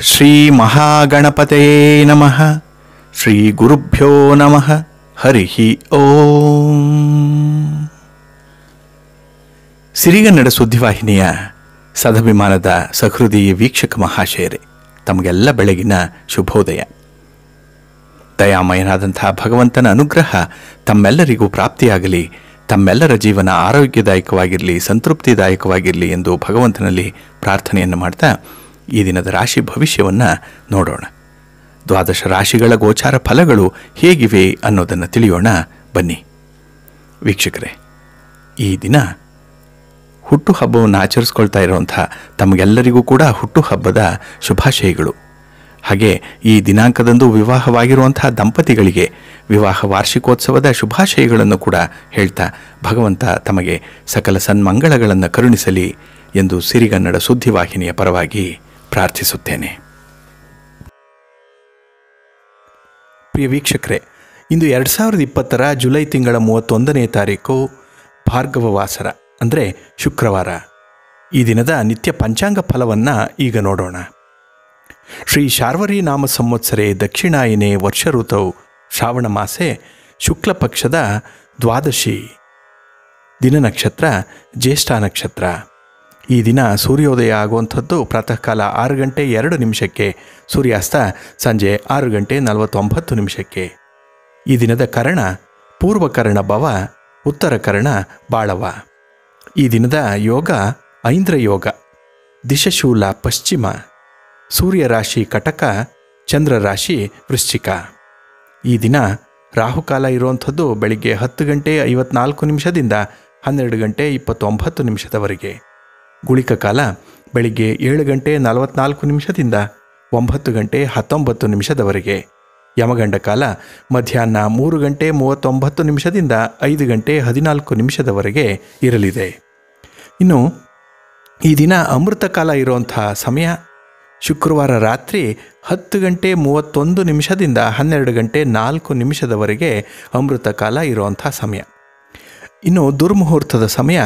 ಶ್ರೀ ಮಹಾಗಣಪತಯೇ ನಮಃ, ಶ್ರೀ ಗುರುಭ್ಯೋ ನಮಃ, ಹರಿ ಓಂ. ಸಿರಿಗನ್ನಡ ಸುದ್ದಿವಾಹಿನಿಯ ಸದಭಿಮಾನದ ಸಹೃದಯ ವೀಕ್ಷಕ ಮಹಾಶಯರೇ, ತಮಗೆಲ್ಲ ಬೆಳಗಿನ ಶುಭೋದಯ. ದಯಾಮಯನಾದಂತಹ ಭಗವಂತನ ಅನುಗ್ರಹ ತಮ್ಮೆಲ್ಲರಿಗೂ ಪ್ರಾಪ್ತಿಯಾಗಲಿ, ತಮ್ಮೆಲ್ಲರ ಜೀವನ ಆರೋಗ್ಯದಾಯಕವಾಗಿರಲಿ, ಸಂತೃಪ್ತಿದಾಯಕವಾಗಿರಲಿ ಎಂದು ಭಗವಂತನಲ್ಲಿ ಪ್ರಾರ್ಥನೆಯನ್ನು ಮಾಡ್ತಾ ಈ ದಿನದ ರಾಶಿ ಭವಿಷ್ಯವನ್ನು ನೋಡೋಣ. ದ್ವಾದಶ ರಾಶಿಗಳ ಗೋಚಾರ ಫಲಗಳು ಹೇಗಿವೆ ಅನ್ನೋದನ್ನು ತಿಳಿಯೋಣ. ಬನ್ನಿ. ವೀಕ್ಷಕರೇ, ಈ ದಿನ ಹುಟ್ಟುಹಬ್ಬವನ್ನು ಆಚರಿಸ್ಕೊಳ್ತಾ ಇರುವಂಥ ತಮಗೆಲ್ಲರಿಗೂ ಕೂಡ ಹುಟ್ಟುಹಬ್ಬದ ಶುಭಾಶಯಗಳು. ಹಾಗೆ ಈ ದಿನಾಂಕದಂದು ವಿವಾಹವಾಗಿರುವಂತಹ ದಂಪತಿಗಳಿಗೆ ವಿವಾಹ ವಾರ್ಷಿಕೋತ್ಸವದ ಶುಭಾಶಯಗಳನ್ನು ಕೂಡ ಹೇಳ್ತಾ ಭಗವಂತ ತಮಗೆ ಸಕಲ ಸನ್ಮಂಗಳಗಳನ್ನು ಕರುಣಿಸಲಿ ಎಂದು ಸಿರಿಗನ್ನಡ ಸುದ್ದಿವಾಹಿನಿಯ ಪರವಾಗಿ ಪ್ರಾರ್ಥಿಸುತ್ತೇನೆ. ಪ್ರಿಯ ವೀಕ್ಷಕರೇ, ಇಂದು ಎರಡು ಸಾವಿರದ ಇಪ್ಪತ್ತರ ಜುಲೈ ತಿಂಗಳ ಮೂವತ್ತೊಂದನೇ ತಾರೀಕು ಭಾರ್ಗವ ವಾಸರ, ಅಂದರೆ ಶುಕ್ರವಾರ. ಈ ದಿನದ ನಿತ್ಯ ಪಂಚಾಂಗ ಫಲವನ್ನು ಈಗ ನೋಡೋಣ. ಶ್ರೀ ಶಾರ್ವರಿ ನಾಮ ಸಂವತ್ಸರೆ ದಕ್ಷಿಣಾಯನೆ ವರ್ಷ ಋತೌ ಶ್ರಾವಣ ಮಾಸೆ ಶುಕ್ಲ ಪಕ್ಷದ ದ್ವಾದಶಿ. ದಿನ ನಕ್ಷತ್ರ ಜ್ಯೇಷ್ಠ ನಕ್ಷತ್ರ. ಈ ದಿನ ಸೂರ್ಯೋದಯ ಆಗುವಂಥದ್ದು ಪ್ರಾತಃ ಕಾಲ ಆರು ಗಂಟೆ ಎರಡು ನಿಮಿಷಕ್ಕೆ, ಸೂರ್ಯಾಸ್ತ ಸಂಜೆ ಆರು ಗಂಟೆ ನಲವತ್ತೊಂಬತ್ತು ನಿಮಿಷಕ್ಕೆ. ಈ ದಿನದ ಕರ್ಣ ಪೂರ್ವಕರ್ಣ ಭವ ಉತ್ತರ ಕರ್ಣ ಬಾಳವ. ಈ ದಿನದ ಯೋಗ ಐಂದ್ರ ಯೋಗ ದಿಶಶೂಲ ಪಶ್ಚಿಮ ಸೂರ್ಯ ರಾಶಿ ಕಟಕ ಚಂದ್ರ ರಾಶಿ ವೃಶ್ಚಿಕ. ಈ ದಿನ ರಾಹುಕಾಲ ಇರುವಂಥದ್ದು ಬೆಳಿಗ್ಗೆ ಹತ್ತು ಗಂಟೆ ಐವತ್ನಾಲ್ಕು ನಿಮಿಷದಿಂದ ಹನ್ನೆರಡು ಗಂಟೆ ಇಪ್ಪತ್ತೊಂಬತ್ತು ನಿಮಿಷದವರೆಗೆ. ಗುಳಿಕ ಕಾಲ ಬೆಳಿಗ್ಗೆ ಏಳು ಗಂಟೆ ನಲವತ್ನಾಲ್ಕು ನಿಮಿಷದಿಂದ ಒಂಬತ್ತು ಗಂಟೆ ಹತ್ತೊಂಬತ್ತು ನಿಮಿಷದವರೆಗೆ. ಯಮಗಂಡ ಕಾಲ ಮಧ್ಯಾಹ್ನ ಮೂರು ಗಂಟೆ ಮೂವತ್ತೊಂಬತ್ತು ನಿಮಿಷದಿಂದ ಐದು ಗಂಟೆ ಹದಿನಾಲ್ಕು ನಿಮಿಷದವರೆಗೆ ಇರಲಿದೆ. ಇನ್ನು ಈ ದಿನ ಅಮೃತ ಕಾಲ ಇರುವಂಥ ಸಮಯ ಶುಕ್ರವಾರ ರಾತ್ರಿ ಹತ್ತು ಗಂಟೆ ಮೂವತ್ತೊಂದು ನಿಮಿಷದಿಂದ ಹನ್ನೆರಡು ಗಂಟೆ ನಾಲ್ಕು ನಿಮಿಷದವರೆಗೆ ಅಮೃತ ಕಾಲ ಇರುವಂಥ ಸಮಯ. ಇನ್ನು ದುರ್ಮುಹೂರ್ತದ ಸಮಯ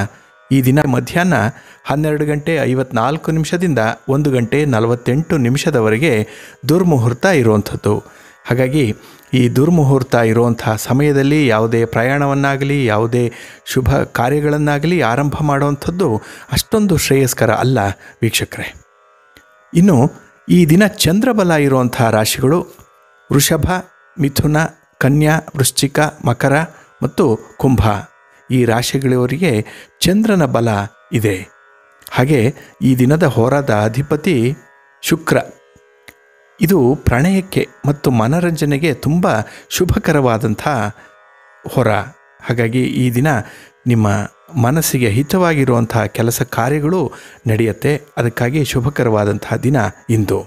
ಈ ದಿನ ಮಧ್ಯಾಹ್ನ ಹನ್ನೆರಡು ಗಂಟೆ ಐವತ್ನಾಲ್ಕು ನಿಮಿಷದಿಂದ ಒಂದು ಗಂಟೆ ನಲವತ್ತೆಂಟು ನಿಮಿಷದವರೆಗೆ ದುರ್ಮುಹೂರ್ತ ಇರುವಂಥದ್ದು. ಹಾಗಾಗಿ ಈ ದುರ್ಮುಹೂರ್ತ ಇರುವಂಥ ಸಮಯದಲ್ಲಿ ಯಾವುದೇ ಪ್ರಯಾಣವನ್ನಾಗಲಿ, ಯಾವುದೇ ಶುಭ ಕಾರ್ಯಗಳನ್ನಾಗಲಿ ಆರಂಭ ಮಾಡುವಂಥದ್ದು ಅಷ್ಟೊಂದು ಶ್ರೇಯಸ್ಕರ ಅಲ್ಲ ವೀಕ್ಷಕರೇ. ಇನ್ನು ಈ ದಿನ ಚಂದ್ರಬಲ ಇರುವಂತಹ ರಾಶಿಗಳು ವೃಷಭ, ಮಿಥುನ, ಕನ್ಯಾ, ವೃಶ್ಚಿಕ, ಮಕರ ಮತ್ತು ಕುಂಭ. ಈ ರಾಶಿಗಳವರಿಗೆ ಚಂದ್ರನ ಬಲ ಇದೆ. ಹಾಗೆ ಈ ದಿನದ ಹೋರಾದ ಅಧಿಪತಿ ಶುಕ್ರ. ಇದು ಪ್ರಣಯಕ್ಕೆ ಮತ್ತು ಮನರಂಜನೆಗೆ ತುಂಬ ಶುಭಕರವಾದಂಥ ಹೊರ. ಹಾಗಾಗಿ ಈ ದಿನ ನಿಮ್ಮ ಮನಸ್ಸಿಗೆ ಹಿತವಾಗಿರುವಂತಹ ಕೆಲಸ ಕಾರ್ಯಗಳು ನಡೆಯುತ್ತೆ. ಅದಕ್ಕಾಗಿ ಶುಭಕರವಾದಂತಹ ದಿನ ಇಂದು.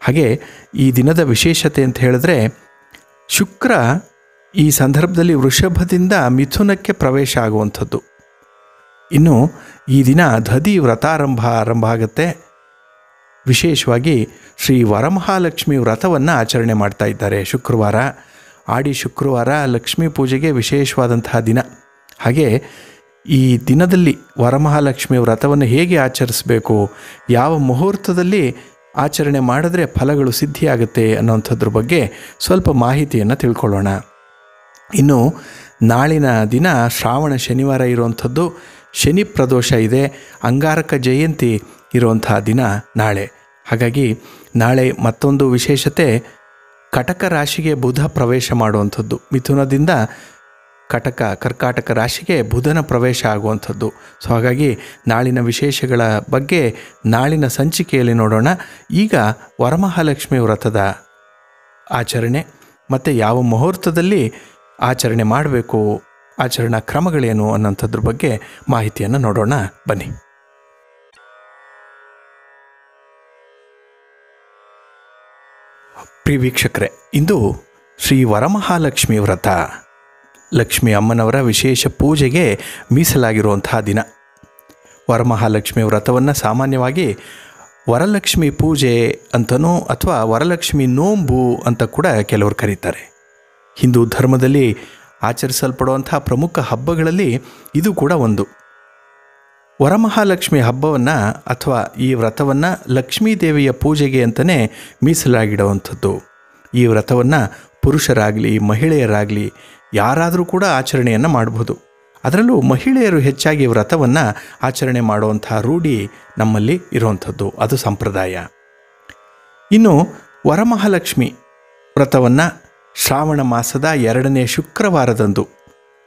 ಹಾಗೆ ಈ ದಿನದ ವಿಶೇಷತೆ ಅಂತ ಹೇಳಿದ್ರೆ ಶುಕ್ರ ಈ ಸಂದರ್ಭದಲ್ಲಿ ವೃಷಭದಿಂದ ಮಿಥುನಕ್ಕೆ ಪ್ರವೇಶ ಆಗುವಂಥದ್ದು. ಇನ್ನು ಈ ದಿನ ದಧಿ ವ್ರತಾರಂಭ ಆರಂಭ ಆಗುತ್ತೆ. ವಿಶೇಷವಾಗಿ ಶ್ರೀ ವರಮಹಾಲಕ್ಷ್ಮಿ ವ್ರತವನ್ನು ಆಚರಣೆ ಮಾಡ್ತಾ ಇದ್ದಾರೆ ಶುಕ್ರವಾರ. ಆಡಿ ಶುಕ್ರವಾರ ಲಕ್ಷ್ಮೀ ಪೂಜೆಗೆ ವಿಶೇಷವಾದಂತಹ ದಿನ. ಹಾಗೆ ಈ ದಿನದಲ್ಲಿ ವರಮಹಾಲಕ್ಷ್ಮಿ ವ್ರತವನ್ನು ಹೇಗೆ ಆಚರಿಸಬೇಕು, ಯಾವ ಮುಹೂರ್ತದಲ್ಲಿ ಆಚರಣೆ ಮಾಡಿದ್ರೆ ಫಲಗಳು ಸಿದ್ಧಿಯಾಗುತ್ತೆ ಅನ್ನೋಂಥದ್ರ ಬಗ್ಗೆ ಸ್ವಲ್ಪ ಮಾಹಿತಿಯನ್ನು ತಿಳ್ಕೊಳ್ಳೋಣ. ಇನ್ನು ನಾಳಿನ ದಿನ ಶ್ರಾವಣ ಶನಿವಾರ ಇರುವಂಥದ್ದು ಶನಿ ಪ್ರದೋಷ ಇದೆ, ಅಂಗಾರಕ ಜಯಂತಿ ಇರುವಂತಹ ದಿನ ನಾಳೆ. ಹಾಗಾಗಿ ನಾಳೆ ಮತ್ತೊಂದು ವಿಶೇಷತೆ, ಕಟಕ ರಾಶಿಗೆ ಬುಧ ಪ್ರವೇಶ ಮಾಡುವಂಥದ್ದು. ಮಿಥುನದಿಂದ ಕಟಕ, ಕರ್ಕಾಟಕ ರಾಶಿಗೆ ಬುಧನ ಪ್ರವೇಶ ಆಗುವಂಥದ್ದು. ಸೊ ಹಾಗಾಗಿ ನಾಳಿನ ವಿಶೇಷಗಳ ಬಗ್ಗೆ ನಾಳಿನ ಸಂಚಿಕೆಯಲ್ಲಿ ನೋಡೋಣ. ಈಗ ವರಮಹಾಲಕ್ಷ್ಮಿ ವ್ರತದ ಆಚರಣೆ. ಮತ್ತು ಯಾವ ಮುಹೂರ್ತದಲ್ಲಿ ಆಚರಣೆ ಮಾಡಬೇಕು, ಆಚರಣಾ ಕ್ರಮಗಳೇನು ಅನ್ನೋಂಥದ್ರ ಬಗ್ಗೆ ಮಾಹಿತಿಯನ್ನು ನೋಡೋಣ, ಬನ್ನಿ. ಪ್ರಿಯ ಇಂದು ಶ್ರೀ ವರಮಹಾಲಕ್ಷ್ಮಿ ವ್ರತ. ಲಕ್ಷ್ಮಿ ಅಮ್ಮನವರ ವಿಶೇಷ ಪೂಜೆಗೆ ಮೀಸಲಾಗಿರುವಂತಹ ದಿನ. ವರಮಹಾಲಕ್ಷ್ಮಿ ವ್ರತವನ್ನು ಸಾಮಾನ್ಯವಾಗಿ ವರಲಕ್ಷ್ಮಿ ಪೂಜೆ ಅಂತನೂ ಅಥವಾ ವರಲಕ್ಷ್ಮಿ ನೋಂಬು ಅಂತ ಕೂಡ ಕೆಲವರು ಕರೀತಾರೆ. ಹಿಂದೂ ಧರ್ಮದಲ್ಲಿ ಆಚರಿಸಲ್ಪಡುವಂಥ ಪ್ರಮುಖ ಹಬ್ಬಗಳಲ್ಲಿ ಇದು ಕೂಡ ಒಂದು. ವರಮಹಾಲಕ್ಷ್ಮಿ ಹಬ್ಬವನ್ನು ಅಥವಾ ಈ ವ್ರತವನ್ನು ಲಕ್ಷ್ಮೀ ದೇವಿಯ ಪೂಜೆಗೆ ಅಂತಲೇ ಮೀಸಲಾಗಿಡುವಂಥದ್ದು. ಈ ವ್ರತವನ್ನು ಪುರುಷರಾಗಲಿ, ಮಹಿಳೆಯರಾಗಲಿ ಯಾರಾದರೂ ಕೂಡ ಆಚರಣೆಯನ್ನು ಮಾಡಬಹುದು ಅದರಲ್ಲೂ ಮಹಿಳೆಯರು ಹೆಚ್ಚಾಗಿ ವ್ರತವನ್ನು ಆಚರಣೆ ಮಾಡುವಂತಹ ರೂಢಿ ನಮ್ಮಲ್ಲಿ ಇರುವಂಥದ್ದು, ಅದು ಸಂಪ್ರದಾಯ. ಇನ್ನು ವರಮಹಾಲಕ್ಷ್ಮಿ ವ್ರತವನ್ನು ಶ್ರಾವಣ ಮಾಸದ ಎರಡನೇ ಶುಕ್ರವಾರದಂದು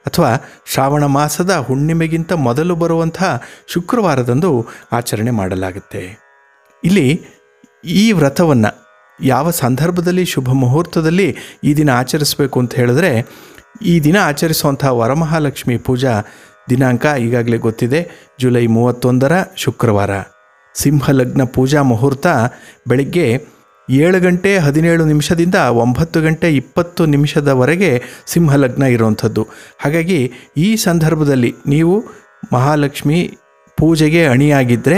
ಅಥವಾ ಶ್ರಾವಣ ಮಾಸದ ಹುಣ್ಣಿಮೆಗಿಂತ ಮೊದಲು ಬರುವಂತಹ ಶುಕ್ರವಾರದಂದು ಆಚರಣೆ ಮಾಡಲಾಗುತ್ತೆ. ಇಲ್ಲಿ ಈ ವ್ರತವನ್ನು ಯಾವ ಸಂದರ್ಭದಲ್ಲಿ, ಶುಭ ಮುಹೂರ್ತದಲ್ಲಿ ಈ ದಿನ ಆಚರಿಸಬೇಕು ಅಂತ ಹೇಳಿದ್ರೆ, ಈ ದಿನ ಆಚರಿಸುವಂಥ ವರಮಹಾಲಕ್ಷ್ಮಿ ಪೂಜಾ ದಿನಾಂಕ ಈಗಾಗಲೇ ಗೊತ್ತಿದೆ. ಜುಲೈ ಮೂವತ್ತೊಂದರ ಶುಕ್ರವಾರ. ಸಿಂಹಲಗ್ನ ಪೂಜಾ ಮುಹೂರ್ತ ಬೆಳಗ್ಗೆ ಏಳು ಗಂಟೆ ಹದಿನೇಳು ನಿಮಿಷದಿಂದ ಒಂಬತ್ತು ಗಂಟೆ ಇಪ್ಪತ್ತು ನಿಮಿಷದವರೆಗೆ ಸಿಂಹಲಗ್ನ ಇರುವಂಥದ್ದು. ಹಾಗಾಗಿ ಈ ಸಂದರ್ಭದಲ್ಲಿ ನೀವು ಮಹಾಲಕ್ಷ್ಮಿ ಪೂಜೆಗೆ ಅಣಿಯಾಗಿದ್ದರೆ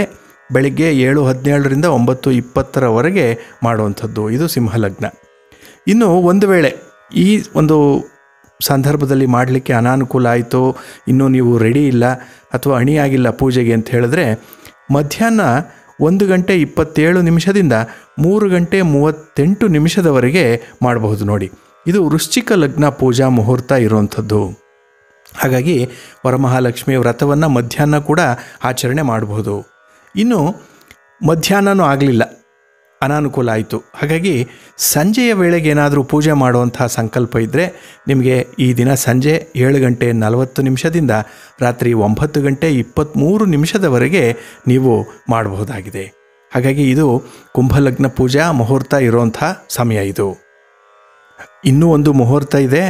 ಬೆಳಗ್ಗೆ ಏಳು ಹದಿನೇಳರಿಂದ ಒಂಬತ್ತು ಇಪ್ಪತ್ತರವರೆಗೆ ಮಾಡುವಂಥದ್ದು. ಇದು ಸಿಂಹಲಗ್ನ. ಇನ್ನು ಒಂದು ವೇಳೆ ಈ ಒಂದು ಸಂದರ್ಭದಲ್ಲಿ ಮಾಡಲಿಕ್ಕೆ ಅನಾನುಕೂಲ ಆಯಿತು, ಇನ್ನೂ ನೀವು ರೆಡಿ ಇಲ್ಲ ಅಥವಾ ಅಣಿಯಾಗಿಲ್ಲ ಪೂಜೆಗೆ ಅಂತ ಹೇಳಿದ್ರೆ ಮಧ್ಯಾಹ್ನ ಒಂದು ಗಂಟೆ ಇಪ್ಪತ್ತೇಳು ನಿಮಿಷದಿಂದ ಮೂರು ಗಂಟೆ ಮೂವತ್ತೆಂಟು ನಿಮಿಷದವರೆಗೆ ಮಾಡಬಹುದು ನೋಡಿ. ಇದು ವೃಶ್ಚಿಕ ಲಗ್ನ ಪೂಜಾ ಮುಹೂರ್ತ ಇರುವಂಥದ್ದು. ಹಾಗಾಗಿ ವರಮಹಾಲಕ್ಷ್ಮಿ ವ್ರತವನ್ನು ಮಧ್ಯಾಹ್ನ ಕೂಡ ಆಚರಣೆ ಮಾಡಬಹುದು. ಇನ್ನು ಮಧ್ಯಾಹ್ನನೂ ಆಗಲಿಲ್ಲ. ಅನಾನುಕೂಲ ಆಯಿತು. ಹಾಗಾಗಿ ಸಂಜೆಯ ವೇಳೆಗೆ ಏನಾದರೂ ಪೂಜೆ ಮಾಡುವಂತಹ ಸಂಕಲ್ಪ ಇದ್ದರೆ ನಿಮಗೆ ಈ ದಿನ ಸಂಜೆ ಏಳು ಗಂಟೆ ನಲವತ್ತು ನಿಮಿಷದಿಂದ ರಾತ್ರಿ ಒಂಬತ್ತು ಗಂಟೆ ಇಪ್ಪತ್ತ್ಮೂರು ನಿಮಿಷದವರೆಗೆ ನೀವು ಮಾಡಬಹುದಾಗಿದೆ. ಹಾಗಾಗಿ ಇದು ಕುಂಭಲಗ್ನ ಪೂಜಾ ಮುಹೂರ್ತ ಇರುವಂಥ ಸಮಯ ಇದು. ಇನ್ನೂ ಒಂದು ಮುಹೂರ್ತ ಇದೆ.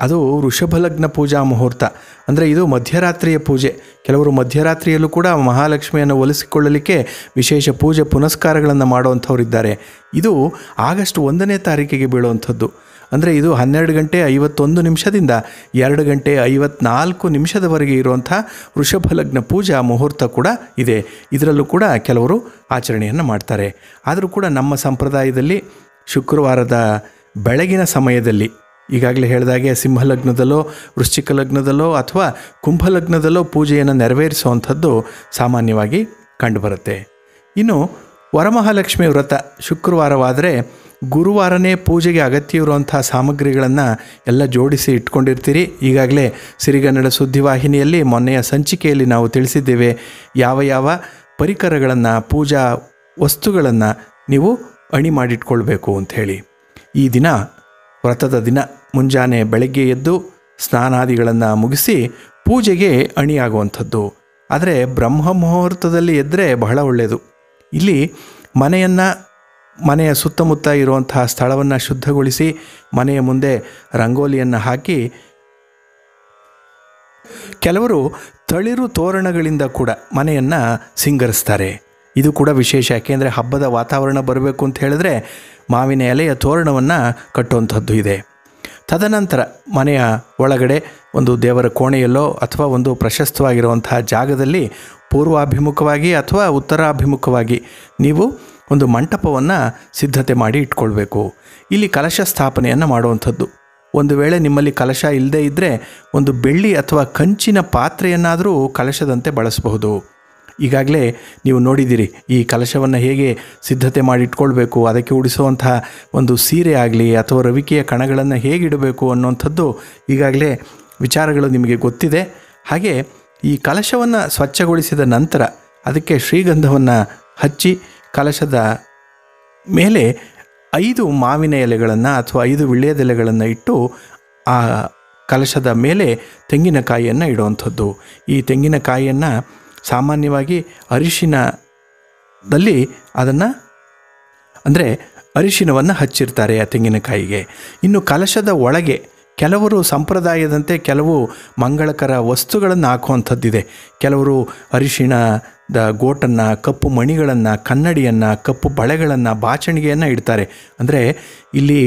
ಅದು ವೃಷಭಲಗ್ನ ಪೂಜಾ ಮುಹೂರ್ತ. ಅಂದರೆ ಇದು ಮಧ್ಯರಾತ್ರಿಯ ಪೂಜೆ. ಕೆಲವರು ಮಧ್ಯರಾತ್ರಿಯಲ್ಲೂ ಕೂಡ ಮಹಾಲಕ್ಷ್ಮಿಯನ್ನು ಒಲಿಸಿಕೊಳ್ಳಲಿಕ್ಕೆ ವಿಶೇಷ ಪೂಜೆ ಪುನಸ್ಕಾರಗಳನ್ನು ಮಾಡುವಂಥವರಿದ್ದಾರೆ. ಇದು ಆಗಸ್ಟ್ ಒಂದನೇ ತಾರೀಕಿಗೆ ಬೀಳುವಂಥದ್ದು. ಅಂದರೆ ಇದು ಹನ್ನೆರಡು ಗಂಟೆ ಐವತ್ತೊಂದು ನಿಮಿಷದಿಂದ ಎರಡು ಗಂಟೆ ಐವತ್ನಾಲ್ಕು ನಿಮಿಷದವರೆಗೆ ಇರುವಂಥ ವೃಷಭಲಗ್ನ ಪೂಜಾ ಮುಹೂರ್ತ ಕೂಡ ಇದೆ. ಇದರಲ್ಲೂ ಕೂಡ ಕೆಲವರು ಆಚರಣೆಯನ್ನು ಮಾಡ್ತಾರೆ. ಆದರೂ ಕೂಡ ನಮ್ಮ ಸಂಪ್ರದಾಯದಲ್ಲಿ ಶುಕ್ರವಾರದ ಬೆಳಗಿನ ಸಮಯದಲ್ಲಿ ಈಗಾಗಲೇ ಹೇಳಿದಾಗೆ ಸಿಂಹಲಗ್ನದಲ್ಲೋ ವೃಶ್ಚಿಕ ಲಗ್ನದಲ್ಲೋ ಅಥವಾ ಕುಂಭಲಗ್ನದಲ್ಲೋ ಪೂಜೆಯನ್ನು ನೆರವೇರಿಸುವಂಥದ್ದು ಸಾಮಾನ್ಯವಾಗಿ ಕಂಡುಬರುತ್ತೆ. ಇನ್ನು ವರಮಹಾಲಕ್ಷ್ಮಿ ವ್ರತ ಶುಕ್ರವಾರವಾದರೆ ಗುರುವಾರನೇ ಪೂಜೆಗೆ ಅಗತ್ಯ ಇರುವಂಥ ಸಾಮಗ್ರಿಗಳನ್ನು ಎಲ್ಲ ಜೋಡಿಸಿ ಇಟ್ಕೊಂಡಿರ್ತೀರಿ. ಈಗಾಗಲೇ ಸಿರಿಗನ್ನಡ ಸುದ್ದಿವಾಹಿನಿಯಲ್ಲಿ ಮೊನ್ನೆಯ ಸಂಚಿಕೆಯಲ್ಲಿ ನಾವು ತಿಳಿಸಿದ್ದೇವೆ, ಯಾವ ಯಾವ ಪರಿಕರಗಳನ್ನು, ಪೂಜಾ ವಸ್ತುಗಳನ್ನು ನೀವು ಅಣಿ ಮಾಡಿಟ್ಕೊಳ್ಬೇಕು ಅಂಥೇಳಿ ಈ ದಿನ ವ್ರತದ ದಿನ. ಮುಂಜಾನೆ ಬೆಳಗ್ಗೆ ಎದ್ದು ಸ್ನಾನಾದಿಗಳನ್ನು ಮುಗಿಸಿ ಪೂಜೆಗೆ ಅಣಿಯಾಗುವಂಥದ್ದು. ಆದರೆ ಬ್ರಹ್ಮ ಮುಹೂರ್ತದಲ್ಲಿ ಎದ್ದರೆ ಬಹಳ ಒಳ್ಳೆಯದು ಇಲ್ಲಿ ಮನೆಯನ್ನು, ಮನೆಯ ಸುತ್ತಮುತ್ತ ಇರುವಂತಹ ಸ್ಥಳವನ್ನು ಶುದ್ಧಗೊಳಿಸಿ ಮನೆಯ ಮುಂದೆ ರಂಗೋಲಿಯನ್ನು ಹಾಕಿ ಕೆಲವರು ತಳಿರು ತೋರಣಗಳಿಂದ ಕೂಡ ಮನೆಯನ್ನು ಸಿಂಗರಿಸ್ತಾರೆ. ಇದು ಕೂಡ ವಿಶೇಷ, ಯಾಕೆಂದರೆ ಹಬ್ಬದ ವಾತಾವರಣ ಬರಬೇಕು ಅಂತ ಹೇಳಿದ್ರೆ ಮಾವಿನ ಎಲೆಯ ತೋರಣವನ್ನು ಕಟ್ಟುವಂಥದ್ದು ಇದೆ. ತದನಂತರ ಮನೆಯ ಒಳಗಡೆ ಒಂದು ದೇವರ ಕೋಣೆಯಲ್ಲೋ ಅಥವಾ ಒಂದು ಪ್ರಶಸ್ತವಾಗಿರುವಂತಹ ಜಾಗದಲ್ಲಿ ಪೂರ್ವಾಭಿಮುಖವಾಗಿ ಅಥವಾ ಉತ್ತರಾಭಿಮುಖವಾಗಿ ನೀವು ಒಂದು ಮಂಟಪವನ್ನು ಸಿದ್ಧತೆ ಮಾಡಿ ಇಟ್ಕೊಳ್ಬೇಕು. ಇಲ್ಲಿ ಕಲಶ ಸ್ಥಾಪನೆಯನ್ನು ಮಾಡುವಂಥದ್ದು. ಒಂದು ವೇಳೆ ನಿಮ್ಮಲ್ಲಿ ಕಲಶ ಇಲ್ಲದೇ ಇದ್ದರೆ ಒಂದು ಬೆಳ್ಳಿ ಅಥವಾ ಕಂಚಿನ ಪಾತ್ರೆಯನ್ನಾದರೂ ಕಲಶದಂತೆ ಬಳಸಬಹುದು. ಈಗಾಗಲೇ ನೀವು ನೋಡಿದ್ದೀರಿ ಈ ಕಲಶವನ್ನು ಹೇಗೆ ಸಿದ್ಧತೆ ಮಾಡಿ ಇಟ್ಕೊಳ್ಬೇಕು ಅದಕ್ಕೆ ಉಡಿಸುವಂತಹ ಒಂದು ಸೀರೆ ಆಗಲಿ ಅಥವಾ ರವಿಕೆಯ ಕಣಗಳನ್ನು ಹೇಗಿಡಬೇಕು ಅನ್ನುವಂಥದ್ದು ಈಗಾಗಲೇ ವಿಚಾರಗಳು ನಿಮಗೆ ಗೊತ್ತಿದೆ. ಹಾಗೆ ಈ ಕಲಶವನ್ನು ಸ್ವಚ್ಛಗೊಳಿಸಿದ ನಂತರ ಅದಕ್ಕೆ ಶ್ರೀಗಂಧವನ್ನು ಹಚ್ಚಿ ಕಲಶದ ಮೇಲೆ ಐದು ಮಾವಿನ ಎಲೆಗಳನ್ನು ಅಥವಾ ಐದು ವಿಳ್ಯದೆಲೆಗಳನ್ನು ಇಟ್ಟು ಆ ಕಲಶದ ಮೇಲೆ ತೆಂಗಿನಕಾಯಿಯನ್ನು ಇಡುವಂಥದ್ದು. ಈ ತೆಂಗಿನಕಾಯಿಯನ್ನು ಸಾಮಾನ್ಯವಾಗಿ ಅರಿಶಿನದಲ್ಲಿ ಅದನ್ನು, ಅಂದರೆ ಅರಿಶಿನವನ್ನು ಹಚ್ಚಿರ್ತಾರೆ ಆ ತೆಂಗಿನಕಾಯಿಗೆ. ಇನ್ನು ಕಲಶದ ಒಳಗೆ ಕೆಲವರು ಸಂಪ್ರದಾಯದಂತೆ ಕೆಲವು ಮಂಗಳಕರ ವಸ್ತುಗಳನ್ನು ಹಾಕುವಂಥದ್ದಿದೆ. ಕೆಲವರು ಅರಿಶಿಣದ ಗೋಟನ್ನು, ಕಪ್ಪು ಮಣಿಗಳನ್ನು, ಕನ್ನಡಿಯನ್ನು, ಕಪ್ಪು ಬಳೆಗಳನ್ನು, ಬಾಚಣಿಗೆಯನ್ನು ಇಡ್ತಾರೆ. ಅಂದರೆ ಇಲ್ಲಿ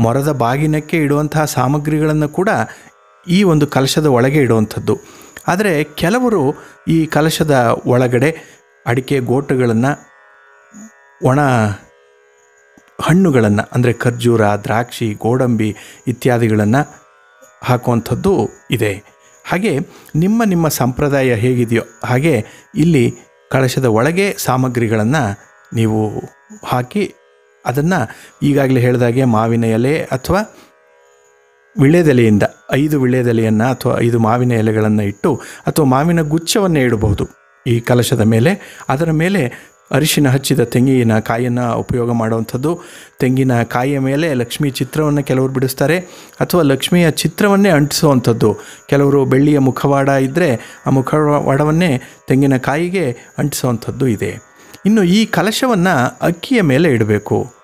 ಮೊರದ ಬಾಗಿನಕ್ಕೆ ಇಡುವಂತಹ ಸಾಮಗ್ರಿಗಳನ್ನು ಕೂಡ ಈ ಒಂದು ಕಲಶದ ಒಳಗೆ ಇಡುವಂಥದ್ದು. ಆದರೆ ಕೆಲವರು ಈ ಕಲಶದ ಒಳಗಡೆ ಅಡಿಕೆ ಗೋಟುಗಳನ್ನು, ಒಣ ಹಣ್ಣುಗಳನ್ನು, ಅಂದರೆ ಖರ್ಜೂರ, ದ್ರಾಕ್ಷಿ, ಗೋಡಂಬಿ ಇತ್ಯಾದಿಗಳನ್ನು ಹಾಕುವಂಥದ್ದು ಇದೆ. ಹಾಗೆ ನಿಮ್ಮ ನಿಮ್ಮ ಸಂಪ್ರದಾಯ ಹೇಗಿದೆಯೋ ಹಾಗೆ ಇಲ್ಲಿ ಕಳಶದ ಒಳಗೆ ಸಾಮಗ್ರಿಗಳನ್ನು ನೀವು ಹಾಕಿ ಅದನ್ನು ಈಗಾಗಲೇ ಹೇಳಿದಾಗೆ ಮಾವಿನ ಎಲೆ ಅಥವಾ ವಿಳ್ಯದೆಲೆಯಿಂದ ಐದು ವಿಳ್ಯದೆಲೆಯನ್ನು ಅಥವಾ ಐದು ಮಾವಿನ ಎಲೆಗಳನ್ನು ಇಟ್ಟು ಅಥವಾ ಮಾವಿನ ಗುಚ್ಛವನ್ನು ಇಡಬಹುದು. ಈ ಕಲಶದ ಮೇಲೆ, ಅದರ ಮೇಲೆ ಅರಿಶಿನ ಹಚ್ಚಿದ ತೆಂಗಿನ ಕಾಯಿಯನ್ನು ಉಪಯೋಗ ಮಾಡುವಂಥದ್ದು. ತೆಂಗಿನ ಕಾಯಿಯ ಮೇಲೆ ಲಕ್ಷ್ಮಿ ಚಿತ್ರವನ್ನು ಕೆಲವರು ಬಿಡಿಸ್ತಾರೆ ಅಥವಾ ಲಕ್ಷ್ಮಿಯ ಚಿತ್ರವನ್ನೇ ಅಂಟಿಸುವಂಥದ್ದು. ಕೆಲವರು ಬೆಳ್ಳಿಯ ಮುಖವಾಡ ಇದ್ದರೆ ಆ ಮುಖವಾಡವನ್ನೇ ತೆಂಗಿನ ಕಾಯಿಗೆ ಅಂಟಿಸುವಂಥದ್ದು ಇದೆ. ಇನ್ನು ಈ ಕಲಶವನ್ನು ಅಕ್ಕಿಯ ಮೇಲೆ ಇಡಬೇಕು.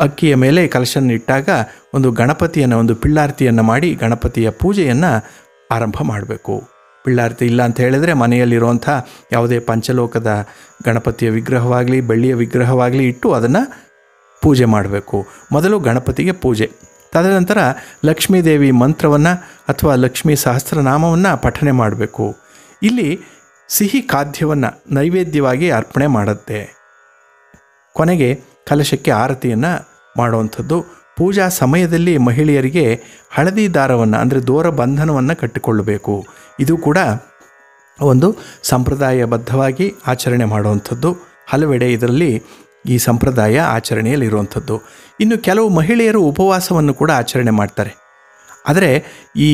ಅಕ್ಕಿಯ ಮೇಲೆ ಕಲಶನ್ನು ಇಟ್ಟಾಗ ಒಂದು ಗಣಪತಿಯನ್ನು, ಒಂದು ಪಿಳ್ಳಾರ್ತಿಯನ್ನು ಮಾಡಿ ಗಣಪತಿಯ ಪೂಜೆಯನ್ನು ಆರಂಭ ಮಾಡಬೇಕು. ಪಿಳ್ಳಾರ್ತಿ ಇಲ್ಲ ಅಂತ ಹೇಳಿದರೆ ಮನೆಯಲ್ಲಿರುವಂಥ ಯಾವುದೇ ಪಂಚಲೋಕದ ಗಣಪತಿಯ ವಿಗ್ರಹವಾಗಲಿ, ಬೆಳ್ಳಿಯ ವಿಗ್ರಹವಾಗಲಿ ಇಟ್ಟು ಅದನ್ನು ಪೂಜೆ ಮಾಡಬೇಕು. ಮೊದಲು ಗಣಪತಿಗೆ ಪೂಜೆ. ತದನಂತರ ಲಕ್ಷ್ಮೀದೇವಿ ಮಂತ್ರವನ್ನು ಅಥವಾ ಲಕ್ಷ್ಮೀ ಸಹಸ್ರನಾಮವನ್ನು ಪಠನೆ ಮಾಡಬೇಕು. ಇಲ್ಲಿ ಸಿಹಿ ಖಾದ್ಯವನ್ನು ನೈವೇದ್ಯವಾಗಿ ಅರ್ಪಣೆ ಮಾಡುತ್ತೆ. ಕೊನೆಗೆ ಕಲಶಕ್ಕೆ ಆರತಿಯನ್ನು ಮಾಡುವಂಥದ್ದು. ಪೂಜಾ ಸಮಯದಲ್ಲಿ ಮಹಿಳೆಯರಿಗೆ ಹಳದಿ ದಾರವನ್ನು, ಅಂದರೆ ದೂರ ಬಂಧನವನ್ನು ಕಟ್ಟಿಕೊಳ್ಳಬೇಕು. ಇದು ಕೂಡ ಒಂದು ಸಂಪ್ರದಾಯಬದ್ಧವಾಗಿ ಆಚರಣೆ ಮಾಡುವಂಥದ್ದು. ಹಲವೆಡೆ ಇದರಲ್ಲಿ ಈ ಸಂಪ್ರದಾಯ ಆಚರಣೆಯಲ್ಲಿರುವಂಥದ್ದು. ಇನ್ನು ಕೆಲವು ಮಹಿಳೆಯರು ಉಪವಾಸವನ್ನು ಕೂಡ ಆಚರಣೆ ಮಾಡ್ತಾರೆ. ಆದರೆ ಈ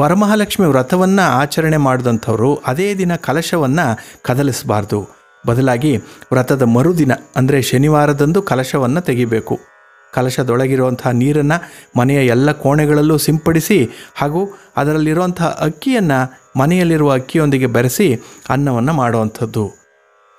ವರಮಹಾಲಕ್ಷ್ಮಿ ವ್ರತವನ್ನು ಆಚರಣೆ ಮಾಡಿದಂಥವರು ಅದೇ ದಿನ ಕಲಶವನ್ನು ಕದಲಿಸಬಾರ್ದು. ಬದಲಾಗಿ ವ್ರತದ ಮರುದಿನ, ಅಂದರೆ ಶನಿವಾರದಂದು ಕಲಶವನ್ನು ತೆಗಿಬೇಕು. ಕಲಶದೊಳಗಿರುವಂಥ ನೀರನ್ನು ಮನೆಯ ಎಲ್ಲ ಕೋಣೆಗಳಲ್ಲೂ ಸಿಂಪಡಿಸಿ ಹಾಗೂ ಅದರಲ್ಲಿರುವಂತಹ ಅಕ್ಕಿಯನ್ನು ಮನೆಯಲ್ಲಿರುವ ಅಕ್ಕಿಯೊಂದಿಗೆ ಬೆರೆಸಿ ಅನ್ನವನ್ನು ಮಾಡುವಂಥದ್ದು.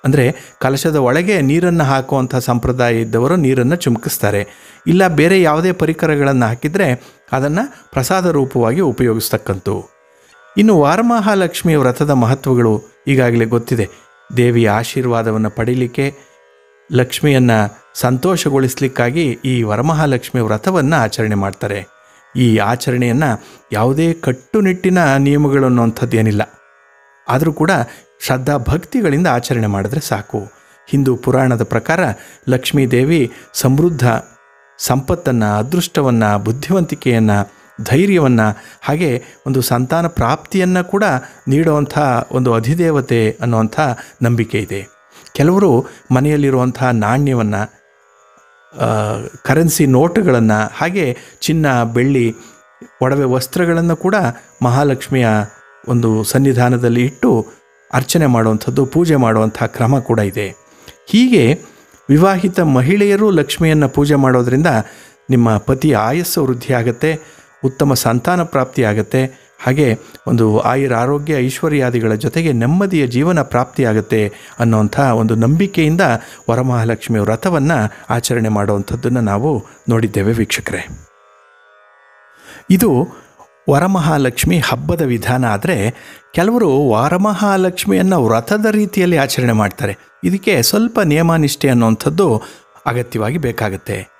ಅಂದರೆ ಕಲಶದ ಒಳಗೆ ನೀರನ್ನು ಹಾಕುವಂಥ ಸಂಪ್ರದಾಯ ಇದ್ದವರು ನೀರನ್ನು ಚುಮಕಿಸ್ತಾರೆ. ಇಲ್ಲ ಬೇರೆ ಯಾವುದೇ ಪರಿಕರಗಳನ್ನು ಹಾಕಿದರೆ ಅದನ್ನು ಪ್ರಸಾದ ರೂಪವಾಗಿ ಉಪಯೋಗಿಸ್ತಕ್ಕಂಥವು ಇನ್ನು ವಾರಮಹಾಲಕ್ಷ್ಮಿಯ ವ್ರತದ ಮಹತ್ವಗಳು ಈಗಾಗಲೇ ಗೊತ್ತಿದೆ. ದೇವಿಯ ಆಶೀರ್ವಾದವನ್ನು ಪಡೀಲಿಕ್ಕೆ ಲಕ್ಷ್ಮಿಯನ್ನು ಸಂತೋಷಗೊಳಿಸಲಿಕ್ಕಾಗಿ ಈ ವರಮಹಾಲಕ್ಷ್ಮಿ ವ್ರತವನ್ನು ಆಚರಣೆ ಮಾಡ್ತಾರೆ. ಈ ಆಚರಣೆಯನ್ನು ಯಾವುದೇ ಕಟ್ಟುನಿಟ್ಟಿನ ನಿಯಮಗಳು ಅನ್ನೋವಂಥದ್ದೇನಿಲ್ಲ ಆದರೂ ಕೂಡ ಶ್ರದ್ಧಾ ಭಕ್ತಿಗಳಿಂದ ಆಚರಣೆ ಮಾಡಿದ್ರೆ ಸಾಕು. ಹಿಂದೂ ಪುರಾಣದ ಪ್ರಕಾರ ಲಕ್ಷ್ಮೀ ದೇವಿ ಸಮೃದ್ಧ ಸಂಪತ್ತನ್ನು, ಅದೃಷ್ಟವನ್ನು, ಬುದ್ಧಿವಂತಿಕೆಯನ್ನು, ಧೈರ್ಯವನ್ನು, ಹಾಗೆ ಒಂದು ಸಂತಾನ ಪ್ರಾಪ್ತಿಯನ್ನು ಕೂಡ ನೀಡುವಂಥ ಒಂದು ಅಧಿದೇವತೆ ಅನ್ನುವಂಥ ನಂಬಿಕೆ ಇದೆ. ಕೆಲವರು ಮನೆಯಲ್ಲಿರುವಂಥ ನಾಣ್ಯವನ್ನು ಕರೆನ್ಸಿ ನೋಟುಗಳನ್ನು, ಹಾಗೆ ಚಿನ್ನ, ಬೆಳ್ಳಿ, ಒಡವೆ ವಸ್ತ್ರಗಳನ್ನು ಕೂಡ ಮಹಾಲಕ್ಷ್ಮಿಯ ಒಂದು ಸನ್ನಿಧಾನದಲ್ಲಿ ಇಟ್ಟು ಅರ್ಚನೆ ಮಾಡುವಂಥದ್ದು, ಪೂಜೆ ಮಾಡುವಂಥ ಕ್ರಮ ಕೂಡ ಇದೆ. ಹೀಗೆ ವಿವಾಹಿತ ಮಹಿಳೆಯರು ಲಕ್ಷ್ಮಿಯನ್ನು ಪೂಜೆ ಮಾಡೋದರಿಂದ ನಿಮ್ಮ ಪತಿಯ ಆಯಸ್ಸು ವೃದ್ಧಿಯಾಗತ್ತೆ, ಉತ್ತಮ ಸಂತಾನ ಪ್ರಾಪ್ತಿಯಾಗತ್ತೆ ಹಾಗೆ ಒಂದು ಆಯುರ ಆರೋಗ್ಯ ಐಶ್ವರ್ಯಾದಿಗಳ ಜೊತೆಗೆ ನೆಮ್ಮದಿಯ ಜೀವನ ಪ್ರಾಪ್ತಿಯಾಗುತ್ತೆ ಅನ್ನೋಂಥ ಒಂದು ನಂಬಿಕೆಯಿಂದ ವರಮಹಾಲಕ್ಷ್ಮಿಯ ವ್ರತವನ್ನು ಆಚರಣೆ ಮಾಡುವಂಥದ್ದನ್ನು ನಾವು ನೋಡಿದ್ದೇವೆ ವೀಕ್ಷಕರೇ. ಇದು ವರಮಹಾಲಕ್ಷ್ಮಿ ಹಬ್ಬದ ವಿಧಾನ ಆದರೆ ಕೆಲವರು ವರಮಹಾಲಕ್ಷ್ಮಿಯನ್ನು ವ್ರತದ ರೀತಿಯಲ್ಲಿ ಆಚರಣೆ ಮಾಡ್ತಾರೆ. ಇದಕ್ಕೆ ಸ್ವಲ್ಪ ನಿಯಮ ನಿಷ್ಠೆ ಅನ್ನುವಂಥದ್ದು ಅಗತ್ಯವಾಗಿ ಬೇಕಾಗುತ್ತೆ.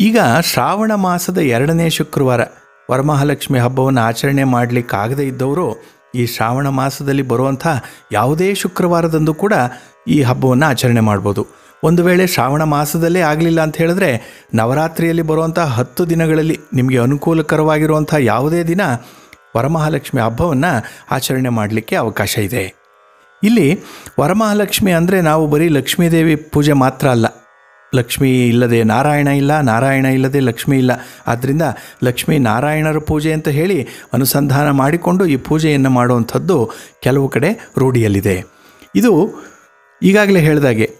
ಈಗ ಶ್ರಾವಣ ಮಾಸದ ಎರಡನೇ ಶುಕ್ರವಾರ ವರಮಹಾಲಕ್ಷ್ಮಿ ಹಬ್ಬವನ್ನು ಆಚರಣೆ ಮಾಡಲಿಕ್ಕಾಗದೇ ಇದ್ದವರು ಈ ಶ್ರಾವಣ ಮಾಸದಲ್ಲಿ ಬರುವಂಥ ಯಾವುದೇ ಶುಕ್ರವಾರದಂದು ಕೂಡ ಈ ಹಬ್ಬವನ್ನು ಆಚರಣೆ ಮಾಡ್ಬೋದು. ಒಂದು ವೇಳೆ ಶ್ರಾವಣ ಮಾಸದಲ್ಲೇ ಆಗಲಿಲ್ಲ ಅಂತ ಹೇಳಿದ್ರೆ ನವರಾತ್ರಿಯಲ್ಲಿ ಬರುವಂಥ ಹತ್ತು ದಿನಗಳಲ್ಲಿ ನಿಮಗೆ ಅನುಕೂಲಕರವಾಗಿರುವಂಥ ಯಾವುದೇ ದಿನ ವರಮಹಾಲಕ್ಷ್ಮಿ ಹಬ್ಬವನ್ನು ಆಚರಣೆ ಮಾಡಲಿಕ್ಕೆ ಅವಕಾಶ ಇದೆ. ಇಲ್ಲಿ ವರಮಹಾಲಕ್ಷ್ಮಿ ಅಂದರೆ ನಾವು ಬರೀ ಲಕ್ಷ್ಮೀದೇವಿ ಪೂಜೆ ಮಾತ್ರ ಅಲ್ಲ ಲಕ್ಷ್ಮಿ ಇಲ್ಲದೆ ನಾರಾಯಣ ಇಲ್ಲ, ನಾರಾಯಣ ಇಲ್ಲದೆ ಲಕ್ಷ್ಮಿ ಇಲ್ಲ. ಆದ್ದರಿಂದ ಲಕ್ಷ್ಮೀ ನಾರಾಯಣರ ಪೂಜೆ ಅಂತ ಹೇಳಿ ಅನುಸಂಧಾನ ಮಾಡಿಕೊಂಡು ಈ ಪೂಜೆಯನ್ನು ಮಾಡುವಂಥದ್ದು ಕೆಲವು ಕಡೆ ರೂಢಿಯಲ್ಲಿದೆ. ಇದು ಈಗಾಗಲೇ ಹೇಳಿದಾಗೆ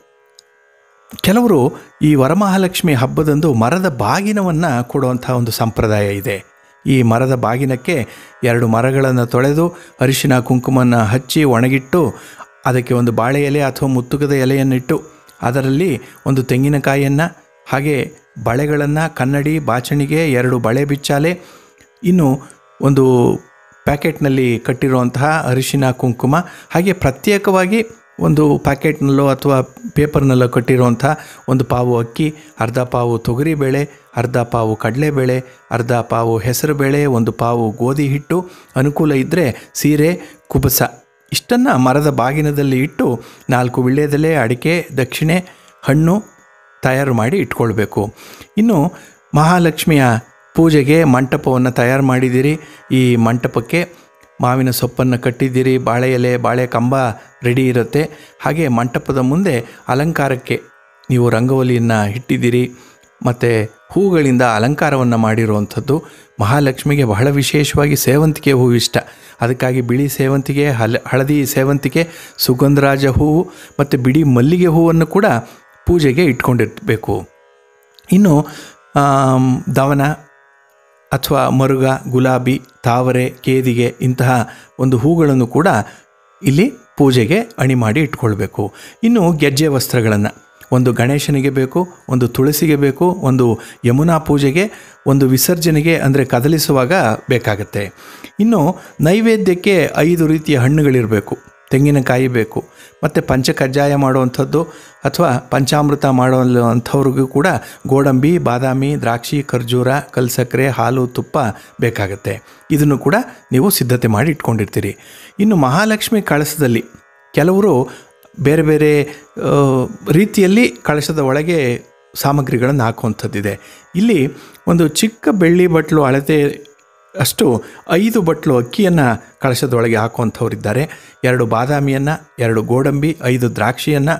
ಕೆಲವರು ಈ ವರಮಹಾಲಕ್ಷ್ಮಿ ಹಬ್ಬದಂದು ಮರದ ಬಾಗಿನವನ್ನು ಕೊಡುವಂಥ ಒಂದು ಸಂಪ್ರದಾಯ ಇದೆ. ಈ ಮರದ ಬಾಗಿನಕ್ಕೆ ಎರಡು ಮರಗಳನ್ನು ತೊಳೆದು ಅರಿಶಿನ, ಕುಂಕುಮನ ಹಚ್ಚಿ ಒಣಗಿಟ್ಟು ಅದಕ್ಕೆ ಒಂದು ಬಾಳೆ ಎಲೆ ಅಥವಾ ಮುತ್ತುಗದ ಎಲೆಯನ್ನಿಟ್ಟು ಅದರಲ್ಲಿ ಒಂದು ತೆಂಗಿನಕಾಯಿಯನ್ನು, ಹಾಗೆ ಬಳೆಗಳನ್ನು, ಕನ್ನಡಿ, ಬಾಚಣಿಗೆ ಎರಡು ಬಳೆ ಬಿಚ್ಚಾಲೆ, ಇನ್ನು ಒಂದು ಪ್ಯಾಕೆಟ್ನಲ್ಲಿ ಕಟ್ಟಿರುವಂತಹ ಅರಿಶಿನ, ಕುಂಕುಮ, ಹಾಗೆ ಪ್ರತ್ಯೇಕವಾಗಿ ಒಂದು ಪ್ಯಾಕೆಟ್ನಲ್ಲೋ ಅಥವಾ ಪೇಪರ್ನಲ್ಲೋ ಕಟ್ಟಿರುವಂಥ ಒಂದು ಪಾವು ಅಕ್ಕಿ, ಅರ್ಧ ಪಾವು ತೊಗರಿಬೇಳೆ ಅರ್ಧ ಪಾವು ಕಡಲೆಬೇಳೆ ಅರ್ಧ ಪಾವು ಹೆಸರುಬೇಳೆ ಒಂದು ಪಾವು ಗೋಧಿ ಹಿಟ್ಟು, ಅನುಕೂಲ ಇದ್ದರೆ ಸೀರೆ, ಕುಬಸ. ಇಷ್ಟನ್ನು ಮರದ ಬಾಗಿನದಲ್ಲಿ ಇಟ್ಟು ನಾಲ್ಕು ವಿಳ್ಯದಲ್ಲೇ ಅಡಿಕೆ, ದಕ್ಷಿಣೆ, ಹಣ್ಣು ತಯಾರು ಮಾಡಿ ಇಟ್ಕೊಳ್ಬೇಕು. ಇನ್ನು ಮಹಾಲಕ್ಷ್ಮಿಯ ಪೂಜೆಗೆ ಮಂಟಪವನ್ನು ತಯಾರು ಮಾಡಿದ್ದೀರಿ. ಈ ಮಂಟಪಕ್ಕೆ ಮಾವಿನ ಸೊಪ್ಪನ್ನು ಕಟ್ಟಿದ್ದೀರಿ. ಬಾಳೆ ಎಲೆ, ಬಾಳೆ ಕಂಬ ರೆಡಿ ಇರುತ್ತೆ. ಹಾಗೆ ಮಂಟಪದ ಮುಂದೆ ಅಲಂಕಾರಕ್ಕೆ ನೀವು ರಂಗೋಲಿಯನ್ನು ಇಟ್ಟಿದ್ದೀರಿ. ಮತ್ತು ಹೂಗಳಿಂದ ಅಲಂಕಾರವನ್ನು ಮಾಡಿರುವಂಥದ್ದು ಮಹಾಲಕ್ಷ್ಮಿಗೆ ಬಹಳ ವಿಶೇಷವಾಗಿ ಸೇವಂತಿಗೆ ಹೂವು ಇಷ್ಟ. ಅದಕ್ಕಾಗಿ ಬಿಳಿ ಸೇವಂತಿಗೆ, ಹಲ, ಹಳದಿ ಸೇವಂತಿಗೆ ಸುಗಂಧರಾಜ ಹೂವು ಮತ್ತು ಬಿಡಿ ಮಲ್ಲಿಗೆ ಹೂವನ್ನು ಕೂಡ ಪೂಜೆಗೆ ಇಟ್ಕೊಂಡಿರಬೇಕು. ಇನ್ನು ದವನ ಅಥವಾ ಮರುಗ, ಗುಲಾಬಿ, ತಾವರೆ, ಕೇದಿಗೆ ಇಂತಹ ಒಂದು ಹೂಗಳನ್ನು ಕೂಡ ಇಲ್ಲಿ ಪೂಜೆಗೆ ಅಣಿ ಮಾಡಿ ಇಟ್ಕೊಳ್ಬೇಕು. ಇನ್ನು ಗೆಜ್ಜೆ ವಸ್ತ್ರಗಳನ್ನು. ಒಂದು ಗಣೇಶನಿಗೆ ಬೇಕು, ಒಂದು ತುಳಸಿಗೆ ಬೇಕು, ಒಂದು ಯಮುನಾ ಪೂಜೆಗೆ, ಒಂದು ವಿಸರ್ಜನೆಗೆ ಅಂದರೆ ಕದಲಿಸುವಾಗ ಬೇಕಾಗತ್ತೆ. ಇನ್ನು ನೈವೇದ್ಯಕ್ಕೆ ಐದು ರೀತಿಯ ಹಣ್ಣುಗಳಿರಬೇಕು. ತೆಂಗಿನಕಾಯಿ ಬೇಕು, ಮತ್ತು ಪಂಚಕಜ್ಜಾಯ ಮಾಡುವಂಥದ್ದು, ಅಥವಾ ಪಂಚಾಮೃತ ಮಾಡುವಂಥವ್ರಿಗೂ ಕೂಡ ಗೋಡಂಬಿ, ಬಾದಾಮಿ, ದ್ರಾಕ್ಷಿ, ಖರ್ಜೂರ ಕಲ್ಸಕ್ಕರೆ ಹಾಲು, ತುಪ್ಪ ಬೇಕಾಗತ್ತೆ. ಇದನ್ನು ಕೂಡ ನೀವು ಸಿದ್ಧತೆ ಮಾಡಿ ಇಟ್ಕೊಂಡಿರ್ತೀರಿ. ಇನ್ನು ಮಹಾಲಕ್ಷ್ಮಿ ಕಳಸದಲ್ಲಿ ಕೆಲವರು ಬೇರೆ ಬೇರೆ ರೀತಿಯಲ್ಲಿ ಕಳಶದ ಒಳಗೆ ಸಾಮಗ್ರಿಗಳನ್ನು ಹಾಕುವಂಥದ್ದಿದೆ. ಇಲ್ಲಿ ಒಂದು ಚಿಕ್ಕ ಬೆಳ್ಳಿ ಬಟ್ಲು ಅಳತೆ ಅಷ್ಟು ಐದು ಬಟ್ಲು ಅಕ್ಕಿಯನ್ನು ಕಳಶದೊಳಗೆ ಹಾಕುವಂಥವರಿದ್ದಾರೆ. ಎರಡು ಬಾದಾಮಿಯನ್ನು, ಎರಡು ಗೋಡಂಬಿ, ಐದು ದ್ರಾಕ್ಷಿಯನ್ನು,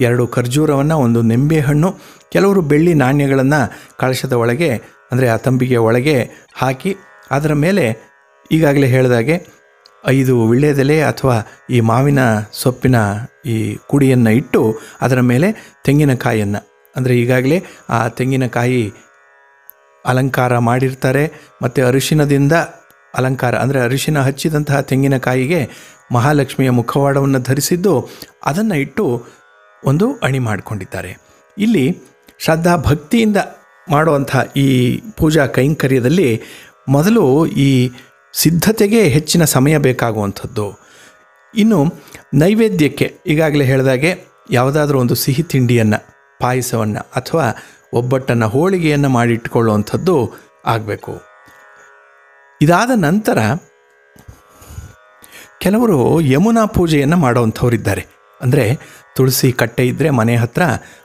ಎರಡು ಖರ್ಜೂರವನ್ನು, ಒಂದು ನಿಂಬೆಹಣ್ಣು, ಕೆಲವರು ಬೆಳ್ಳಿ ನಾಣ್ಯಗಳನ್ನು ಕಳಶದ ಒಳಗೆ, ಅಂದರೆ ಆ ತಂಬಿಗೆ ಒಳಗೆ ಹಾಕಿ ಅದರ ಮೇಲೆ ಈಗಾಗಲೇ ಹೇಳಿದಾಗೆ ಐದು ವಿಳ್ಯದೆಲೆ ಅಥವಾ ಈ ಮಾವಿನ ಸೊಪ್ಪಿನ ಈ ಕುಡಿಯನ್ನು ಇಟ್ಟು ಅದರ ಮೇಲೆ ತೆಂಗಿನಕಾಯಿಯನ್ನು. ಅಂದರೆ ಈಗಾಗಲೇ ಆ ತೆಂಗಿನಕಾಯಿ ಅಲಂಕಾರ ಮಾಡಿರ್ತಾರೆ, ಮತ್ತು ಅರಿಶಿನದಿಂದ ಅಲಂಕಾರ, ಅಂದರೆ ಅರಿಶಿನ ಹಚ್ಚಿದಂತಹ ತೆಂಗಿನಕಾಯಿಗೆ ಮಹಾಲಕ್ಷ್ಮಿಯ ಮುಖವಾಡವನ್ನು ಧರಿಸಿದ್ದು ಅದನ್ನು ಇಟ್ಟು ಒಂದು ಅಣಿ ಮಾಡಿಕೊಂಡಿದ್ದಾರೆ. ಇಲ್ಲಿ ಶ್ರದ್ಧಾ ಭಕ್ತಿಯಿಂದ ಮಾಡುವಂಥ ಈ ಪೂಜಾ ಕೈಂಕರ್ಯದಲ್ಲಿ ಮೊದಲು ಈ ಸಿದ್ಧತೆಗೆ ಹೆಚ್ಚಿನ ಸಮಯ ಬೇಕಾಗುವಂಥದ್ದು. ಇನ್ನು ನೈವೇದ್ಯಕ್ಕೆ ಈಗಾಗಲೇ ಹೇಳಿದಾಗೆ ಯಾವುದಾದ್ರೂ ಒಂದು ಸಿಹಿ ತಿಂಡಿಯನ್ನು, ಪಾಯಸವನ್ನು ಅಥವಾ ಒಬ್ಬಟ್ಟನ್ನು, ಹೋಳಿಗೆಯನ್ನು ಮಾಡಿಟ್ಕೊಳ್ಳುವಂಥದ್ದು ಆಗಬೇಕು. ಇದಾದ ನಂತರ ಕೆಲವರು ಯಮುನಾ ಪೂಜೆಯನ್ನು ಮಾಡುವಂಥವರಿದ್ದಾರೆ. ಅಂದರೆ ತುಳಸಿ ಕಟ್ಟೆ ಇದ್ದರೆ ಮನೆ ಹತ್ರ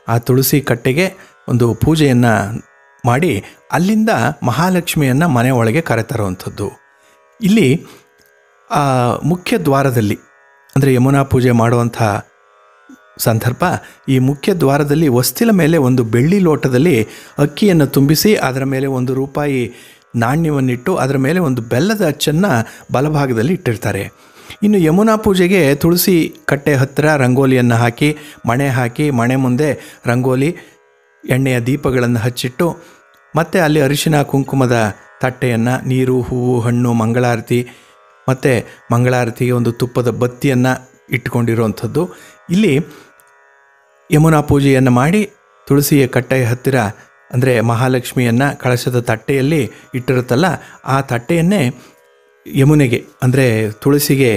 ಆ ತುಳಸಿ ಕಟ್ಟೆಗೆ ಒಂದು ಪೂಜೆಯನ್ನು ಮಾಡಿ ಅಲ್ಲಿಂದ ಮಹಾಲಕ್ಷ್ಮಿಯನ್ನು ಮನೆ ಒಳಗೆ ಕರೆತರುವಂಥದ್ದು. ಇಲ್ಲಿ ಮುಖ್ಯ ದ್ವಾರದಲ್ಲಿ, ಅಂದರೆ ಯಮುನಾ ಪೂಜೆ ಮಾಡುವಂಥ ಸಂದರ್ಭ, ಈ ಮುಖ್ಯ ದ್ವಾರದಲ್ಲಿ ವಸ್ತಿಲ ಮೇಲೆ ಒಂದು ಬೆಳ್ಳಿ ಲೋಟದಲ್ಲಿ ಅಕ್ಕಿಯನ್ನು ತುಂಬಿಸಿ, ಅದರ ಮೇಲೆ ಒಂದು ರೂಪಾಯಿ ನಾಣ್ಯವನ್ನಿಟ್ಟು, ಅದರ ಮೇಲೆ ಒಂದು ಬೆಲ್ಲದ ಅಚ್ಚನ್ನು ಬಲಭಾಗದಲ್ಲಿ ಇಟ್ಟಿರ್ತಾರೆ. ಇನ್ನು ಯಮುನಾ ಪೂಜೆಗೆ ತುಳಸಿ ಕಟ್ಟೆ ಹತ್ತಿರ ರಂಗೋಲಿಯನ್ನು ಹಾಕಿ, ಮಣೆ ಹಾಕಿ, ಮಣೆ ಮುಂದೆ ರಂಗೋಲಿ, ಎಣ್ಣೆಯ ದೀಪಗಳನ್ನು ಹಚ್ಚಿಟ್ಟು, ಮತ್ತು ಅಲ್ಲಿ ಅರಿಶಿನ, ಕುಂಕುಮದ ತಟ್ಟೆಯನ್ನು, ನೀರು, ಹೂವು, ಹಣ್ಣು, ಮಂಗಳಾರತಿ ಮತ್ತು ಮಂಗಳಾರತಿಗೆ ಒಂದು ತುಪ್ಪದ ಬತ್ತಿಯನ್ನು ಇಟ್ಟುಕೊಂಡಿರುವಂಥದ್ದು. ಇಲ್ಲಿ ಯಮುನಾ ಪೂಜೆಯನ್ನು ಮಾಡಿ ತುಳಸಿಯ ಕಟ್ಟೆಯ ಹತ್ತಿರ, ಅಂದರೆ ಮಹಾಲಕ್ಷ್ಮಿಯನ್ನು ಕಳಶದ ತಟ್ಟೆಯಲ್ಲಿ ಇಟ್ಟಿರುತ್ತಲ್ಲ, ಆ ತಟ್ಟೆಯನ್ನೇ ಯಮುನೆಗೆ, ಅಂದರೆ ತುಳಸಿಗೆ,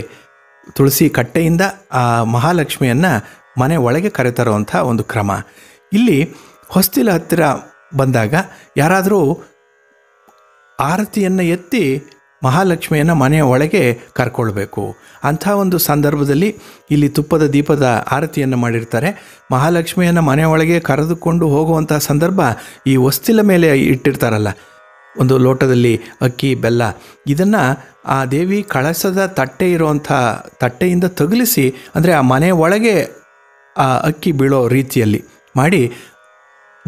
ತುಳಸಿ ಕಟ್ಟೆಯಿಂದ ಆ ಮಹಾಲಕ್ಷ್ಮಿಯನ್ನು ಮನೆ ಒಳಗೆ ಕರೆತರುವಂಥ ಒಂದು ಕ್ರಮ. ಇಲ್ಲಿ ಹೊಸ್ತಿಲ ಹತ್ತಿರ ಬಂದಾಗ ಯಾರಾದರೂ ಆರತಿಯನ್ನು ಎತ್ತಿ ಮಹಾಲಕ್ಷ್ಮಿಯನ್ನು ಮನೆಯ ಒಳಗೆ ಕರ್ಕೊಳ್ಬೇಕು. ಅಂಥ ಒಂದು ಸಂದರ್ಭದಲ್ಲಿ ಇಲ್ಲಿ ತುಪ್ಪದ ದೀಪದ ಆರತಿಯನ್ನು ಮಾಡಿರ್ತಾರೆ. ಮಹಾಲಕ್ಷ್ಮಿಯನ್ನು ಮನೆ ಒಳಗೆ ಕರೆದುಕೊಂಡು ಹೋಗುವಂಥ ಸಂದರ್ಭ ಈ ವಸ್ತಿಲ ಮೇಲೆ ಇಟ್ಟಿರ್ತಾರಲ್ಲ. ಒಂದು ಲೋಟದಲ್ಲಿ ಅಕ್ಕಿ, ಬೆಲ್ಲ, ಇದನ್ನು ಆ ದೇವಿ ಕಳಸದ ತಟ್ಟೆ ಇರುವಂಥ ತಟ್ಟೆಯಿಂದ ತಗುಲಿಸಿ, ಅಂದರೆ ಆ ಮನೆ ಒಳಗೆ ಆ ಅಕ್ಕಿ ಬೀಳೋ ರೀತಿಯಲ್ಲಿ ಮಾಡಿ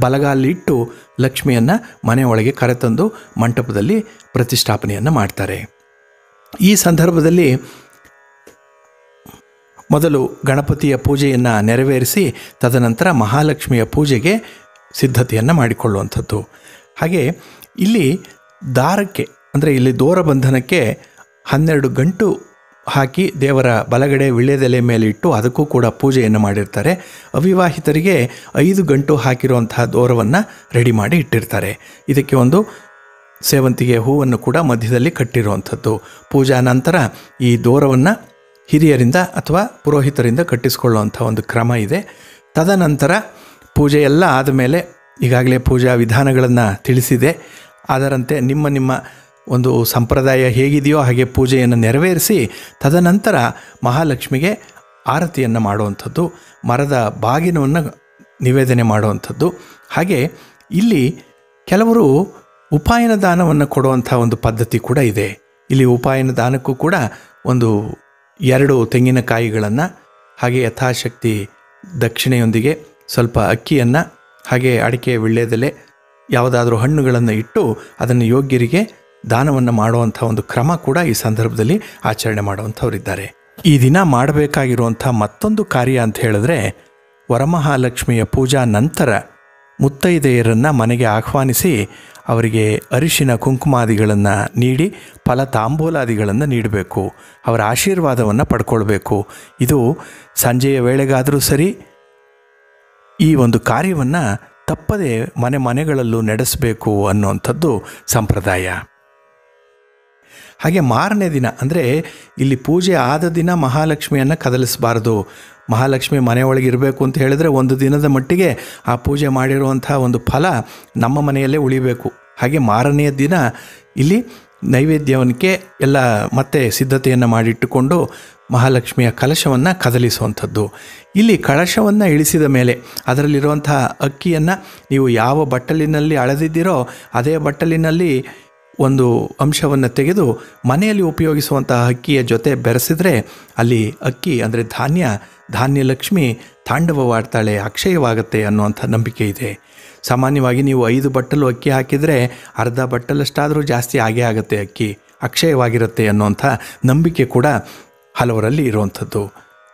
ಬಲಗಾಲಿಟ್ಟು ಲಕ್ಷ್ಮಿಯನ್ನು ಮನೆಯೊಳಗೆ ಕರೆತಂದು ಮಂಟಪದಲ್ಲಿ ಪ್ರತಿಷ್ಠಾಪನೆಯನ್ನು ಮಾಡ್ತಾರೆ. ಈ ಸಂದರ್ಭದಲ್ಲಿ ಮೊದಲು ಗಣಪತಿಯ ಪೂಜೆಯನ್ನು ನೆರವೇರಿಸಿ ತದನಂತರ ಮಹಾಲಕ್ಷ್ಮಿಯ ಪೂಜೆಗೆ ಸಿದ್ಧತೆಯನ್ನು ಮಾಡಿಕೊಳ್ಳುವಂಥದ್ದು. ಹಾಗೆ ಇಲ್ಲಿ ದಾರಕ್ಕೆ, ಅಂದರೆ ಇಲ್ಲಿ ದೂರಬಂಧನಕ್ಕೆ ಹನ್ನೆರಡು ಗಂಟು ಹಾಕಿ ದೇವರ ಬಲಗಡೆ ವಿಳ್ಯದೆಲೆ ಮೇಲೆ ಇಟ್ಟು ಅದಕ್ಕೂ ಕೂಡ ಪೂಜೆಯನ್ನು ಮಾಡಿರ್ತಾರೆ. ಅವಿವಾಹಿತರಿಗೆ ಐದು ಗಂಟು ಹಾಕಿರುವಂತಹ ದೋರವನ್ನು ರೆಡಿ ಮಾಡಿ ಇಟ್ಟಿರ್ತಾರೆ. ಇದಕ್ಕೆ ಒಂದು ಸೇವಂತಿಗೆ ಹೂವನ್ನು ಕೂಡ ಮಧ್ಯದಲ್ಲಿ ಕಟ್ಟಿರುವಂಥದ್ದು. ಪೂಜಾ ನಂತರ ಈ ದೋರವನ್ನು ಹಿರಿಯರಿಂದ ಅಥವಾ ಪುರೋಹಿತರಿಂದ ಕಟ್ಟಿಸಿಕೊಳ್ಳುವಂಥ ಒಂದು ಕ್ರಮ ಇದೆ. ತದನಂತರ ಪೂಜೆ ಎಲ್ಲ ಆದಮೇಲೆ ಈಗಾಗಲೇ ಪೂಜಾ ವಿಧಾನಗಳನ್ನು ತಿಳಿಸಿದೆ. ಅದರಂತೆ ನಿಮ್ಮ ನಿಮ್ಮ ಒಂದು ಸಂಪ್ರದಾಯ ಹೇಗಿದೆಯೋ ಹಾಗೆ ಪೂಜೆಯನ್ನು ನೆರವೇರಿಸಿ ತದನಂತರ ಮಹಾಲಕ್ಷ್ಮಿಗೆ ಆರತಿಯನ್ನು ಮಾಡುವಂಥದ್ದು, ಮರದ ಬಾಗಿನವನ್ನು ನಿವೇದನೆ ಮಾಡುವಂಥದ್ದು. ಹಾಗೆ ಇಲ್ಲಿ ಕೆಲವರು ಉಪಾಯನ ದಾನವನ್ನು ಕೊಡುವಂಥ ಒಂದು ಪದ್ಧತಿ ಕೂಡ ಇದೆ. ಇಲ್ಲಿ ಉಪಾಯನ ದಾನಕ್ಕೂ ಕೂಡ ಒಂದು ಎರಡು ತೆಂಗಿನಕಾಯಿಗಳನ್ನು, ಹಾಗೆ ಯಥಾಶಕ್ತಿ ದಕ್ಷಿಣೆಯೊಂದಿಗೆ ಸ್ವಲ್ಪ ಅಕ್ಕಿಯನ್ನು, ಹಾಗೆ ಅಡಿಕೆ, ವಿಳ್ಳೆದೆಲೆ, ಯಾವುದಾದ್ರೂ ಹಣ್ಣುಗಳನ್ನು ಇಟ್ಟು ಅದನ್ನು ಯೋಗ್ಯರಿಗೆ ದಾನವನ್ನು ಮಾಡುವಂಥ ಒಂದು ಕ್ರಮ ಕೂಡ ಈ ಸಂದರ್ಭದಲ್ಲಿ ಆಚರಣೆ ಮಾಡುವಂಥವರಿದ್ದಾರೆ. ಈ ದಿನ ಮಾಡಬೇಕಾಗಿರುವಂಥ ಮತ್ತೊಂದು ಕಾರ್ಯ ಅಂತ ಹೇಳಿದ್ರೆ, ವರಮಹಾಲಕ್ಷ್ಮಿಯ ಪೂಜಾ ನಂತರ ಮುತ್ತೈದೆಯರನ್ನು ಮನೆಗೆ ಆಹ್ವಾನಿಸಿ ಅವರಿಗೆ ಅರಿಶಿನ ಕುಂಕುಮಾದಿಗಳನ್ನು ನೀಡಿ ಫಲ ತಾಂಬೂಲಾದಿಗಳನ್ನು ನೀಡಬೇಕು. ಅವರ ಆಶೀರ್ವಾದವನ್ನು ಪಡ್ಕೊಳ್ಬೇಕು. ಇದು ಸಂಜೆಯ ವೇಳೆಗಾದರೂ ಸರಿ ಈ ಒಂದು ಕಾರ್ಯವನ್ನು ತಪ್ಪದೆ ಮನೆ ಮನೆಗಳಲ್ಲೂ ನಡೆಸಬೇಕು ಅನ್ನುವಂಥದ್ದು ಸಂಪ್ರದಾಯ. ಹಾಗೆ ಮಾರನೇ ದಿನ, ಅಂದರೆ ಇಲ್ಲಿ ಪೂಜೆ ಆದ ದಿನ ಮಹಾಲಕ್ಷ್ಮಿಯನ್ನು ಕದಲಿಸಬಾರ್ದು. ಮಹಾಲಕ್ಷ್ಮಿ ಮನೆಯೊಳಗೆ ಇರಬೇಕು ಅಂತ ಹೇಳಿದರೆ ಒಂದು ದಿನದ ಮಟ್ಟಿಗೆ ಆ ಪೂಜೆ ಮಾಡಿರುವಂಥ ಒಂದು ಫಲ ನಮ್ಮ ಮನೆಯಲ್ಲೇ ಉಳಿಬೇಕು. ಹಾಗೆ ಮಾರನೆಯ ದಿನ ಇಲ್ಲಿ ನೈವೇದ್ಯವನಿಗೆ ಎಲ್ಲ ಮತ್ತೆ ಸಿದ್ಧತೆಯನ್ನು ಮಾಡಿಟ್ಟುಕೊಂಡು ಮಹಾಲಕ್ಷ್ಮಿಯ ಕಲಶವನ್ನು ಕದಲಿಸುವಂಥದ್ದು. ಇಲ್ಲಿ ಕಳಶವನ್ನು ಇಳಿಸಿದ ಮೇಲೆ ಅದರಲ್ಲಿರುವಂತಹ ಅಕ್ಕಿಯನ್ನು ನೀವು ಯಾವ ಬಟ್ಟಲಿನಲ್ಲಿ ಅಳೆದಿದ್ದೀರೋ, ಅದೇ ಬಟ್ಟಲಿನಲ್ಲಿ ಒಂದು ಅಂಶವನ್ನು ತೆಗೆದು ಮನೆಯಲ್ಲಿ ಉಪಯೋಗಿಸುವಂತಹ ಅಕ್ಕಿಯ ಜೊತೆ ಬೆರೆಸಿದ್ರೆ ಅಲ್ಲಿ ಅಕ್ಕಿ ಅಂದರೆ ಧಾನ್ಯ ಧಾನ್ಯ ಲಕ್ಷ್ಮಿ ತಾಂಡವವಾಡ್ತಾಳೆ, ಅಕ್ಷಯವಾಗುತ್ತೆ ಅನ್ನುವಂಥ ನಂಬಿಕೆ ಇದೆ. ಸಾಮಾನ್ಯವಾಗಿ ನೀವು ಐದು ಬಟ್ಟಲು ಅಕ್ಕಿ ಹಾಕಿದರೆ ಅರ್ಧ ಬಟ್ಟಲಷ್ಟಾದರೂ ಜಾಸ್ತಿ ಆಗೇ ಆಗುತ್ತೆ ಅಕ್ಕಿ, ಅಕ್ಷಯವಾಗಿರುತ್ತೆ ಅನ್ನುವಂಥ ನಂಬಿಕೆ ಕೂಡ ಹಲವರಲ್ಲಿ ಇರುವಂಥದ್ದು.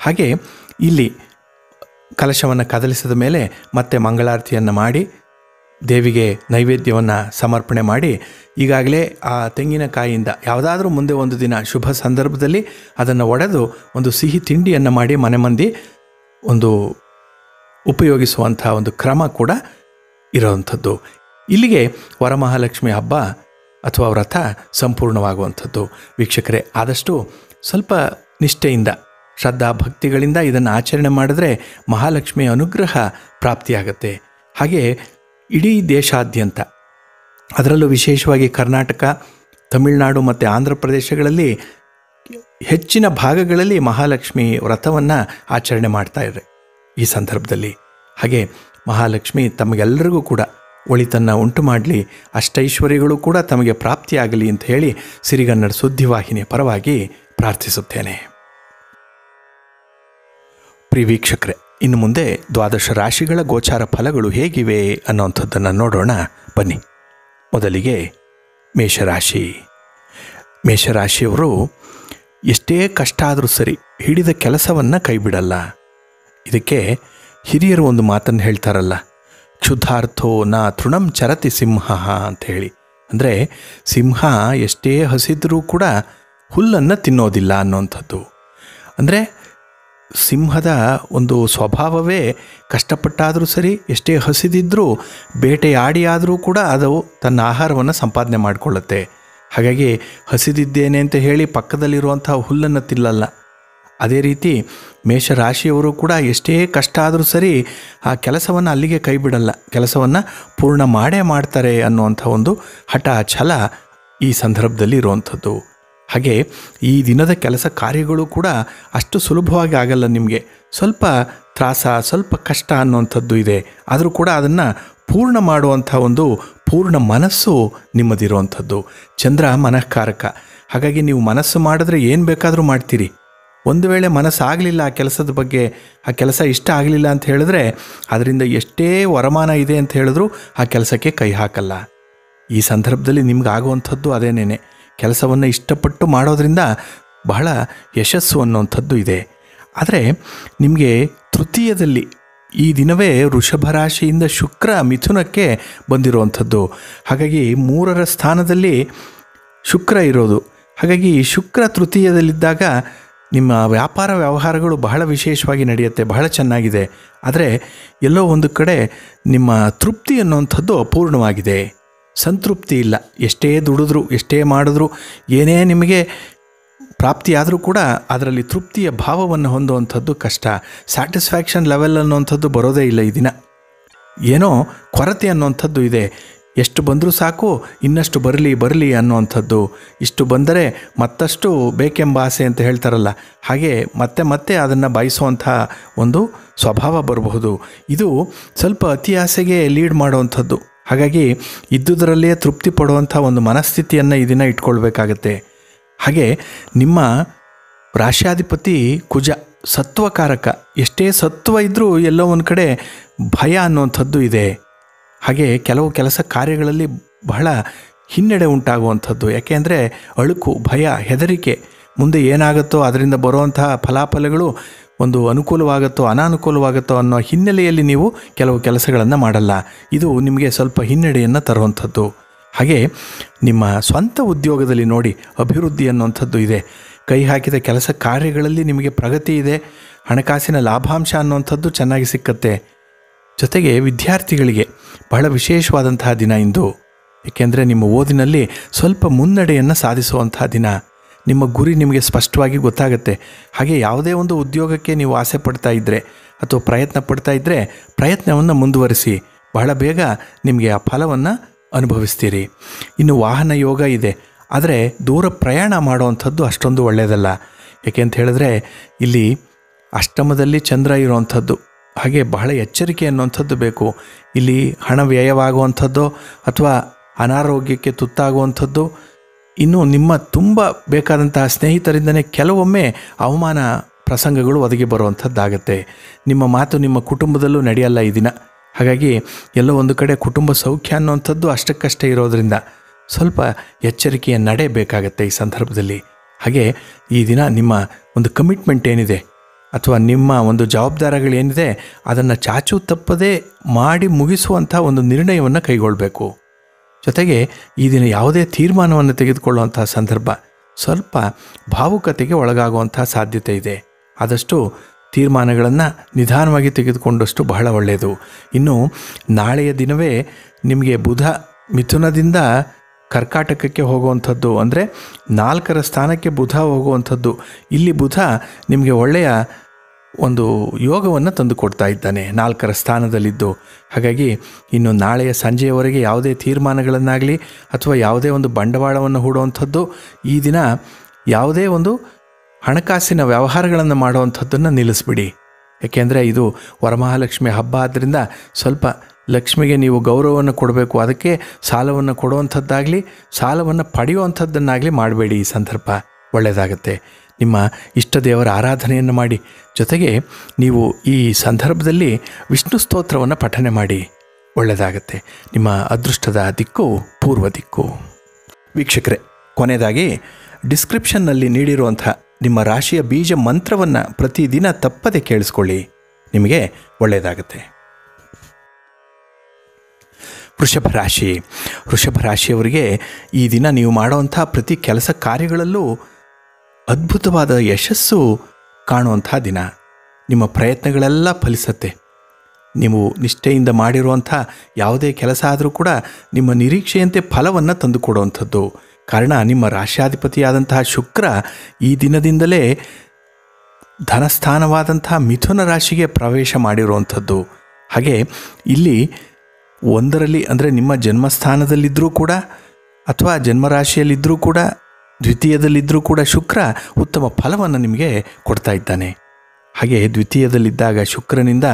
ಹಾಗೆ ಇಲ್ಲಿ ಕಲಶವನ್ನು ಕದಲಿಸಿದ ಮೇಲೆ ಮತ್ತೆ ಮಂಗಳಾರತಿಯನ್ನು ಮಾಡಿ ದೇವಿಗೆ ನೈವೇದ್ಯವನ್ನು ಸಮರ್ಪಣೆ ಮಾಡಿ ಈಗಾಗಲೇ ಆ ತೆಂಗಿನಕಾಯಿಯಿಂದ ಯಾವುದಾದ್ರೂ ಮುಂದೆ ಒಂದು ದಿನ ಶುಭ ಸಂದರ್ಭದಲ್ಲಿ ಅದನ್ನು ಒಡೆದು ಒಂದು ಸಿಹಿ ತಿಂಡಿಯನ್ನು ಮಾಡಿ ಮನೆ ಮಂದಿ ಒಂದು ಉಪಯೋಗಿಸುವಂಥ ಒಂದು ಕ್ರಮ ಕೂಡ ಇರೋವಂಥದ್ದು. ಇಲ್ಲಿಗೆ ವರಮಹಾಲಕ್ಷ್ಮಿ ಹಬ್ಬ ಅಥವಾ ವ್ರತ ಸಂಪೂರ್ಣವಾಗುವಂಥದ್ದು. ವೀಕ್ಷಕರೇ, ಆದಷ್ಟು ಸ್ವಲ್ಪ ನಿಷ್ಠೆಯಿಂದ, ಶ್ರದ್ಧಾ ಭಕ್ತಿಗಳಿಂದ ಇದನ್ನು ಆಚರಣೆ ಮಾಡಿದ್ರೆ ಮಹಾಲಕ್ಷ್ಮಿಯ ಅನುಗ್ರಹ ಪ್ರಾಪ್ತಿಯಾಗತ್ತೆ. ಹಾಗೆ ಇಡೀ ದೇಶಾದ್ಯಂತ, ಅದರಲ್ಲೂ ವಿಶೇಷವಾಗಿ ಕರ್ನಾಟಕ, ತಮಿಳುನಾಡು ಮತ್ತು ಆಂಧ್ರ ಪ್ರದೇಶಗಳಲ್ಲಿ ಹೆಚ್ಚಿನ ಭಾಗಗಳಲ್ಲಿ ಮಹಾಲಕ್ಷ್ಮಿ ವ್ರತವನ್ನು ಆಚರಣೆ ಮಾಡ್ತಾ ಇದ್ದಾರೆ ಈ ಸಂದರ್ಭದಲ್ಲಿ. ಹಾಗೆ ಮಹಾಲಕ್ಷ್ಮಿ ತಮಗೆಲ್ಲರಿಗೂ ಕೂಡ ಒಳಿತನ್ನು ಉಂಟು ಮಾಡಲಿ, ಅಷ್ಟೈಶ್ವರ್ಯಗಳು ಕೂಡ ತಮಗೆ ಪ್ರಾಪ್ತಿಯಾಗಲಿ ಅಂತ ಹೇಳಿ ಸಿರಿಗನ್ನಡ ಸುದ್ದಿವಾಹಿನಿಯ ಪರವಾಗಿ ಪ್ರಾರ್ಥಿಸುತ್ತೇನೆ. ಪ್ರಿಯ ವೀಕ್ಷಕರೇ ಇನ್ನು ಮುಂದೆ ದ್ವಾದಶ ರಾಶಿಗಳ ಗೋಚಾರ ಫಲಗಳು ಹೇಗಿವೆ ಅನ್ನೋಂಥದ್ದನ್ನು ನೋಡೋಣ. ಬನ್ನಿ. ಮೊದಲಿಗೆ ಮೇಷರಾಶಿ. ಮೇಷರಾಶಿಯವರು ಎಷ್ಟೇ ಕಷ್ಟ ಆದರೂ ಸರಿ ಹಿಡಿದ ಕೆಲಸವನ್ನು ಕೈಬಿಡಲ್ಲ. ಇದಕ್ಕೆ ಹಿರಿಯರು ಒಂದು ಮಾತನ್ನು ಹೇಳ್ತಾರಲ್ಲ ಕ್ಷುದ್ಧಾರ್ಥೋ ನಾ ತೃಣಂ ಚರತಿ ಸಿಂಹ ಅಂತ ಹೇಳಿ. ಅಂದರೆ ಸಿಂಹ ಎಷ್ಟೇ ಹಸಿದ್ರೂ ಕೂಡ ಹುಲ್ಲನ್ನು ತಿನ್ನೋದಿಲ್ಲ ಅನ್ನೋಂಥದ್ದು. ಅಂದರೆ ಸಿಂಹದ ಒಂದು ಸ್ವಭಾವವೇ ಕಷ್ಟಪಟ್ಟಾದರೂ ಸರಿ ಎಷ್ಟೇ ಹಸಿದಿದ್ದರೂ ಬೇಟೆಯಾಡಿ ಆದರೂ ಕೂಡ ಅದು ತನ್ನ ಆಹಾರವನ್ನು ಸಂಪಾದನೆ ಮಾಡಿಕೊಳ್ಳುತ್ತೆ. ಹಾಗಾಗಿ ಹಸಿದಿದ್ದೇನೆ ಅಂತ ಹೇಳಿ ಪಕ್ಕದಲ್ಲಿರುವಂಥ ಹುಲ್ಲನ್ನು ತಿಲ್ಲಲ್ಲ ಅದೇ ರೀತಿ ಮೇಷರಾಶಿಯವರು ಕೂಡ ಎಷ್ಟೇ ಕಷ್ಟ ಆದರೂ ಸರಿ ಆ ಕೆಲಸವನ್ನು ಅಲ್ಲಿಗೆ ಕೈ ಬಿಡಲ್ಲ ಕೆಲಸವನ್ನು ಪೂರ್ಣ ಮಾಡೇ ಮಾಡ್ತಾರೆ ಅನ್ನುವಂಥ ಒಂದು ಹಠ ಛಲ ಈ ಸಂದರ್ಭದಲ್ಲಿ ಇರುವಂಥದ್ದು. ಹಾಗೆ ಈ ದಿನದ ಕೆಲಸ ಕಾರ್ಯಗಳು ಕೂಡ ಅಷ್ಟು ಸುಲಭವಾಗಿ ಆಗಲ್ಲ ನಿಮಗೆ. ಸ್ವಲ್ಪ ತ್ರಾಸ, ಸ್ವಲ್ಪ ಕಷ್ಟ ಅನ್ನುವಂಥದ್ದು ಇದೆ. ಆದರೂ ಕೂಡ ಅದನ್ನು ಪೂರ್ಣ ಮಾಡುವಂಥ ಒಂದು ಪೂರ್ಣ ಮನಸ್ಸು ನಿಮ್ಮದಿರುವಂಥದ್ದು. ಚಂದ್ರ ಮನಃಕಾರಕ. ಹಾಗಾಗಿ ನೀವು ಮನಸ್ಸು ಮಾಡಿದ್ರೆ ಏನು ಬೇಕಾದರೂ ಮಾಡ್ತೀರಿ. ಒಂದು ವೇಳೆ ಮನಸ್ಸು ಆಗಲಿಲ್ಲ ಆ ಕೆಲಸದ ಬಗ್ಗೆ, ಆ ಕೆಲಸ ಇಷ್ಟ ಆಗಲಿಲ್ಲ ಅಂತ ಹೇಳಿದ್ರೆ ಅದರಿಂದ ಎಷ್ಟೇ ವರಮಾನ ಇದೆ ಅಂತ ಹೇಳಿದ್ರೂ ಆ ಕೆಲಸಕ್ಕೆ ಕೈ ಹಾಕಲ್ಲ. ಈ ಸಂದರ್ಭದಲ್ಲಿ ನಿಮ್ಗೆ ಆಗುವಂಥದ್ದು ಅದೇನೇನೆ? ಕೆಲಸವನ್ನು ಇಷ್ಟಪಟ್ಟು ಮಾಡೋದರಿಂದ ಬಹಳ ಯಶಸ್ಸು ಅನ್ನುವಂಥದ್ದು ಇದೆ. ಆದರೆ ನಿಮಗೆ ತೃತೀಯದಲ್ಲಿ ಈ ದಿನವೇ ವೃಷಭ ರಾಶಿಯಿಂದ ಶುಕ್ರ ಮಿಥುನಕ್ಕೆ ಬಂದಿರುವಂಥದ್ದು. ಹಾಗಾಗಿ ಮೂರರ ಸ್ಥಾನದಲ್ಲಿ ಶುಕ್ರ ಇರೋದು. ಹಾಗಾಗಿ ಶುಕ್ರ ತೃತೀಯದಲ್ಲಿದ್ದಾಗ ನಿಮ್ಮ ವ್ಯಾಪಾರ ವ್ಯವಹಾರಗಳು ಬಹಳ ವಿಶೇಷವಾಗಿ ನಡೆಯುತ್ತೆ, ಬಹಳ ಚೆನ್ನಾಗಿದೆ. ಆದರೆ ಎಲ್ಲೋ ಒಂದು ಕಡೆ ನಿಮ್ಮ ತೃಪ್ತಿ ಅನ್ನುವಂಥದ್ದು ಅಪೂರ್ಣವಾಗಿದೆ. ಸಂತೃಪ್ತಿ ಇಲ್ಲ. ಎಷ್ಟೇ ದುಡಿದ್ರು, ಎಷ್ಟೇ ಮಾಡಿದ್ರು, ಏನೇ ನಿಮಗೆ ಪ್ರಾಪ್ತಿಯಾದರೂ ಕೂಡ ಅದರಲ್ಲಿ ತೃಪ್ತಿಯ ಭಾವವನ್ನು ಹೊಂದುವಂಥದ್ದು ಕಷ್ಟ. ಸ್ಯಾಟಿಸ್ಫ್ಯಾಕ್ಷನ್ ಲೆವೆಲ್ ಅನ್ನುವಂಥದ್ದು ಬರೋದೇ ಇಲ್ಲ ಈ ದಿನ. ಏನೋ ಕೊರತೆ ಅನ್ನುವಂಥದ್ದು ಇದೆ. ಎಷ್ಟು ಬಂದರೂ ಸಾಕು, ಇನ್ನಷ್ಟು ಬರಲಿ ಬರಲಿ ಅನ್ನುವಂಥದ್ದು. ಇಷ್ಟು ಬಂದರೆ ಮತ್ತಷ್ಟು ಬೇಕೆಂಬ ಆಸೆ ಅಂತ ಹೇಳ್ತಾರಲ್ಲ. ಹಾಗೆ ಮತ್ತೆ ಮತ್ತೆ ಅದನ್ನು ಬಯಸುವಂಥ ಒಂದು ಸ್ವಭಾವ ಬರಬಹುದು. ಇದು ಸ್ವಲ್ಪ ಅತಿ ಆಸೆಗೆ ಲೀಡ್ ಮಾಡುವಂಥದ್ದು. ಹಾಗಾಗಿ ಇದ್ದುದರಲ್ಲೇ ತೃಪ್ತಿ ಪಡುವಂಥ ಒಂದು ಮನಸ್ಥಿತಿಯನ್ನು ಇದನ್ನು ದಿನ ಇಟ್ಕೊಳ್ಬೇಕಾಗತ್ತೆ. ಹಾಗೆ ನಿಮ್ಮ ರಾಶ್ಯಾಧಿಪತಿ ಕುಜ ಸತ್ವಕಾರಕ, ಎಷ್ಟೇ ಸತ್ವ ಇದ್ದರೂ ಎಲ್ಲೋ ಒಂದು ಕಡೆ ಭಯ ಅನ್ನುವಂಥದ್ದು ಇದೆ. ಹಾಗೆ ಕೆಲವು ಕೆಲಸ ಕಾರ್ಯಗಳಲ್ಲಿ ಬಹಳ ಹಿನ್ನಡೆ ಉಂಟಾಗುವಂಥದ್ದು. ಯಾಕೆಂದರೆ ಅಳುಕು, ಭಯ, ಹೆದರಿಕೆ ಮುಂದೆ ಏನಾಗುತ್ತೋ ಅದರಿಂದ ಬರುವಂತಹ ಫಲಾಫಲಗಳು ಒಂದು ಅನುಕೂಲವಾಗುತ್ತೋ ಅನಾನುಕೂಲವಾಗುತ್ತೋ ಅನ್ನೋ ಹಿನ್ನೆಲೆಯಲ್ಲಿ ನೀವು ಕೆಲವು ಕೆಲಸಗಳನ್ನು ಮಾಡಲ್ಲ. ಇದು ನಿಮಗೆ ಸ್ವಲ್ಪ ಹಿನ್ನಡೆಯನ್ನು ತರುವಂಥದ್ದು. ಹಾಗೆ ನಿಮ್ಮ ಸ್ವಂತ ಉದ್ಯೋಗದಲ್ಲಿ ನೋಡಿ ಅಭಿವೃದ್ಧಿ ಅನ್ನುವಂಥದ್ದು ಇದೆ. ಕೈ ಹಾಕಿದ ಕೆಲಸ ಕಾರ್ಯಗಳಲ್ಲಿ ನಿಮಗೆ ಪ್ರಗತಿ ಇದೆ. ಹಣಕಾಸಿನ ಲಾಭಾಂಶ ಅನ್ನುವಂಥದ್ದು ಚೆನ್ನಾಗಿ ಸಿಕ್ಕತ್ತೆ. ಜೊತೆಗೆ ವಿದ್ಯಾರ್ಥಿಗಳಿಗೆ ಬಹಳ ವಿಶೇಷವಾದಂತಹ ದಿನ ಇಂದು. ಏಕೆಂದರೆ ನಿಮ್ಮ ಓದಿನಲ್ಲಿ ಸ್ವಲ್ಪ ಮುನ್ನಡೆಯನ್ನು ಸಾಧಿಸುವಂತಹ ದಿನ. ನಿಮ್ಮ ಗುರಿ ನಿಮಗೆ ಸ್ಪಷ್ಟವಾಗಿ ಗೊತ್ತಾಗುತ್ತೆ. ಹಾಗೆ ಯಾವುದೇ ಒಂದು ಉದ್ಯೋಗಕ್ಕೆ ನೀವು ಆಸೆ ಪಡ್ತಾ ಇದ್ದರೆ ಅಥವಾ ಪ್ರಯತ್ನ ಪಡ್ತಾ ಇದ್ದರೆ ಪ್ರಯತ್ನವನ್ನು ಮುಂದುವರಿಸಿ. ಬಹಳ ಬೇಗ ನಿಮಗೆ ಆ ಫಲವನ್ನು ಅನುಭವಿಸ್ತೀರಿ. ಇನ್ನು ವಾಹನ ಯೋಗ ಇದೆ. ಆದರೆ ದೂರ ಪ್ರಯಾಣ ಮಾಡುವಂಥದ್ದು ಅಷ್ಟೊಂದು ಒಳ್ಳೆಯದಲ್ಲ ಯಾಕೆ ಅಂತ ಹೇಳಿದ್ರೆ ಇಲ್ಲಿ ಅಷ್ಟಮದಲ್ಲಿ ಚಂದ್ರ ಇರುವಂಥದ್ದು. ಹಾಗೆ ಬಹಳ ಎಚ್ಚರಿಕೆ ಅನ್ನುವಂಥದ್ದು ಬೇಕು. ಇಲ್ಲಿ ಹಣ ವ್ಯಯವಾಗುವಂಥದ್ದು ಅಥವಾ ಅನಾರೋಗ್ಯಕ್ಕೆ ತುತ್ತಾಗುವಂಥದ್ದು ಇನ್ನು ನಿಮ್ಮ ತುಂಬ ಬೇಕಾದಂತಹ ಸ್ನೇಹಿತರಿಂದನೇ ಕೆಲವೊಮ್ಮೆ ಅವಮಾನ ಪ್ರಸಂಗಗಳು ಒದಗಿ ಬರುವಂಥದ್ದಾಗತ್ತೆ. ನಿಮ್ಮ ಮಾತು ನಿಮ್ಮ ಕುಟುಂಬದಲ್ಲೂ ನಡೆಯಲ್ಲ ಈ ದಿನ. ಹಾಗಾಗಿ ಎಲ್ಲ ಒಂದು ಕಡೆ ಕುಟುಂಬ ಸೌಖ್ಯ ಅನ್ನುವಂಥದ್ದು ಅಷ್ಟಕ್ಕಷ್ಟೇ ಇರೋದರಿಂದ ಸ್ವಲ್ಪ ಎಚ್ಚರಿಕೆಯ ನಡೆ ಬೇಕಾಗತ್ತೆ ಈ ಸಂದರ್ಭದಲ್ಲಿ. ಹಾಗೆ ಈ ದಿನ ನಿಮ್ಮ ಒಂದು ಕಮಿಟ್ಮೆಂಟ್ ಏನಿದೆ? ಅಥವಾ ನಿಮ್ಮ ಒಂದು ಜವಾಬ್ದಾರಿಗಳೇನಿದೆ ಅದನ್ನು ಚಾಚು ತಪ್ಪದೇ ಮಾಡಿ ಮುಗಿಸುವಂಥ ಒಂದು ನಿರ್ಣಯವನ್ನು ಕೈಗೊಳ್ಳಬೇಕು ಜೊತೆಗೆ ಈ ದಿನ ಯಾವುದೇ ತೀರ್ಮಾನವನ್ನು ತೆಗೆದುಕೊಳ್ಳುವಂಥ ಸಂದರ್ಭ ಸ್ವಲ್ಪ ಭಾವುಕತೆಗೆ ಒಳಗಾಗುವಂಥ ಸಾಧ್ಯತೆ ಇದೆ. ಆದಷ್ಟು ತೀರ್ಮಾನಗಳನ್ನು ನಿಧಾನವಾಗಿ ತೆಗೆದುಕೊಂಡಷ್ಟು ಬಹಳ ಒಳ್ಳೆಯದು. ಇನ್ನು ನಾಳೆಯ ದಿನವೇ ನಿಮಗೆ ಬುಧ ಮಿಥುನದಿಂದ ಕರ್ಕಾಟಕಕ್ಕೆ ಹೋಗುವಂಥದ್ದು ಅಂದರೆ ನಾಲ್ಕರ ಸ್ಥಾನಕ್ಕೆ ಬುಧ ಹೋಗುವಂಥದ್ದು. ಇಲ್ಲಿ ಬುಧ ನಿಮಗೆ ಒಳ್ಳೆಯ ಒಂದು ಯೋಗವನ್ನು ತಂದು ಕೊಡ್ತಾ ಇದ್ದಾನೆ. ನಾಲ್ಕರ ಸ್ಥಾನದಲ್ಲಿದ್ದು. ಹಾಗಾಗಿ ಇನ್ನು ನಾಳೆಯ ಸಂಜೆಯವರೆಗೆ ಯಾವುದೇ ತೀರ್ಮಾನಗಳನ್ನಾಗಲಿ ಅಥವಾ ಯಾವುದೇ ಒಂದು ಬಂಡವಾಳವನ್ನು ಹೂಡುವಂಥದ್ದು, ಈ ದಿನ ಯಾವುದೇ ಒಂದು ಹಣಕಾಸಿನ ವ್ಯವಹಾರಗಳನ್ನು ಮಾಡುವಂಥದ್ದನ್ನು ನಿಲ್ಲಿಸ್ಬಿಡಿ. ಏಕೆಂದರೆ ಇದು ವರಮಹಾಲಕ್ಷ್ಮಿ ಹಬ್ಬ ಆದ್ದರಿಂದ ಸ್ವಲ್ಪ ಲಕ್ಷ್ಮಿಗೆ ನೀವು ಗೌರವವನ್ನು ಕೊಡಬೇಕು. ಅದಕ್ಕೆ ಸಾಲವನ್ನು ಕೊಡುವಂಥದ್ದಾಗಲಿ, ಸಾಲವನ್ನು ಪಡೆಯುವಂಥದ್ದನ್ನಾಗಲಿ ಮಾಡಬೇಡಿ ಈ ಸಂದರ್ಭ. ಒಳ್ಳೆಯದಾಗತ್ತೆ ನಿಮ್ಮ ಇಷ್ಟ ದೇವರ ಆರಾಧನೆಯನ್ನು ಮಾಡಿ. ಜೊತೆಗೆ ನೀವು ಈ ಸಂದರ್ಭದಲ್ಲಿ ವಿಷ್ಣು ಸ್ತೋತ್ರವನ್ನು ಪಠನೆ ಮಾಡಿ. ಒಳ್ಳೆಯದಾಗತ್ತೆ. ನಿಮ್ಮ ಅದೃಷ್ಟದ ದಿಕ್ಕು ಪೂರ್ವ ದಿಕ್ಕು. ವೀಕ್ಷಕರೇ, ಕೊನೆಯದಾಗಿ ಡಿಸ್ಕ್ರಿಪ್ಷನ್ನಲ್ಲಿ ನೀಡಿರುವಂಥ ನಿಮ್ಮ ರಾಶಿಯ ಬೀಜ ಮಂತ್ರವನ್ನು ಪ್ರತಿದಿನ ತಪ್ಪದೆ ಕೇಳಿಸ್ಕೊಳ್ಳಿ. ನಿಮಗೆ ಒಳ್ಳೆಯದಾಗುತ್ತೆ. ವೃಷಭ ರಾಶಿ. ವೃಷಭ ರಾಶಿಯವರಿಗೆ ಈ ದಿನ ನೀವು ಮಾಡುವಂಥ ಪ್ರತಿ ಕೆಲಸ ಕಾರ್ಯಗಳಲ್ಲೂ ಅದ್ಭುತವಾದ ಯಶಸ್ಸು ಕಾಣುವಂಥ ದಿನ. ನಿಮ್ಮ ಪ್ರಯತ್ನಗಳೆಲ್ಲ ಫಲಿಸತ್ತೆ. ನೀವು ನಿಷ್ಠೆಯಿಂದ ಮಾಡಿರುವಂಥ ಯಾವುದೇ ಕೆಲಸ ಆದರೂ ಕೂಡ ನಿಮ್ಮ ನಿರೀಕ್ಷೆಯಂತೆ ಫಲವನ್ನು ತಂದುಕೊಡುವಂಥದ್ದು. ಕಾರಣ, ನಿಮ್ಮ ರಾಶ್ಯಾಧಿಪತಿಯಾದಂತಹ ಶುಕ್ರ ಈ ದಿನದಿಂದಲೇ ಧನಸ್ಥಾನವಾದಂತಹ ಮಿಥುನ ರಾಶಿಗೆ ಪ್ರವೇಶ ಮಾಡಿರುವಂಥದ್ದು. ಹಾಗೆ ಇಲ್ಲಿ ಒಂದರಲ್ಲಿ ಅಂದರೆ ನಿಮ್ಮ ಜನ್ಮಸ್ಥಾನದಲ್ಲಿದ್ದರೂ ಕೂಡ ಅಥವಾ ಜನ್ಮರಾಶಿಯಲ್ಲಿದ್ದರೂ ಕೂಡ ದ್ವಿತೀಯದಲ್ಲಿದ್ದರೂ ಕೂಡ ಶುಕ್ರ ಉತ್ತಮ ಫಲವನ್ನು ನಿಮಗೆ ಕೊಡ್ತಾ ಇದ್ದಾನೆ. ಹಾಗೆ ದ್ವಿತೀಯದಲ್ಲಿದ್ದಾಗ ಶುಕ್ರನಿಂದ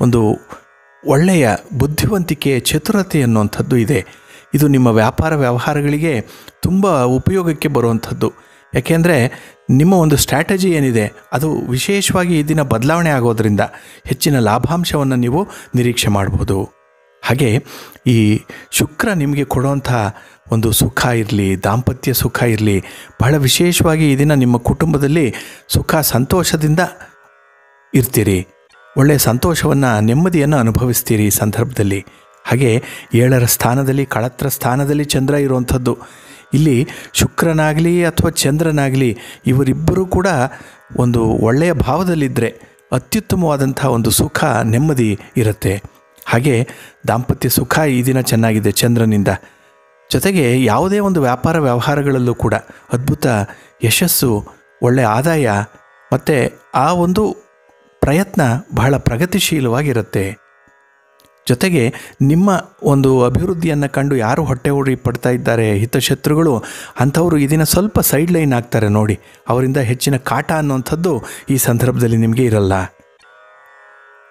ಒಂದು ಒಳ್ಳೆಯ ಬುದ್ಧಿವಂತಿಕೆ ಚತುರತೆ ಅನ್ನುವಂಥದ್ದು ಇದೆ. ಇದು ನಿಮ್ಮ ವ್ಯಾಪಾರ ವ್ಯವಹಾರಗಳಿಗೆ ತುಂಬ ಉಪಯೋಗಕ್ಕೆ ಬರುವಂಥದ್ದು. ಯಾಕೆಂದರೆ ನಿಮ್ಮ ಒಂದು ಸ್ಟ್ರಾಟಜಿ ಏನಿದೆ, ಅದು ವಿಶೇಷವಾಗಿ ಈ ದಿನ ಬದಲಾವಣೆ ಆಗೋದರಿಂದ ಹೆಚ್ಚಿನ ಲಾಭಾಂಶವನ್ನು ನೀವು ನಿರೀಕ್ಷೆ ಮಾಡ್ಬೋದು. ಹಾಗೆ ಈ ಶುಕ್ರ ನಿಮಗೆ ಕೊಡುವಂಥ ಒಂದು ಸುಖ ಇರಲಿ, ದಾಂಪತ್ಯ ಸುಖ ಇರಲಿ, ಬಹಳ ವಿಶೇಷವಾಗಿ ಈ ದಿನ ನಿಮ್ಮ ಕುಟುಂಬದಲ್ಲಿ ಸುಖ, ಸಂತೋಷದಿಂದ ಇರ್ತೀರಿ. ಒಳ್ಳೆಯ ಸಂತೋಷವನ್ನು, ನೆಮ್ಮದಿಯನ್ನು ಅನುಭವಿಸ್ತೀರಿ ಈ ಸಂದರ್ಭದಲ್ಲಿ. ಹಾಗೆ ಏಳರ ಸ್ಥಾನದಲ್ಲಿ, ಕಳತ್ರ ಸ್ಥಾನದಲ್ಲಿ ಚಂದ್ರ ಇರುವಂಥದ್ದು. ಇಲ್ಲಿ ಶುಕ್ರನಾಗಲಿ ಅಥವಾ ಚಂದ್ರನಾಗಲಿ ಇವರಿಬ್ಬರೂ ಕೂಡ ಒಂದು ಒಳ್ಳೆಯ ಭಾವದಲ್ಲಿದ್ದರೆ ಅತ್ಯುತ್ತಮವಾದಂಥ ಒಂದು ಸುಖ, ನೆಮ್ಮದಿ ಇರುತ್ತೆ. ಹಾಗೆ ದಾಂಪತ್ಯ ಸುಖ ಈ ದಿನ ಚೆನ್ನಾಗಿದೆ ಚಂದ್ರನಿಂದ. ಜೊತೆಗೆ ಯಾವುದೇ ಒಂದು ವ್ಯಾಪಾರ ವ್ಯವಹಾರಗಳಲ್ಲೂ ಕೂಡ ಅದ್ಭುತ ಯಶಸ್ಸು ಒಳ್ಳೆಯ ಆದಾಯ ಮತ್ತು ಆ ಒಂದು ಪ್ರಯತ್ನ ಬಹಳ ಪ್ರಗತಿಶೀಲವಾಗಿರುತ್ತೆ. ಜೊತೆಗೆ ನಿಮ್ಮ ಒಂದು ಅಭಿವೃದ್ಧಿಯನ್ನು ಕಂಡು ಯಾರು ಹೊಟ್ಟೆ ಉಡಿ ಪಡ್ತಾ ಇದ್ದಾರೆ, ಹಿತಶತ್ರುಗಳು ಅಂಥವರು ಇದನ್ನು ಸ್ವಲ್ಪ ಸೈಡ್ ಲೈನ್ ಆಗ್ತಾರೆ ನೋಡಿ. ಅವರಿಂದ ಹೆಚ್ಚಿನ ಕಾಟ ಅನ್ನುವಂಥದ್ದು ಈ ಸಂದರ್ಭದಲ್ಲಿ ನಿಮಗೆ ಇರಲ್ಲ.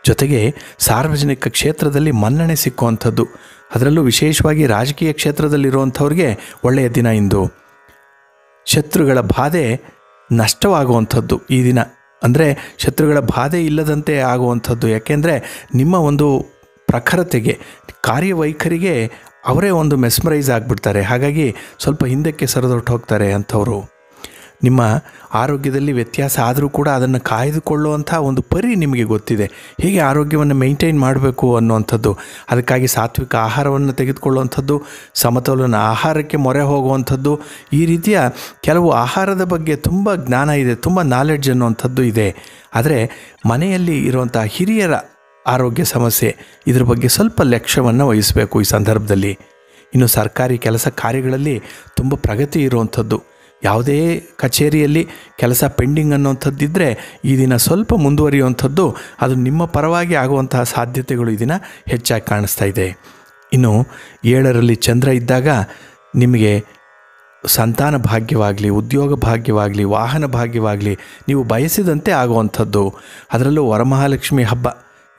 ಜೊತೆಗೆ ಸಾರ್ವಜನಿಕ ಕ್ಷೇತ್ರದಲ್ಲಿ ಮನ್ನಣೆ ಸಿಕ್ಕುವಂಥದ್ದು. ಅದರಲ್ಲೂ ವಿಶೇಷವಾಗಿ ರಾಜಕೀಯ ಕ್ಷೇತ್ರದಲ್ಲಿರುವಂಥವ್ರಿಗೆ ಒಳ್ಳೆಯ ದಿನ ಇಂದು. ಶತ್ರುಗಳ ಬಾಧೆ ನಷ್ಟವಾಗುವಂಥದ್ದು ಈ ದಿನ. ಅಂದರೆ ಶತ್ರುಗಳ ಬಾಧೆ ಇಲ್ಲದಂತೆ ಆಗುವಂಥದ್ದು. ಯಾಕೆಂದರೆ ನಿಮ್ಮ ಒಂದು ಪ್ರಖರತೆಗೆ, ಕಾರ್ಯವೈಖರಿಗೆ ಅವರೇ ಒಂದು ಮೆಸ್ಮರೈಸ್ ಆಗಿಬಿಡ್ತಾರೆ. ಹಾಗಾಗಿ ಸ್ವಲ್ಪ ಹಿಂದಕ್ಕೆ ಸರಿದೊಟ್ಟು ಹೋಗ್ತಾರೆ ಅಂಥವರು. ನಿಮ್ಮ ಆರೋಗ್ಯದಲ್ಲಿ ವ್ಯತ್ಯಾಸ ಆದರೂ ಕೂಡ ಅದನ್ನು ಕಾಯ್ದುಕೊಳ್ಳುವಂಥ ಒಂದು ಪರಿ ನಿಮಗೆ ಗೊತ್ತಿದೆ. ಹೇಗೆ ಆರೋಗ್ಯವನ್ನು ಮೇಂಟೈನ್ ಮಾಡಬೇಕು ಅನ್ನುವಂಥದ್ದು, ಅದಕ್ಕಾಗಿ ಸಾತ್ವಿಕ ಆಹಾರವನ್ನು ತೆಗೆದುಕೊಳ್ಳುವಂಥದ್ದು, ಸಮತೋಲನ ಆಹಾರಕ್ಕೆ ಮೊರೆ ಹೋಗುವಂಥದ್ದು, ಈ ರೀತಿಯ ಕೆಲವು ಆಹಾರದ ಬಗ್ಗೆ ತುಂಬ ಜ್ಞಾನ ಇದೆ, ತುಂಬ ನಾಲೆಡ್ಜ್ ಅನ್ನುವಂಥದ್ದು ಇದೆ. ಆದರೆ ಮನೆಯಲ್ಲಿ ಇರುವಂಥ ಹಿರಿಯರ ಆರೋಗ್ಯ ಸಮಸ್ಯೆ, ಇದ್ರ ಬಗ್ಗೆ ಸ್ವಲ್ಪ ಲಕ್ಷ್ಯವನ್ನು ವಹಿಸಬೇಕು ಈ ಸಂದರ್ಭದಲ್ಲಿ. ಇನ್ನು ಸರ್ಕಾರಿ ಕೆಲಸ ಕಾರ್ಯಗಳಲ್ಲಿ ತುಂಬ ಪ್ರಗತಿ ಇರುವಂಥದ್ದು. ಯಾವುದೇ ಕಚೇರಿಯಲ್ಲಿ ಕೆಲಸ ಪೆಂಡಿಂಗ್ ಅನ್ನೋಂಥದ್ದಿದ್ದರೆ ಈ ದಿನ ಸ್ವಲ್ಪ ಮುಂದುವರಿಯುವಂಥದ್ದು ಅದು ನಿಮ್ಮ ಪರವಾಗಿ ಆಗುವಂತಹ ಸಾಧ್ಯತೆಗಳು ಈ ದಿನ ಹೆಚ್ಚಾಗಿ ಕಾಣಿಸ್ತಾ ಇದೆ. ಇನ್ನು ಏಳರಲ್ಲಿ ಚಂದ್ರ ಇದ್ದಾಗ ನಿಮಗೆ ಸಂತಾನ ಭಾಗ್ಯವಾಗಲಿ, ಉದ್ಯೋಗ ಭಾಗ್ಯವಾಗಲಿ, ವಾಹನ ಭಾಗ್ಯವಾಗಲಿ ನೀವು ಬಯಸಿದಂತೆ ಆಗುವಂಥದ್ದು. ಅದರಲ್ಲೂ ವರಮಹಾಲಕ್ಷ್ಮಿ ಹಬ್ಬ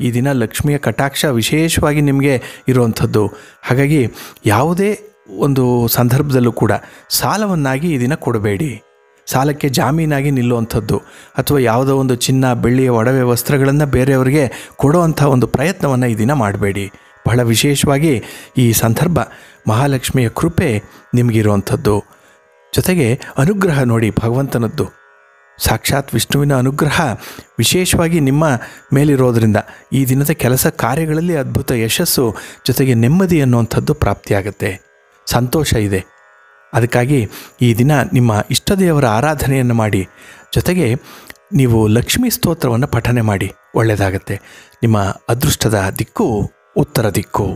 ಈ ದಿನ ಲಕ್ಷ್ಮಿಯ ಕಟಾಕ್ಷ ವಿಶೇಷವಾಗಿ ನಿಮಗೆ ಇರುವಂಥದ್ದು. ಹಾಗಾಗಿ ಯಾವುದೇ ಒಂದು ಸಂದರ್ಭದಲ್ಲೂ ಕೂಡ ಸಾಲವನ್ನಾಗಿ ಈ ದಿನ ಕೊಡಬೇಡಿ. ಸಾಲಕ್ಕೆ ಜಾಮೀನಾಗಿ ನಿಲ್ಲುವಂಥದ್ದು ಅಥವಾ ಯಾವುದೋ ಒಂದು ಚಿನ್ನ, ಬೆಳ್ಳಿಯ ಒಡವೆ ವಸ್ತ್ರಗಳನ್ನು ಬೇರೆಯವರಿಗೆ ಕೊಡುವಂಥ ಒಂದು ಪ್ರಯತ್ನವನ್ನು ಈ ದಿನ ಮಾಡಬೇಡಿ. ಬಹಳ ವಿಶೇಷವಾಗಿ ಈ ಸಂದರ್ಭ ಮಹಾಲಕ್ಷ್ಮಿಯ ಕೃಪೆ ನಿಮಗಿರುವಂಥದ್ದು. ಜೊತೆಗೆ ಅನುಗ್ರಹ ನೋಡಿ ಭಗವಂತನದ್ದು. ಸಾಕ್ಷಾತ್ ವಿಷ್ಣುವಿನ ಅನುಗ್ರಹ ವಿಶೇಷವಾಗಿ ನಿಮ್ಮ ಮೇಲಿರೋದರಿಂದ ಈ ದಿನದ ಕೆಲಸ ಕಾರ್ಯಗಳಲ್ಲಿ ಅದ್ಭುತ ಯಶಸ್ಸು ಜೊತೆಗೆ ನೆಮ್ಮದಿ ಅನ್ನುವಂಥದ್ದು ಪ್ರಾಪ್ತಿಯಾಗುತ್ತೆ. ಸಂತೋಷ ಇದೆ. ಅದಕ್ಕಾಗಿ ಈ ದಿನ ನಿಮ್ಮ ಇಷ್ಟದೇವರ ಆರಾಧನೆಯನ್ನು ಮಾಡಿ, ಜೊತೆಗೆ ನೀವು ಲಕ್ಷ್ಮೀ ಸ್ತೋತ್ರವನ್ನು ಪಠನೆ ಮಾಡಿ. ಒಳ್ಳೆಯದಾಗತ್ತೆ. ನಿಮ್ಮ ಅದೃಷ್ಟದ ದಿಕ್ಕು ಉತ್ತರ ದಿಕ್ಕು.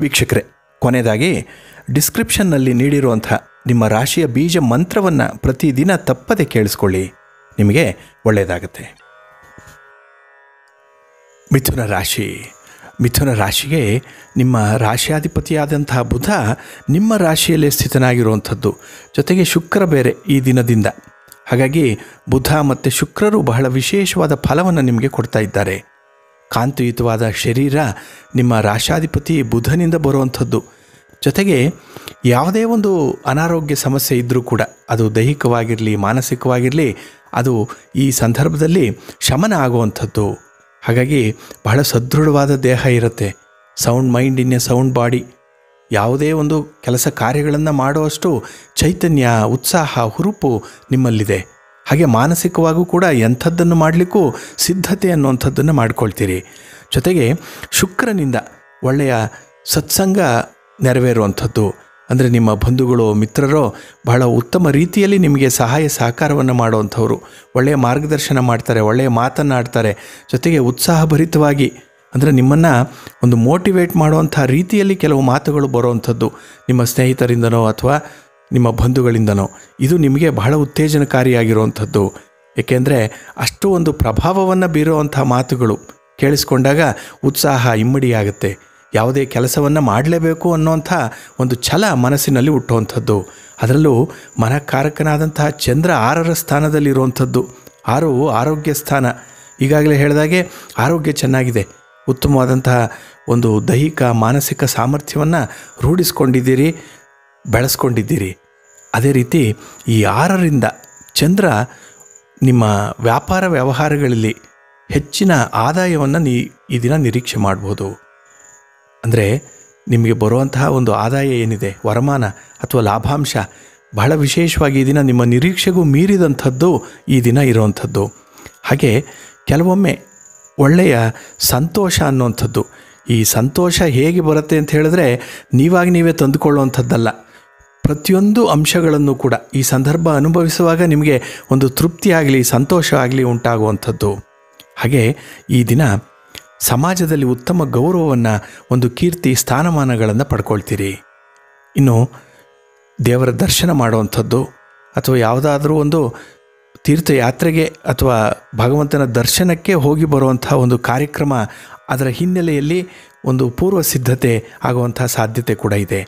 ವೀಕ್ಷಕರೇ, ಕೊನೆಯದಾಗಿ ಡಿಸ್ಕ್ರಿಪ್ಷನ್ನಲ್ಲಿ ನೀಡಿರುವಂಥ ನಿಮ್ಮ ರಾಶಿಯ ಬೀಜ ಮಂತ್ರವನ್ನು ಪ್ರತಿದಿನ ತಪ್ಪದೆ ಕೇಳಿಸ್ಕೊಳ್ಳಿ. ನಿಮಗೆ ಒಳ್ಳೆಯದಾಗತ್ತೆ. ಮಿಥುನ ರಾಶಿ. ಮಿಥುನ ರಾಶಿಗೆ ನಿಮ್ಮ ರಾಶಿಯಾಧಿಪತಿಯಾದಂತಹ ಬುಧ ನಿಮ್ಮ ರಾಶಿಯಲ್ಲೇ ಸ್ಥಿತನಾಗಿರುವಂಥದ್ದು. ಜೊತೆಗೆ ಶುಕ್ರ ಬೇರೆ ಈ ದಿನದಿಂದ. ಹಾಗಾಗಿ ಬುಧ ಮತ್ತು ಶುಕ್ರರು ಬಹಳ ವಿಶೇಷವಾದ ಫಲವನ್ನು ನಿಮಗೆ ಕೊಡ್ತಾ ಇದ್ದಾರೆ. ಕಾಂತಿಯುತವಾದ ಶರೀರ ನಿಮ್ಮ ರಾಶಾಧಿಪತಿ ಬುಧನಿಂದ ಬರುವಂಥದ್ದು. ಜೊತೆಗೆ ಯಾವುದೇ ಒಂದು ಅನಾರೋಗ್ಯ ಸಮಸ್ಯೆ ಇದ್ದರೂ ಕೂಡ ಅದು ದೈಹಿಕವಾಗಿರಲಿ, ಮಾನಸಿಕವಾಗಿರಲಿ, ಅದು ಈ ಸಂದರ್ಭದಲ್ಲಿ ಶಮನ ಆಗುವಂಥದ್ದು. ಹಾಗಾಗಿ ಬಹಳ ಸದೃಢವಾದ ದೇಹ ಇರುತ್ತೆ. Sound mind in a sound body. ಯಾವುದೇ ಒಂದು ಕೆಲಸ ಕಾರ್ಯಗಳನ್ನು ಮಾಡುವಷ್ಟು ಚೈತನ್ಯ, ಉತ್ಸಾಹ, ಹುರುಪು ನಿಮ್ಮಲ್ಲಿದೆ. ಹಾಗೆ ಮಾನಸಿಕವಾಗೂ ಕೂಡ ಎಂಥದ್ದನ್ನು ಮಾಡಲಿಕ್ಕೂ ಸಿದ್ಧತೆ ಅನ್ನುವಂಥದ್ದನ್ನು ಮಾಡ್ಕೊಳ್ತೀರಿ. ಜೊತೆಗೆ ಶುಕ್ರನಿಂದ ಒಳ್ಳೆಯ ಸತ್ಸಂಗ ನೆರವೇರುವಂಥದ್ದು. ಅಂದರೆ ನಿಮ್ಮ ಬಂಧುಗಳು ಮಿತ್ರರೋ ಬಹಳ ಉತ್ತಮ ರೀತಿಯಲ್ಲಿ ನಿಮಗೆ ಸಹಾಯ ಸಹಕಾರವನ್ನು ಮಾಡುವಂಥವ್ರು. ಒಳ್ಳೆಯ ಮಾರ್ಗದರ್ಶನ ಮಾಡ್ತಾರೆ, ಒಳ್ಳೆಯ ಮಾತನ್ನಾಡ್ತಾರೆ, ಜೊತೆಗೆ ಉತ್ಸಾಹಭರಿತವಾಗಿ. ಅಂದರೆ ನಿಮ್ಮನ್ನು ಒಂದು ಮೋಟಿವೇಟ್ ಮಾಡುವಂಥ ರೀತಿಯಲ್ಲಿ ಕೆಲವು ಮಾತುಗಳು ಬರುವಂಥದ್ದು. ನಿಮ್ಮ ಸ್ನೇಹಿತರಿಂದನೋ ಅಥವಾ ನಿಮ್ಮ ಬಂಧುಗಳಿಂದನೋ. ಇದು ನಿಮಗೆ ಬಹಳ ಉತ್ತೇಜನಕಾರಿಯಾಗಿರುವಂಥದ್ದು. ಏಕೆಂದರೆ ಅಷ್ಟು ಒಂದು ಪ್ರಭಾವವನ್ನು ಬೀರುವಂಥ ಮಾತುಗಳು ಕೇಳಿಸ್ಕೊಂಡಾಗ ಉತ್ಸಾಹ ಇಮ್ಮಡಿಯಾಗುತ್ತೆ. ಯಾವುದೇ ಕೆಲಸವನ್ನು ಮಾಡಲೇಬೇಕು ಅನ್ನೋಂಥ ಒಂದು ಛಲ ಮನಸ್ಸಿನಲ್ಲಿ ಹುಟ್ಟುವಂಥದ್ದು. ಅದರಲ್ಲೂ ಮನಃಕಾರಕನಾದಂತಹ ಚಂದ್ರ ಆರರ ಸ್ಥಾನದಲ್ಲಿರುವಂಥದ್ದು. ಆರು ಆರೋಗ್ಯ ಸ್ಥಾನ. ಈಗಾಗಲೇ ಹೇಳಿದಾಗೆ ಆರೋಗ್ಯ ಚೆನ್ನಾಗಿದೆ. ಉತ್ತಮವಾದಂತಹ ಒಂದು ದೈಹಿಕ, ಮಾನಸಿಕ ಸಾಮರ್ಥ್ಯವನ್ನು ರೂಢಿಸ್ಕೊಂಡಿದ್ದೀರಿ, ಬೆಳೆಸ್ಕೊಂಡಿದ್ದೀರಿ. ಅದೇ ರೀತಿ ಈ ಆರರಿಂದ ಚಂದ್ರ ನಿಮ್ಮ ವ್ಯಾಪಾರ ವ್ಯವಹಾರಗಳಲ್ಲಿ ಹೆಚ್ಚಿನ ಆದಾಯವನ್ನು ನೀ ಈ ದಿನ ನಿರೀಕ್ಷೆ ಮಾಡ್ಬೋದು. ಅಂದರೆ ನಿಮಗೆ ಬರುವಂತಹ ಒಂದು ಆದಾಯ ಏನಿದೆ, ವರಮಾನ ಅಥವಾ ಲಾಭಾಂಶ, ಬಹಳ ವಿಶೇಷವಾಗಿ ಈ ದಿನ ನಿಮ್ಮ ನಿರೀಕ್ಷೆಗೂ ಮೀರಿದಂಥದ್ದು ಈ ದಿನ ಇರುವಂಥದ್ದು. ಹಾಗೆ ಕೆಲವೊಮ್ಮೆ ಒಳ್ಳೆಯ ಸಂತೋಷ ಅನ್ನುವಂಥದ್ದು. ಈ ಸಂತೋಷ ಹೇಗೆ ಬರುತ್ತೆ ಅಂತ ಹೇಳಿದ್ರೆ ನೀವಾಗಿ ನೀವೇ ತಂದುಕೊಳ್ಳುವಂಥದ್ದಲ್ಲ. ಪ್ರತಿಯೊಂದು ಅಂಶಗಳನ್ನು ಕೂಡ ಈ ಸಂದರ್ಭ ಅನುಭವಿಸುವಾಗ ನಿಮಗೆ ಒಂದು ತೃಪ್ತಿ ಆಗಲಿ, ಸಂತೋಷ ಆಗಲಿ ಉಂಟಾಗುವಂಥದ್ದು. ಹಾಗೆ ಈ ದಿನ ಸಮಾಜದಲ್ಲಿ ಉತ್ತಮ ಗೌರವವನ್ನು ಒಂದು ಕೀರ್ತಿ ಸ್ಥಾನಮಾನಗಳನ್ನು ಪಡ್ಕೊಳ್ತೀರಿ. ಇನ್ನು ದೇವರ ದರ್ಶನ ಮಾಡುವಂಥದ್ದು ಅಥವಾ ಯಾವುದಾದ್ರೂ ಒಂದು ತೀರ್ಥಯಾತ್ರೆಗೆ ಅಥವಾ ಭಗವಂತನ ದರ್ಶನಕ್ಕೆ ಹೋಗಿ ಬರುವಂತಹ ಒಂದು ಕಾರ್ಯಕ್ರಮ ಅದರ ಹಿನ್ನೆಲೆಯಲ್ಲಿ ಒಂದು ಪೂರ್ವ ಸಿದ್ಧತೆ ಆಗುವಂಥ ಸಾಧ್ಯತೆ ಕೂಡ ಇದೆ.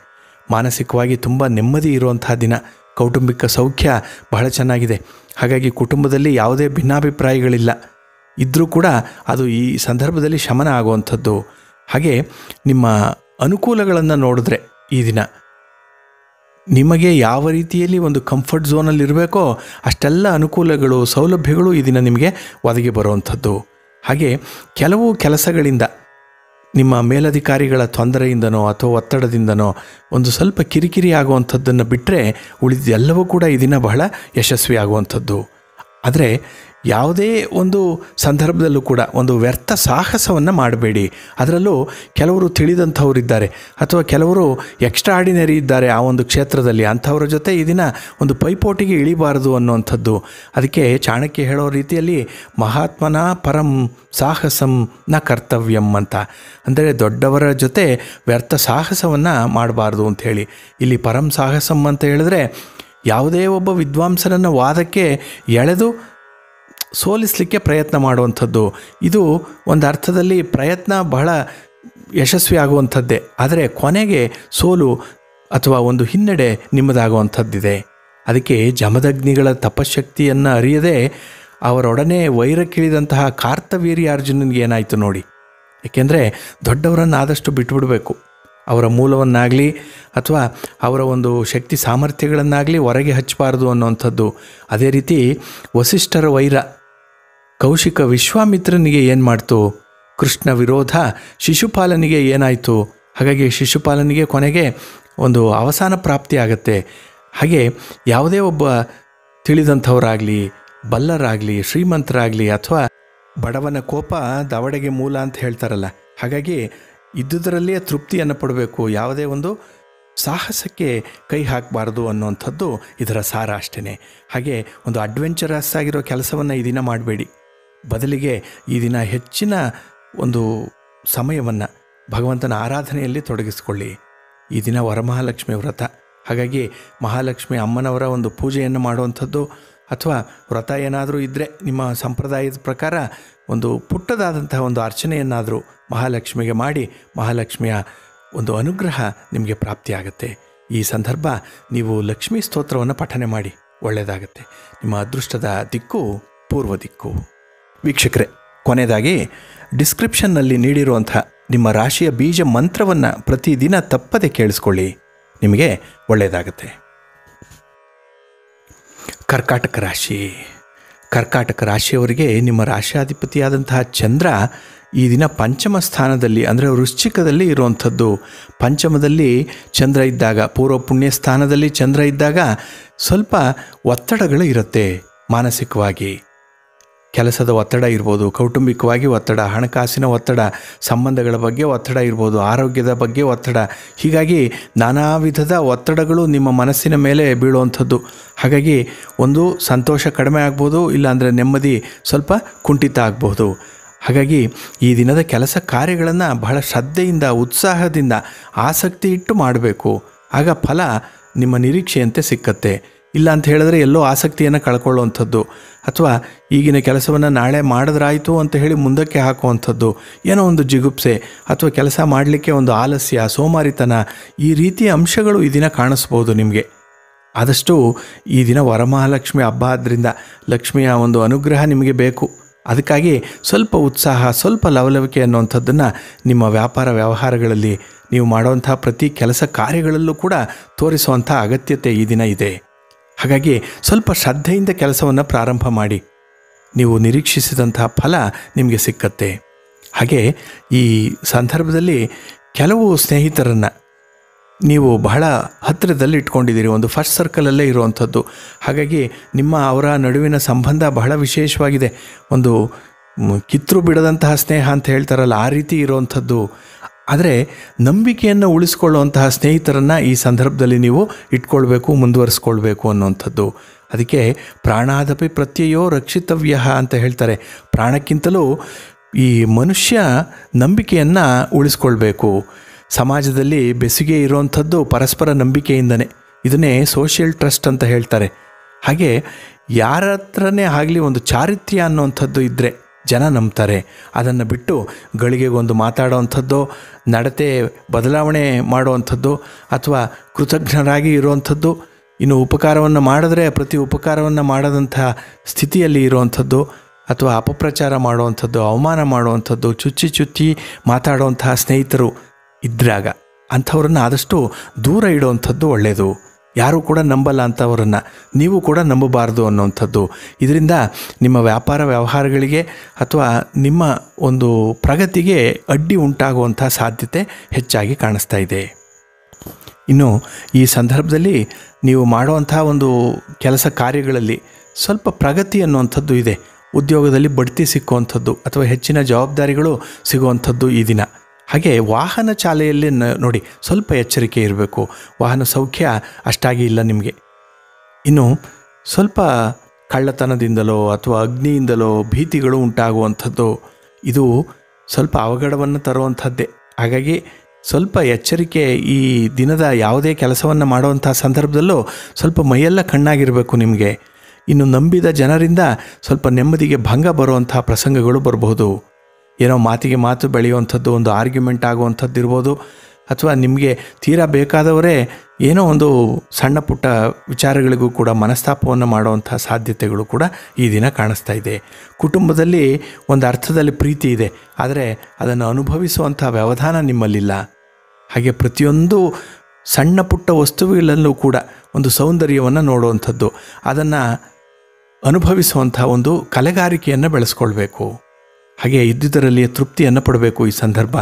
ಮಾನಸಿಕವಾಗಿ ತುಂಬ ನೆಮ್ಮದಿ ಇರುವಂತಹ ದಿನ, ಕೌಟುಂಬಿಕ ಸೌಖ್ಯ ಬಹಳ ಚೆನ್ನಾಗಿದೆ. ಹಾಗಾಗಿ ಕುಟುಂಬದಲ್ಲಿ ಯಾವುದೇ ಭಿನ್ನಾಭಿಪ್ರಾಯಗಳಿಲ್ಲ. ಇದ್ದರೂ ಕೂಡ ಅದು ಈ ಸಂದರ್ಭದಲ್ಲಿ ಶಮನ ಆಗುವಂಥದ್ದು. ಹಾಗೆ ನಿಮ್ಮ ಅನುಕೂಲಗಳನ್ನು ನೋಡಿದ್ರೆ ಈ ದಿನ ನಿಮಗೆ ಯಾವ ರೀತಿಯಲ್ಲಿ ಒಂದು ಕಂಫರ್ಟ್ ಝೋನಲ್ಲಿ ಇರಬೇಕೋ ಅಷ್ಟೆಲ್ಲ ಅನುಕೂಲಗಳು, ಸೌಲಭ್ಯಗಳು ಈ ದಿನ ನಿಮಗೆ ಒದಗಿ ಬರುವಂಥದ್ದು. ಹಾಗೆ ಕೆಲವು ಕೆಲಸಗಳಿಂದ ನಿಮ್ಮ ಮೇಲಧಿಕಾರಿಗಳ ತೊಂದರೆಯಿಂದನೋ ಅಥವಾ ಒತ್ತಡದಿಂದನೋ ಒಂದು ಸ್ವಲ್ಪ ಕಿರಿಕಿರಿ ಆಗುವಂಥದ್ದನ್ನು ಬಿಟ್ಟರೆ ಉಳಿದೆಲ್ಲವೂ ಕೂಡ ಈ ದಿನ ಬಹಳ ಯಶಸ್ವಿ ಆಗುವಂಥದ್ದು ಆದರೆ ಯಾವುದೇ ಒಂದು ಸಂದರ್ಭದಲ್ಲೂ ಕೂಡ ಒಂದು ವ್ಯರ್ಥ ಸಾಹಸವನ್ನು ಮಾಡಬೇಡಿ. ಅದರಲ್ಲೂ ಕೆಲವರು ತಿಳಿದಂಥವರಿದ್ದಾರೆ. ಅಥವಾ ಕೆಲವರು ಎಕ್ಸ್ಟ್ರಾ ಆರ್ಡಿನರಿ ಇದ್ದಾರೆ ಆ ಒಂದು ಕ್ಷೇತ್ರದಲ್ಲಿ. ಅಂಥವ್ರ ಜೊತೆ ಈ ದಿನ ಒಂದು ಪೈಪೋಟಿಗೆ ಇಳಿಬಾರದು ಅನ್ನುವಂಥದ್ದು. ಅದಕ್ಕೆ ಚಾಣಕ್ಯ ಹೇಳೋ ರೀತಿಯಲ್ಲಿ ಮಹಾತ್ಮನ ಪರಂ ಸಾಹಸಂ ನ ಕರ್ತವ್ಯಂ ಅಂತ. ಅಂದರೆ ದೊಡ್ಡವರ ಜೊತೆ ವ್ಯರ್ಥ ಸಾಹಸವನ್ನು ಮಾಡಬಾರ್ದು ಅಂಥೇಳಿ ಇಲ್ಲಿ ಪರಂ ಸಾಹಸಂ ಅಂತ ಹೇಳಿದ್ರೆ ಯಾವುದೇ ಒಬ್ಬ ವಿದ್ವಾಂಸರನ್ನು ವಾದಕ್ಕೆ ಎಳೆದು ಸೋಲಿಸಲಿಕ್ಕೆ ಪ್ರಯತ್ನ ಮಾಡುವಂಥದ್ದು. ಇದು ಒಂದು ಅರ್ಥದಲ್ಲಿ ಪ್ರಯತ್ನ ಬಹಳ ಯಶಸ್ವಿ ಆಗುವಂಥದ್ದೇ. ಆದರೆ ಕೊನೆಗೆ ಸೋಲು ಅಥವಾ ಒಂದು ಹಿನ್ನಡೆ ನಿಮ್ಮದಾಗುವಂಥದ್ದಿದೆ. ಅದಕ್ಕೆ ಜಮದಗ್ನಿಗಳ ತಪಶಕ್ತಿಯನ್ನು ಅರಿಯದೆ ಅವರೊಡನೆ ವೈರಕ್ಕಿಳಿದಂತಹ ಕಾರ್ತವೀರ್ಯಾರ್ಜುನನಿಗೆ ಏನಾಯಿತು ನೋಡಿ. ಏಕೆಂದರೆ ದೊಡ್ಡವರನ್ನು ಆದಷ್ಟು ಬಿಟ್ಟುಬಿಡಬೇಕು ಅವರ ಮೂಲವನ್ನಾಗಲಿ ಅಥವಾ ಅವರ ಒಂದು ಶಕ್ತಿ ಸಾಮರ್ಥ್ಯಗಳನ್ನಾಗಲಿ ಹೊರಗೆ ಹಚ್ಚಬಾರ್ದು ಅನ್ನುವಂಥದ್ದು. ಅದೇ ರೀತಿ ವಸಿಷ್ಠರ ವೈರ ಕೌಶಿಕ ವಿಶ್ವಾಮಿತ್ರನಿಗೆ ಏನು ಮಾಡ್ತು? ಕೃಷ್ಣ ವಿರೋಧ ಶಿಶುಪಾಲನಿಗೆ ಏನಾಯಿತು? ಹಾಗಾಗಿ ಶಿಶುಪಾಲನಿಗೆ ಕೊನೆಗೆ ಒಂದು ಅವಸಾನ ಪ್ರಾಪ್ತಿ ಆಗತ್ತೆ. ಹಾಗೆ ಯಾವುದೇ ಒಬ್ಬ ತಿಳಿದಂಥವರಾಗಲಿ, ಬಲ್ಲರಾಗಲಿ, ಶ್ರೀಮಂತರಾಗಲಿ ಅಥವಾ ಬಡವನ ಕೋಪ ದವಡೆಗೆ ಮೂಲ ಅಂತ ಹೇಳ್ತಾರಲ್ಲ, ಹಾಗಾಗಿ ಇದ್ದುದರಲ್ಲಿಯೇ ತೃಪ್ತಿಯನ್ನು ಪಡಬೇಕು. ಯಾವುದೇ ಒಂದು ಸಾಹಸಕ್ಕೆ ಕೈ ಹಾಕಬಾರ್ದು ಅನ್ನುವಂಥದ್ದು ಇದರ ಸಾರ ಅಷ್ಟೇ ಹಾಗೆ ಒಂದು ಅಡ್ವೆಂಚರಸ್ ಆಗಿರೋ ಕೆಲಸವನ್ನು ಈ ಮಾಡಬೇಡಿ. ಬದಲಿಗೆ ಈ ದಿನ ಹೆಚ್ಚಿನ ಒಂದು ಸಮಯವನ್ನು ಭಗವಂತನ ಆರಾಧನೆಯಲ್ಲಿ ತೊಡಗಿಸಿಕೊಳ್ಳಿ. ಈ ದಿನ ವರಮಹಾಲಕ್ಷ್ಮಿ ವ್ರತ. ಹಾಗಾಗಿ ಮಹಾಲಕ್ಷ್ಮಿ ಅಮ್ಮನವರ ಒಂದು ಪೂಜೆಯನ್ನು ಮಾಡುವಂಥದ್ದು ಅಥವಾ ವ್ರತ ಏನಾದರೂ ಇದ್ದರೆ ನಿಮ್ಮ ಸಂಪ್ರದಾಯದ ಪ್ರಕಾರ ಒಂದು ಪುಟ್ಟದಾದಂತಹ ಒಂದು ಅರ್ಚನೆಯನ್ನಾದರೂ ಮಹಾಲಕ್ಷ್ಮಿಗೆ ಮಾಡಿ ಮಹಾಲಕ್ಷ್ಮಿಯ ಒಂದು ಅನುಗ್ರಹ ನಿಮಗೆ ಪ್ರಾಪ್ತಿಯಾಗುತ್ತೆ. ಈ ಸಂದರ್ಭ ನೀವು ಲಕ್ಷ್ಮೀ ಸ್ತೋತ್ರವನ್ನು ಪಠನೆ ಮಾಡಿ ಒಳ್ಳೆಯದಾಗತ್ತೆ. ನಿಮ್ಮ ಅದೃಷ್ಟದ ದಿಕ್ಕು ಪೂರ್ವ ದಿಕ್ಕು. ವೀಕ್ಷಕರೇ, ಕೊನೆಯದಾಗಿ ಡಿಸ್ಕ್ರಿಪ್ಷನ್ನಲ್ಲಿ ನೀಡಿರುವಂಥ ನಿಮ್ಮ ರಾಶಿಯ ಬೀಜ ಮಂತ್ರವನ್ನು ಪ್ರತಿದಿನ ತಪ್ಪದೆ ಕೇಳಿಸ್ಕೊಳ್ಳಿ. ನಿಮಗೆ ಒಳ್ಳೆಯದಾಗುತ್ತೆ. ಕರ್ಕಾಟಕ ರಾಶಿ. ಕರ್ಕಾಟಕ ರಾಶಿಯವರಿಗೆ ನಿಮ್ಮ ರಾಶಿಯಾಧಿಪತಿಯಾದಂತಹ ಚಂದ್ರ ಈ ದಿನ ಪಂಚಮ ಸ್ಥಾನದಲ್ಲಿ, ಅಂದರೆ ವೃಶ್ಚಿಕದಲ್ಲಿ ಇರುವಂಥದ್ದು. ಪಂಚಮದಲ್ಲಿ ಚಂದ್ರ ಇದ್ದಾಗ ಪೂರ್ವ ಪುಣ್ಯ ಸ್ಥಾನದಲ್ಲಿ ಚಂದ್ರ ಇದ್ದಾಗ ಸ್ವಲ್ಪ ಒತ್ತಡಗಳು ಇರುತ್ತೆ ಮಾನಸಿಕವಾಗಿ. ಕೆಲಸದ ಒತ್ತಡ ಇರ್ಬೋದು, ಕೌಟುಂಬಿಕವಾಗಿ ಒತ್ತಡ, ಹಣಕಾಸಿನ ಒತ್ತಡ, ಸಂಬಂಧಗಳ ಬಗ್ಗೆ ಒತ್ತಡ ಇರ್ಬೋದು, ಆರೋಗ್ಯದ ಬಗ್ಗೆ ಒತ್ತಡ. ಹೀಗಾಗಿ ನಾನಾ ವಿಧದ ಒತ್ತಡಗಳು ನಿಮ್ಮ ಮನಸ್ಸಿನ ಮೇಲೆ ಬೀಳುವಂಥದ್ದು. ಹಾಗಾಗಿ ಒಂದು ಸಂತೋಷ ಕಡಿಮೆ ಆಗ್ಬೋದು, ಇಲ್ಲಾಂದರೆ ನೆಮ್ಮದಿ ಸ್ವಲ್ಪ ಕುಂಠಿತ ಆಗಬಹುದು ಹಾಗಾಗಿ ಈ ದಿನದ ಕೆಲಸ ಕಾರ್ಯಗಳನ್ನು ಬಹಳ ಶ್ರದ್ಧೆಯಿಂದ, ಉತ್ಸಾಹದಿಂದ, ಆಸಕ್ತಿ ಇಟ್ಟು ಮಾಡಬೇಕು. ಆಗ ಫಲ ನಿಮ್ಮ ನಿರೀಕ್ಷೆಯಂತೆ ಸಿಕ್ಕತ್ತೆ. ಇಲ್ಲ ಅಂತ ಹೇಳಿದ್ರೆ ಎಲ್ಲೋ ಆಸಕ್ತಿಯನ್ನು ಕಳ್ಕೊಳ್ಳುವಂಥದ್ದು. ಅಥವಾ ಈಗಿನ ಕೆಲಸವನ್ನು ನಾಳೆ ಮಾಡಿದ್ರಾಯಿತು ಅಂತ ಹೇಳಿ ಮುಂದಕ್ಕೆ ಹಾಕುವಂಥದ್ದು ಏನೋ ಒಂದು ಜಿಗುಪ್ಸೆ ಅಥವಾ ಕೆಲಸ ಮಾಡಲಿಕ್ಕೆ ಒಂದು ಆಲಸ್ಯ, ಸೋಮಾರಿತನ ಈ ರೀತಿಯ ಅಂಶಗಳು ಈ ದಿನ ಕಾಣಿಸ್ಬೋದು ನಿಮಗೆ. ಆದಷ್ಟು ಈ ದಿನ ವರಮಹಾಲಕ್ಷ್ಮಿ ಹಬ್ಬ ಆದ್ದರಿಂದ ಲಕ್ಷ್ಮಿಯ ಒಂದು ಅನುಗ್ರಹ ನಿಮಗೆ ಬೇಕು. ಅದಕ್ಕಾಗಿ ಸ್ವಲ್ಪ ಉತ್ಸಾಹ, ಸ್ವಲ್ಪ ಲವಲವಿಕೆ ಅನ್ನುವಂಥದ್ದನ್ನು ನಿಮ್ಮ ವ್ಯಾಪಾರ ವ್ಯವಹಾರಗಳಲ್ಲಿ ನೀವು ಮಾಡುವಂಥ ಪ್ರತಿ ಕೆಲಸ ಕಾರ್ಯಗಳಲ್ಲೂ ಕೂಡ ತೋರಿಸುವಂಥ ಅಗತ್ಯತೆ ಈ ದಿನ ಇದೆ. ಹಾಗಾಗಿ ಸ್ವಲ್ಪ ಶ್ರದ್ಧೆಯಿಂದ ಕೆಲಸವನ್ನು ಪ್ರಾರಂಭ ಮಾಡಿ. ನೀವು ನಿರೀಕ್ಷಿಸಿದಂತಹ ಫಲ ನಿಮಗೆ ಸಿಕ್ಕತ್ತೆ. ಹಾಗೆ ಈ ಸಂದರ್ಭದಲ್ಲಿ ಕೆಲವು ಸ್ನೇಹಿತರನ್ನು ನೀವು ಬಹಳ ಹತ್ತಿರದಲ್ಲಿ ಇಟ್ಕೊಂಡಿದ್ದೀರಿ, ಒಂದು ಫಸ್ಟ್ ಸರ್ಕಲಲ್ಲೇ ಇರುವಂಥದ್ದು. ಹಾಗಾಗಿ ನಿಮ್ಮ ಅವರ ನಡುವಿನ ಸಂಬಂಧ ಬಹಳ ವಿಶೇಷವಾಗಿದೆ. ಒಂದು ಕಿತ್ತರು ಬಿಡದಂತಹ ಸ್ನೇಹ ಅಂತ ಹೇಳ್ತಾರಲ್ಲ, ಆ ರೀತಿ ಇರುವಂಥದ್ದು. ಆದರೆ ನಂಬಿಕೆಯನ್ನು ಉಳಿಸ್ಕೊಳ್ಳುವಂತಹ ಸ್ನೇಹಿತರನ್ನು ಈ ಸಂದರ್ಭದಲ್ಲಿ ನೀವು ಇಟ್ಕೊಳ್ಬೇಕು, ಮುಂದುವರಿಸ್ಕೊಳ್ಬೇಕು ಅನ್ನುವಂಥದ್ದು. ಅದಕ್ಕೆ ಪ್ರಾಣಾದಪಿ ಪ್ರತ್ಯಯೋ ರಕ್ಷಿತವ್ಯ ಅಂತ ಹೇಳ್ತಾರೆ. ಪ್ರಾಣಕ್ಕಿಂತಲೂ ಈ ಮನುಷ್ಯ ನಂಬಿಕೆಯನ್ನು ಉಳಿಸ್ಕೊಳ್ಬೇಕು. ಸಮಾಜದಲ್ಲಿ ಬೆಸುಗೆ ಇರುವಂಥದ್ದು ಪರಸ್ಪರ ನಂಬಿಕೆಯಿಂದನೇ. ಇದನ್ನೇ ಸೋಷಿಯಲ್ ಟ್ರಸ್ಟ್ ಅಂತ ಹೇಳ್ತಾರೆ. ಹಾಗೆ ಯಾರ ಹತ್ರನೇ ಆಗಲಿ ಒಂದು ಚಾರಿತ್ರ್ಯ ಅನ್ನುವಂಥದ್ದು ಇದ್ದರೆ ಜನ ನಂಬ್ತಾರೆ. ಅದನ್ನು ಬಿಟ್ಟು ಗಳಿಗೆಗೊಂದು ಮಾತಾಡೋವಂಥದ್ದು, ನಡತೆ ಬದಲಾವಣೆ ಮಾಡುವಂಥದ್ದು, ಅಥವಾ ಕೃತಜ್ಞರಾಗಿ ಇರುವಂಥದ್ದು, ಇನ್ನು ಉಪಕಾರವನ್ನು ಮಾಡಿದ್ರೆ ಪ್ರತಿ ಉಪಕಾರವನ್ನು ಮಾಡದಂಥ ಸ್ಥಿತಿಯಲ್ಲಿ ಇರುವಂಥದ್ದು, ಅಥವಾ ಅಪಪ್ರಚಾರ ಮಾಡುವಂಥದ್ದು, ಅವಮಾನ ಮಾಡುವಂಥದ್ದು, ಚುಚ್ಚಿ ಚುಚ್ಚಿ ಮಾತಾಡುವಂತಹ ಸ್ನೇಹಿತರು ಇದ್ದಾಗ ಅಂಥವ್ರನ್ನ ಆದಷ್ಟು ದೂರ ಇಡುವಂಥದ್ದು ಒಳ್ಳೆಯದು ಯಾರೂ ಕೂಡ ನಂಬಲ್ಲ ಅಂಥವ್ರನ್ನ ನೀವು ಕೂಡ ನಂಬಬಾರ್ದು ಅನ್ನೋವಂಥದ್ದು. ಇದರಿಂದ ನಿಮ್ಮ ವ್ಯಾಪಾರ ವ್ಯವಹಾರಗಳಿಗೆ ಅಥವಾ ನಿಮ್ಮ ಒಂದು ಪ್ರಗತಿಗೆ ಅಡ್ಡಿ ಉಂಟಾಗುವಂಥ ಸಾಧ್ಯತೆ ಹೆಚ್ಚಾಗಿ ಕಾಣಿಸ್ತಾ ಇದೆ. ಇನ್ನು ಈ ಸಂದರ್ಭದಲ್ಲಿ ನೀವು ಮಾಡುವಂಥ ಒಂದು ಕೆಲಸ ಕಾರ್ಯಗಳಲ್ಲಿ ಸ್ವಲ್ಪ ಪ್ರಗತಿ ಅನ್ನುವಂಥದ್ದು ಇದೆ. ಉದ್ಯೋಗದಲ್ಲಿ ಬಡ್ತಿ ಸಿಕ್ಕುವಂಥದ್ದು ಅಥವಾ ಹೆಚ್ಚಿನ ಜವಾಬ್ದಾರಿಗಳು ಸಿಗುವಂಥದ್ದು ಈ ದಿನ. ಹಾಗೆ ವಾಹನ ಚಾಲೆಯಲ್ಲಿ ನೋಡಿ ಸ್ವಲ್ಪ ಎಚ್ಚರಿಕೆ ಇರಬೇಕು. ವಾಹನ ಸೌಖ್ಯ ಅಷ್ಟಾಗಿ ಇಲ್ಲ ನಿಮಗೆ. ಇನ್ನು ಸ್ವಲ್ಪ ಕಳ್ಳತನದಿಂದಲೋ ಅಥವಾ ಅಗ್ನಿಯಿಂದಲೋ ಭೀತಿಗಳು ಉಂಟಾಗುವಂಥದ್ದು, ಇದು ಸ್ವಲ್ಪ ಅವಘಡವನ್ನು ತರುವಂಥದ್ದೇ. ಹಾಗಾಗಿ ಸ್ವಲ್ಪ ಎಚ್ಚರಿಕೆ ಈ ದಿನದ ಯಾವುದೇ ಕೆಲಸವನ್ನು ಮಾಡುವಂಥ ಸಂದರ್ಭದಲ್ಲೂ ಸ್ವಲ್ಪ ಮೈಯೆಲ್ಲ ಕಣ್ಣಾಗಿರಬೇಕು ನಿಮಗೆ. ಇನ್ನು ನಂಬಿದ ಜನರಿಂದ ಸ್ವಲ್ಪ ನೆಮ್ಮದಿಗೆ ಭಂಗ ಬರುವಂಥ ಪ್ರಸಂಗಗಳು ಬರಬಹುದು. ಏನೋ ಮಾತಿಗೆ ಮಾತು ಬೆಳೆಯುವಂಥದ್ದು, ಒಂದು ಆರ್ಗ್ಯುಮೆಂಟ್ ಆಗುವಂಥದ್ದು ಇರ್ಬೋದು, ಅಥವಾ ನಿಮಗೆ ತೀರಾ ಬೇಕಾದವರೇ ಏನೋ ಒಂದು ಸಣ್ಣ ಪುಟ್ಟ ವಿಚಾರಗಳಿಗೂ ಕೂಡ ಮನಸ್ತಾಪವನ್ನು ಮಾಡುವಂಥ ಸಾಧ್ಯತೆಗಳು ಕೂಡ ಈ ದಿನ ಕಾಣಿಸ್ತಾ ಇದೆ. ಕುಟುಂಬದಲ್ಲಿ ಒಂದು ಅರ್ಥದಲ್ಲಿ ಪ್ರೀತಿ ಇದೆ, ಆದರೆ ಅದನ್ನು ಅನುಭವಿಸುವಂಥ ವ್ಯವಧಾನ ನಿಮ್ಮಲ್ಲಿಲ್ಲ. ಹಾಗೆ ಪ್ರತಿಯೊಂದು ಸಣ್ಣ ಪುಟ್ಟ ವಸ್ತುಗಳಲ್ಲೂ ಕೂಡ ಒಂದು ಸೌಂದರ್ಯವನ್ನು ನೋಡುವಂಥದ್ದು, ಅದನ್ನು ಅನುಭವಿಸುವಂಥ ಒಂದು ಕಲೆಗಾರಿಕೆಯನ್ನು ಬೆಳೆಸ್ಕೊಳ್ಬೇಕು. ಹಾಗೆ ಇದ್ದುದರಲ್ಲಿ ತೃಪ್ತಿಯನ್ನು ಪಡಬೇಕು ಈ ಸಂದರ್ಭ.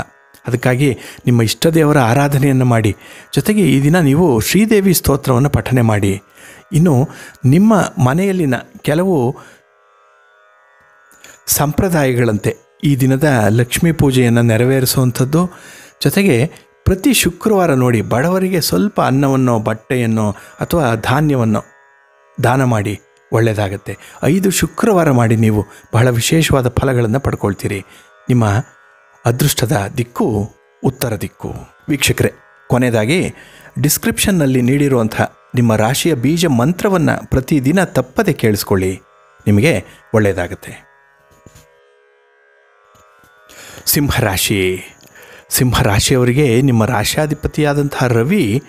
ಅದಕ್ಕಾಗಿ ನಿಮ್ಮ ಇಷ್ಟದೇವರ ಆರಾಧನೆಯನ್ನು ಮಾಡಿ. ಜೊತೆಗೆ ಈ ದಿನ ನೀವು ಶ್ರೀದೇವಿ ಸ್ತೋತ್ರವನ್ನು ಪಠನೆ ಮಾಡಿ. ಇನ್ನು ನಿಮ್ಮ ಮನೆಯಲ್ಲಿನ ಕೆಲವು ಸಂಪ್ರದಾಯಗಳಂತೆ ಈ ದಿನದ ಲಕ್ಷ್ಮೀ ಪೂಜೆಯನ್ನು ನೆರವೇರಿಸುವಂಥದ್ದು. ಜೊತೆಗೆ ಪ್ರತಿ ಶುಕ್ರವಾರ ನೋಡಿ ಬಡವರಿಗೆ ಸ್ವಲ್ಪ ಅನ್ನವನ್ನು, ಬಟ್ಟೆಯನ್ನು ಅಥವಾ ಧಾನ್ಯವನ್ನು ದಾನ ಮಾಡಿ. ಒಳ್ಳೆಯದಾಗತ್ತೆ. ಐದು ಶುಕ್ರವಾರ ಮಾಡಿ ನೀವು ಬಹಳ ವಿಶೇಷವಾದ ಫಲಗಳನ್ನು ಪಡ್ಕೊಳ್ತೀರಿ. ನಿಮ್ಮ ಅದೃಷ್ಟದ ದಿಕ್ಕು ಉತ್ತರ ದಿಕ್ಕು. ವೀಕ್ಷಕರೇ, ಕೊನೆಯದಾಗಿ ಡಿಸ್ಕ್ರಿಪ್ಷನ್ನಲ್ಲಿ ನೀಡಿರುವಂಥ ನಿಮ್ಮ ರಾಶಿಯ ಬೀಜ ಮಂತ್ರವನ್ನು ಪ್ರತಿದಿನ ತಪ್ಪದೆ ಕೇಳಿಸ್ಕೊಳ್ಳಿ. ನಿಮಗೆ ಒಳ್ಳೆಯದಾಗತ್ತೆ. ಸಿಂಹರಾಶಿ. ಸಿಂಹರಾಶಿಯವರಿಗೆ ನಿಮ್ಮ ರಾಶಿಯಾಧಿಪತಿಯಾದಂತಹ ರವಿ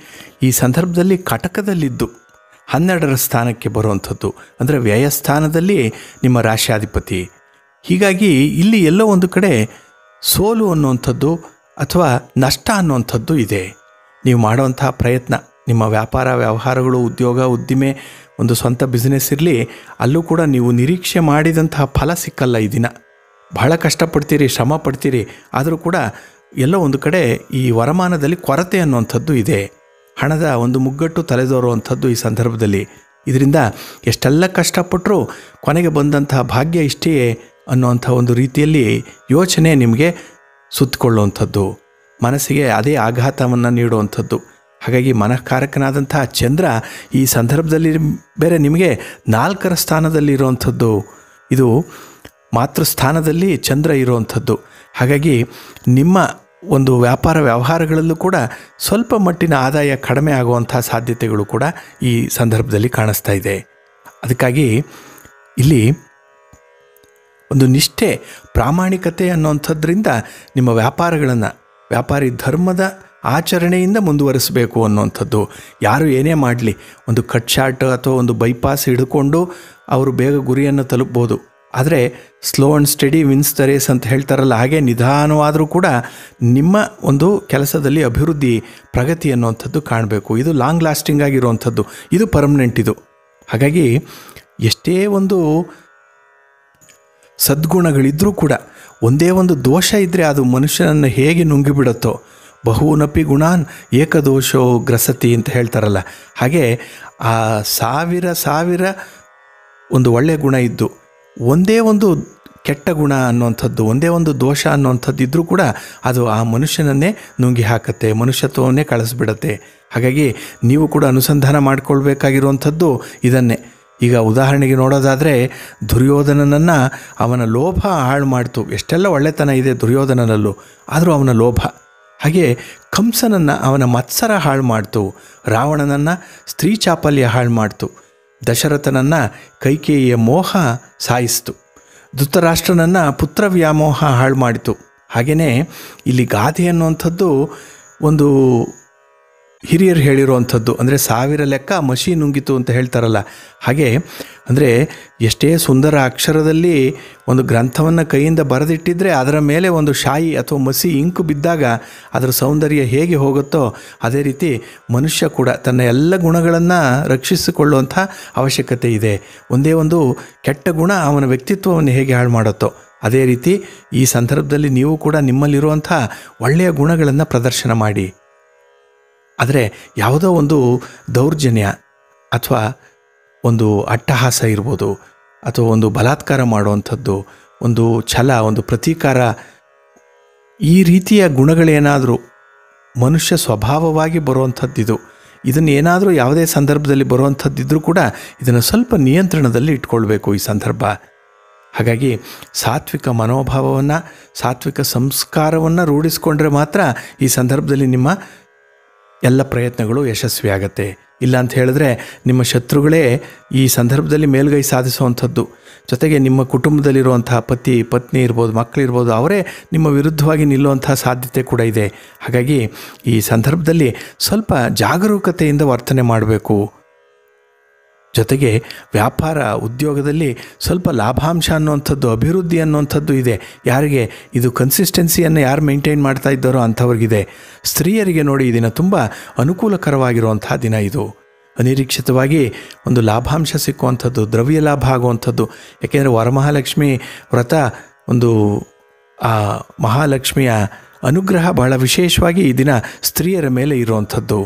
ಈ ಸಂದರ್ಭದಲ್ಲಿ ಕಟಕದಲ್ಲಿದ್ದು. ಹನ್ನೆರಡರ ಸ್ಥಾನಕ್ಕೆ ಬರುವಂಥದ್ದು. ಅಂದರೆ ವ್ಯಯಸ್ಥಾನದಲ್ಲಿ ನಿಮ್ಮ ರಾಶಿಯಾಧಿಪತಿ ಹೀಗಾಗಿ ಇಲ್ಲಿ ಎಲ್ಲೋ ಒಂದು ಕಡೆ ಸೋಲು ಅನ್ನುವಂಥದ್ದು ಅಥವಾ ನಷ್ಟ ಅನ್ನುವಂಥದ್ದು ಇದೆ. ನೀವು ಮಾಡುವಂತಹ ಪ್ರಯತ್ನ, ನಿಮ್ಮ ವ್ಯಾಪಾರ, ವ್ಯವಹಾರಗಳು, ಉದ್ಯೋಗ, ಉದ್ದಿಮೆ, ಒಂದು ಸ್ವಂತ ಬಿಸ್ನೆಸ್ ಇರಲಿ, ಅಲ್ಲೂ ಕೂಡ ನೀವು ನಿರೀಕ್ಷೆ ಮಾಡಿದಂತಹ ಫಲ ಸಿಕ್ಕಲ್ಲ ಈ ದಿನ. ಬಹಳ ಕಷ್ಟಪಡ್ತೀರಿ, ಶ್ರಮ ಪಡ್ತೀರಿ, ಆದರೂ ಕೂಡ ಎಲ್ಲೋ ಒಂದು ಕಡೆ ಈ ವರಮಾನದಲ್ಲಿ ಕೊರತೆ ಅನ್ನುವಂಥದ್ದು ಇದೆ. ಹಣದ ಒಂದು ಮುಗ್ಗಟ್ಟು ತಲೆದೋರುವಂಥದ್ದು ಈ ಸಂದರ್ಭದಲ್ಲಿ. ಇದರಿಂದ ಎಷ್ಟೆಲ್ಲ ಕಷ್ಟಪಟ್ಟರೂ ಕೊನೆಗೆ ಬಂದಂತಹ ಭಾಗ್ಯ ಇಷ್ಟೇ ಅನ್ನುವಂಥ ಒಂದು ರೀತಿಯಲ್ಲಿ ಯೋಚನೆ ನಿಮಗೆ ಸುತ್ತಕೊಳ್ಳುವಂಥದ್ದು. ಮನಸ್ಸಿಗೆ ಅದೇ ಆಘಾತವನ್ನು ನೀಡುವಂಥದ್ದು. ಹಾಗಾಗಿ ಮನಃಕಾರಕನಾದಂಥ ಚಂದ್ರ ಈ ಸಂದರ್ಭದಲ್ಲಿ ಬೇರೆ ನಿಮಗೆ ನಾಲ್ಕರ ಸ್ಥಾನದಲ್ಲಿ ಇರುವಂಥದ್ದು. ಇದು ಮಾತೃಸ್ಥಾನದಲ್ಲಿ ಚಂದ್ರ ಇರುವಂಥದ್ದು. ಹಾಗಾಗಿ ನಿಮ್ಮ ಒಂದು ವ್ಯಾಪಾರ ವ್ಯವಹಾರಗಳಲ್ಲೂ ಕೂಡ ಸ್ವಲ್ಪ ಮಟ್ಟಿನ ಆದಾಯ ಕಡಿಮೆ ಆಗುವಂಥ ಸಾಧ್ಯತೆಗಳು ಕೂಡ ಈ ಸಂದರ್ಭದಲ್ಲಿ ಕಾಣಿಸ್ತಾ ಇದೆ. ಅದಕ್ಕಾಗಿ ಇಲ್ಲಿ ಒಂದು ನಿಷ್ಠೆ, ಪ್ರಾಮಾಣಿಕತೆ ಅನ್ನುವಂಥದ್ರಿಂದ ನಿಮ್ಮ ವ್ಯಾಪಾರಗಳನ್ನು, ವ್ಯಾಪಾರಿ ಧರ್ಮದ ಆಚರಣೆಯಿಂದ ಮುಂದುವರಿಸಬೇಕು ಅನ್ನುವಂಥದ್ದು. ಯಾರು ಏನೇ ಮಾಡಲಿ, ಒಂದು ಕಟ್ ಶಾರ್ಟ್ ಅಥವಾ ಒಂದು ಬೈಪಾಸ್ ಹಿಡ್ಕೊಂಡು ಅವರು ಬೇಗ ಗುರಿಯನ್ನು ತಲುಪ್ಬೋದು. ಆದರೆ slow and steady wins the race ಅಂತ ಹೇಳ್ತಾರಲ್ಲ, ಹಾಗೆ ನಿಧಾನವಾದರೂ ಕೂಡ ನಿಮ್ಮ ಒಂದು ಕೆಲಸದಲ್ಲಿ ಅಭಿವೃದ್ಧಿ ಪ್ರಗತಿ ಅನ್ನುವಂಥದ್ದು ಕಾಣಬೇಕು. ಇದು ಲಾಂಗ್ ಲಾಸ್ಟಿಂಗ್ ಆಗಿರುವಂಥದ್ದು. ಇದು ಪರ್ಮನೆಂಟ್ ಇದು. ಹಾಗಾಗಿ ಎಷ್ಟೇ ಒಂದು ಸದ್ಗುಣಗಳಿದ್ದರೂ ಕೂಡ, ಒಂದೇ ಒಂದು ದೋಷ ಇದ್ದರೆ ಅದು ಮನುಷ್ಯನನ್ನು ಹೇಗೆ ನುಂಗಿಬಿಡುತ್ತೋ ಬಹುನಪಿ ಗುಣಾನ್ ಏಕದೋಷೋ ಗ್ರಸತಿ ಅಂತ ಹೇಳ್ತಾರಲ್ಲ. ಹಾಗೆ ಆ ಸಾವಿರ ಸಾವಿರ ಒಂದು ಒಳ್ಳೆಯ ಗುಣ ಇದ್ದು ಒಂದೇ ಒಂದು ಕೆಟ್ಟ ಗುಣ ಅನ್ನುವಂಥದ್ದು, ಒಂದೇ ಒಂದು ದೋಷ ಅನ್ನುವಂಥದ್ದು ಇದ್ದರೂ ಕೂಡ ಅದು ಆ ಮನುಷ್ಯನನ್ನೇ ನುಂಗಿ ಹಾಕತ್ತೆ, ಮನುಷ್ಯತ್ವವನ್ನೇ ಕಳಿಸ್ಬಿಡತ್ತೆ. ಹಾಗಾಗಿ ನೀವು ಕೂಡ ಅನುಸಂಧಾನ ಮಾಡಿಕೊಳ್ಬೇಕಾಗಿರುವಂಥದ್ದು ಇದನ್ನೇ. ಈಗ ಉದಾಹರಣೆಗೆ ನೋಡೋದಾದರೆ ದುರ್ಯೋಧನನನ್ನು ಅವನ ಲೋಭ ಹಾಳು ಮಾಡ್ತು. ಎಷ್ಟೆಲ್ಲ ಒಳ್ಳೆತನ ಇದೆ ದುರ್ಯೋಧನನಲ್ಲೂ, ಆದರೂ ಅವನ ಲೋಭ. ಹಾಗೆ ಕಂಸನನ್ನು ಅವನ ಮತ್ಸರ ಹಾಳು ಮಾಡ್ತು, ರಾವಣನನ್ನು ಸ್ತ್ರೀ ಚಾಪಲ್ಯ ಹಾಳು ಮಾಡ್ತು. ದಶರಥನನ್ನು ಕೈಕೇಯಿಯ ಮೋಹ ಸಾಯಿಸ್ತು. ಧೃತರಾಷ್ಟ್ರನನ್ನು ಪುತ್ರ ವ್ಯಾಮೋಹ ಹಾಳು ಮಾಡಿತು. ಹಾಗೆಯೇ ಇಲ್ಲಿ ಗಾದೆ ಅನ್ನುವಂಥದ್ದು ಒಂದು ಹಿರಿಯರು ಹೇಳಿರುವಂಥದ್ದು, ಅಂದರೆ ಸಾವಿರ ಲೆಕ್ಕ ಮಸಿ ನುಂಗಿತು ಅಂತ ಹೇಳ್ತಾರಲ್ಲ. ಹಾಗೆ, ಅಂದರೆ ಎಷ್ಟೇ ಸುಂದರ ಅಕ್ಷರದಲ್ಲಿ ಒಂದು ಗ್ರಂಥವನ್ನು ಕೈಯಿಂದ ಬರೆದಿಟ್ಟಿದ್ರೆ ಅದರ ಮೇಲೆ ಒಂದು ಶಾಯಿ ಅಥವಾ ಮಸಿ ಇಂಕು ಬಿದ್ದಾಗ ಅದರ ಸೌಂದರ್ಯ ಹೇಗೆ ಹೋಗುತ್ತೋ ಅದೇ ರೀತಿ ಮನುಷ್ಯ ಕೂಡ ತನ್ನ ಎಲ್ಲ ಗುಣಗಳನ್ನು ರಕ್ಷಿಸಿಕೊಳ್ಳುವಂಥ ಅವಶ್ಯಕತೆ ಇದೆ. ಒಂದೇ ಒಂದು ಕೆಟ್ಟ ಗುಣ ಅವನ ವ್ಯಕ್ತಿತ್ವವನ್ನು ಹೇಗೆ ಹಾಳು ಮಾಡುತ್ತೋ, ಅದೇ ರೀತಿ ಈ ಸಂದರ್ಭದಲ್ಲಿ ನೀವು ಕೂಡ ನಿಮ್ಮಲ್ಲಿರುವಂಥ ಒಳ್ಳೆಯ ಗುಣಗಳನ್ನು ಪ್ರದರ್ಶನ ಮಾಡಿ. ಆದರೆ ಯಾವುದೋ ಒಂದು ದೌರ್ಜನ್ಯ ಅಥವಾ ಒಂದು ಅಟ್ಟಹಾಸ ಇರ್ಬೋದು ಅಥವಾ ಒಂದು ಬಲಾತ್ಕಾರ ಮಾಡುವಂಥದ್ದು, ಒಂದು ಛಲ, ಒಂದು ಪ್ರತೀಕಾರ, ಈ ರೀತಿಯ ಗುಣಗಳೇನಾದರೂ ಮನುಷ್ಯ ಸ್ವಭಾವವಾಗಿ ಬರುವಂಥದ್ದಿದು, ಇದನ್ನು ಏನಾದರೂ ಯಾವುದೇ ಸಂದರ್ಭದಲ್ಲಿ ಬರುವಂಥದ್ದಿದ್ದರೂ ಕೂಡ ಇದನ್ನು ಸ್ವಲ್ಪ ನಿಯಂತ್ರಣದಲ್ಲಿ ಇಟ್ಕೊಳ್ಬೇಕು ಈ ಸಂದರ್ಭ. ಹಾಗಾಗಿ ಸಾತ್ವಿಕ ಮನೋಭಾವವನ್ನು, ಸಾತ್ವಿಕ ಸಂಸ್ಕಾರವನ್ನು ರೂಢಿಸ್ಕೊಂಡ್ರೆ ಮಾತ್ರ ಈ ಸಂದರ್ಭದಲ್ಲಿ ನಿಮ್ಮ ಎಲ್ಲ ಪ್ರಯತ್ನಗಳು ಯಶಸ್ವಿಯಾಗತ್ತೆ ಇಲ್ಲ ಅಂತ ಹೇಳಿದ್ರೆ ನಿಮ್ಮ ಶತ್ರುಗಳೇ ಈ ಸಂದರ್ಭದಲ್ಲಿ ಮೇಲ್ಗೈ ಸಾಧಿಸುವಂಥದ್ದು. ಜೊತೆಗೆ ನಿಮ್ಮ ಕುಟುಂಬದಲ್ಲಿರುವಂತಹ ಪತಿ, ಪತ್ನಿ ಇರ್ಬೋದು ಮಕ್ಕಳಿರ್ಬೋದು ಅವರೇ ನಿಮ್ಮ ವಿರುದ್ಧವಾಗಿ ನಿಲ್ಲುವಂತಹ ಸಾಧ್ಯತೆ ಕೂಡ ಇದೆ. ಹಾಗಾಗಿ ಈ ಸಂದರ್ಭದಲ್ಲಿ ಸ್ವಲ್ಪ ಜಾಗರೂಕತೆಯಿಂದ ವರ್ತನೆ ಮಾಡಬೇಕು. ಜೊತೆಗೆ ವ್ಯಾಪಾರ ಉದ್ಯೋಗದಲ್ಲಿ ಸ್ವಲ್ಪ ಲಾಭಾಂಶ ಅನ್ನುವಂಥದ್ದು, ಅಭಿವೃದ್ಧಿ ಅನ್ನುವಂಥದ್ದು ಇದೆ. ಯಾರಿಗೆ ಇದು ಕನ್ಸಿಸ್ಟೆನ್ಸಿಯನ್ನು ಯಾರು ಮೇಂಟೈನ್ ಮಾಡ್ತಾ ಇದ್ದಾರೋ ಅಂಥವ್ರಿಗಿದೆ. ಸ್ತ್ರೀಯರಿಗೆ ನೋಡಿ ಈ ದಿನ ತುಂಬ ಅನುಕೂಲಕರವಾಗಿರುವಂಥ ದಿನ ಇದು. ಅನಿರೀಕ್ಷಿತವಾಗಿ ಒಂದು ಲಾಭಾಂಶ ಸಿಕ್ಕುವಂಥದ್ದು, ದ್ರವ್ಯ ಲಾಭ ಆಗುವಂಥದ್ದು. ಯಾಕೆಂದರೆ ವರಮಹಾಲಕ್ಷ್ಮಿ ವ್ರತ ಒಂದು, ಆ, ಮಹಾಲಕ್ಷ್ಮಿಯ ಅನುಗ್ರಹ ಬಹಳ ವಿಶೇಷವಾಗಿ ಈ ದಿನ ಸ್ತ್ರೀಯರ ಮೇಲೆ ಇರುವಂಥದ್ದು.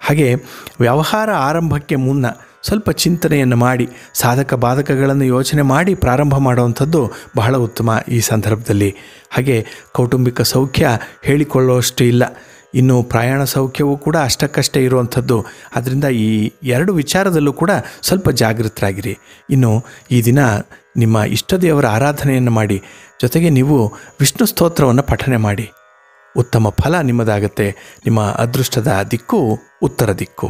ಹಾಗೆ ವ್ಯವಹಾರ ಆರಂಭಕ್ಕೆ ಮುನ್ನ ಸ್ವಲ್ಪ ಚಿಂತನೆಯನ್ನು ಮಾಡಿ, ಸಾಧಕ ಬಾಧಕಗಳನ್ನು ಯೋಚನೆ ಮಾಡಿ ಪ್ರಾರಂಭ ಮಾಡುವಂಥದ್ದು ಬಹಳ ಉತ್ತಮ ಈ ಸಂದರ್ಭದಲ್ಲಿ. ಹಾಗೆ ಕೌಟುಂಬಿಕ ಸೌಖ್ಯ ಹೇಳಿಕೊಳ್ಳುವಷ್ಟು ಇಲ್ಲ. ಇನ್ನು ಪ್ರಯಾಣ ಸೌಖ್ಯವೂ ಕೂಡ ಅಷ್ಟಕ್ಕಷ್ಟೇ ಇರುವಂಥದ್ದು. ಅದರಿಂದ ಈ ಎರಡು ವಿಚಾರದಲ್ಲೂ ಕೂಡ ಸ್ವಲ್ಪ ಜಾಗೃತರಾಗಿರಿ. ಇನ್ನು ಈ ದಿನ ನಿಮ್ಮ ಇಷ್ಟ ದೇವರ ಆರಾಧನೆಯನ್ನು ಮಾಡಿ, ಜೊತೆಗೆ ನೀವು ವಿಷ್ಣು ಸ್ತೋತ್ರವನ್ನು ಪಠನೆ ಮಾಡಿ. ಉತ್ತಮ ಫಲ ನಿಮ್ಮದಾಗತ್ತೆ. ನಿಮ್ಮ ಅದೃಷ್ಟದ ದಿಕ್ಕು ಉತ್ತರ ದಿಕ್ಕು.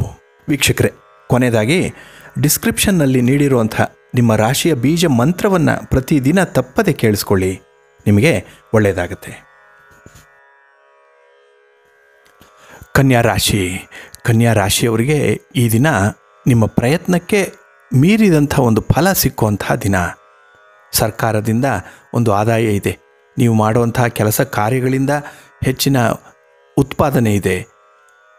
ವೀಕ್ಷಕರೇ ಕೊನೆಯದಾಗಿ ಡಿಸ್ಕ್ರಿಪ್ಷನ್ನಲ್ಲಿ ನೀಡಿರುವಂಥ ನಿಮ್ಮ ರಾಶಿಯ ಬೀಜ ಮಂತ್ರವನ್ನು ಪ್ರತಿದಿನ ತಪ್ಪದೆ ಕೇಳಿಸ್ಕೊಳ್ಳಿ. ನಿಮಗೆ ಒಳ್ಳೆಯದಾಗುತ್ತೆ. ಕನ್ಯಾ ರಾಶಿ. ಕನ್ಯಾ ರಾಶಿಯವರಿಗೆ ಈ ದಿನ ನಿಮ್ಮ ಪ್ರಯತ್ನಕ್ಕೆ ಮೀರಿದಂಥ ಒಂದು ಫಲ ಸಿಕ್ಕುವಂತಹ ದಿನ. ಸರ್ಕಾರದಿಂದ ಒಂದು ಆದಾಯ ಇದೆ. ನೀವು ಮಾಡುವಂತಹ ಕೆಲಸ ಕಾರ್ಯಗಳಿಂದ ಹೆಚ್ಚಿನ ಉತ್ಪಾದನೆ ಇದೆ.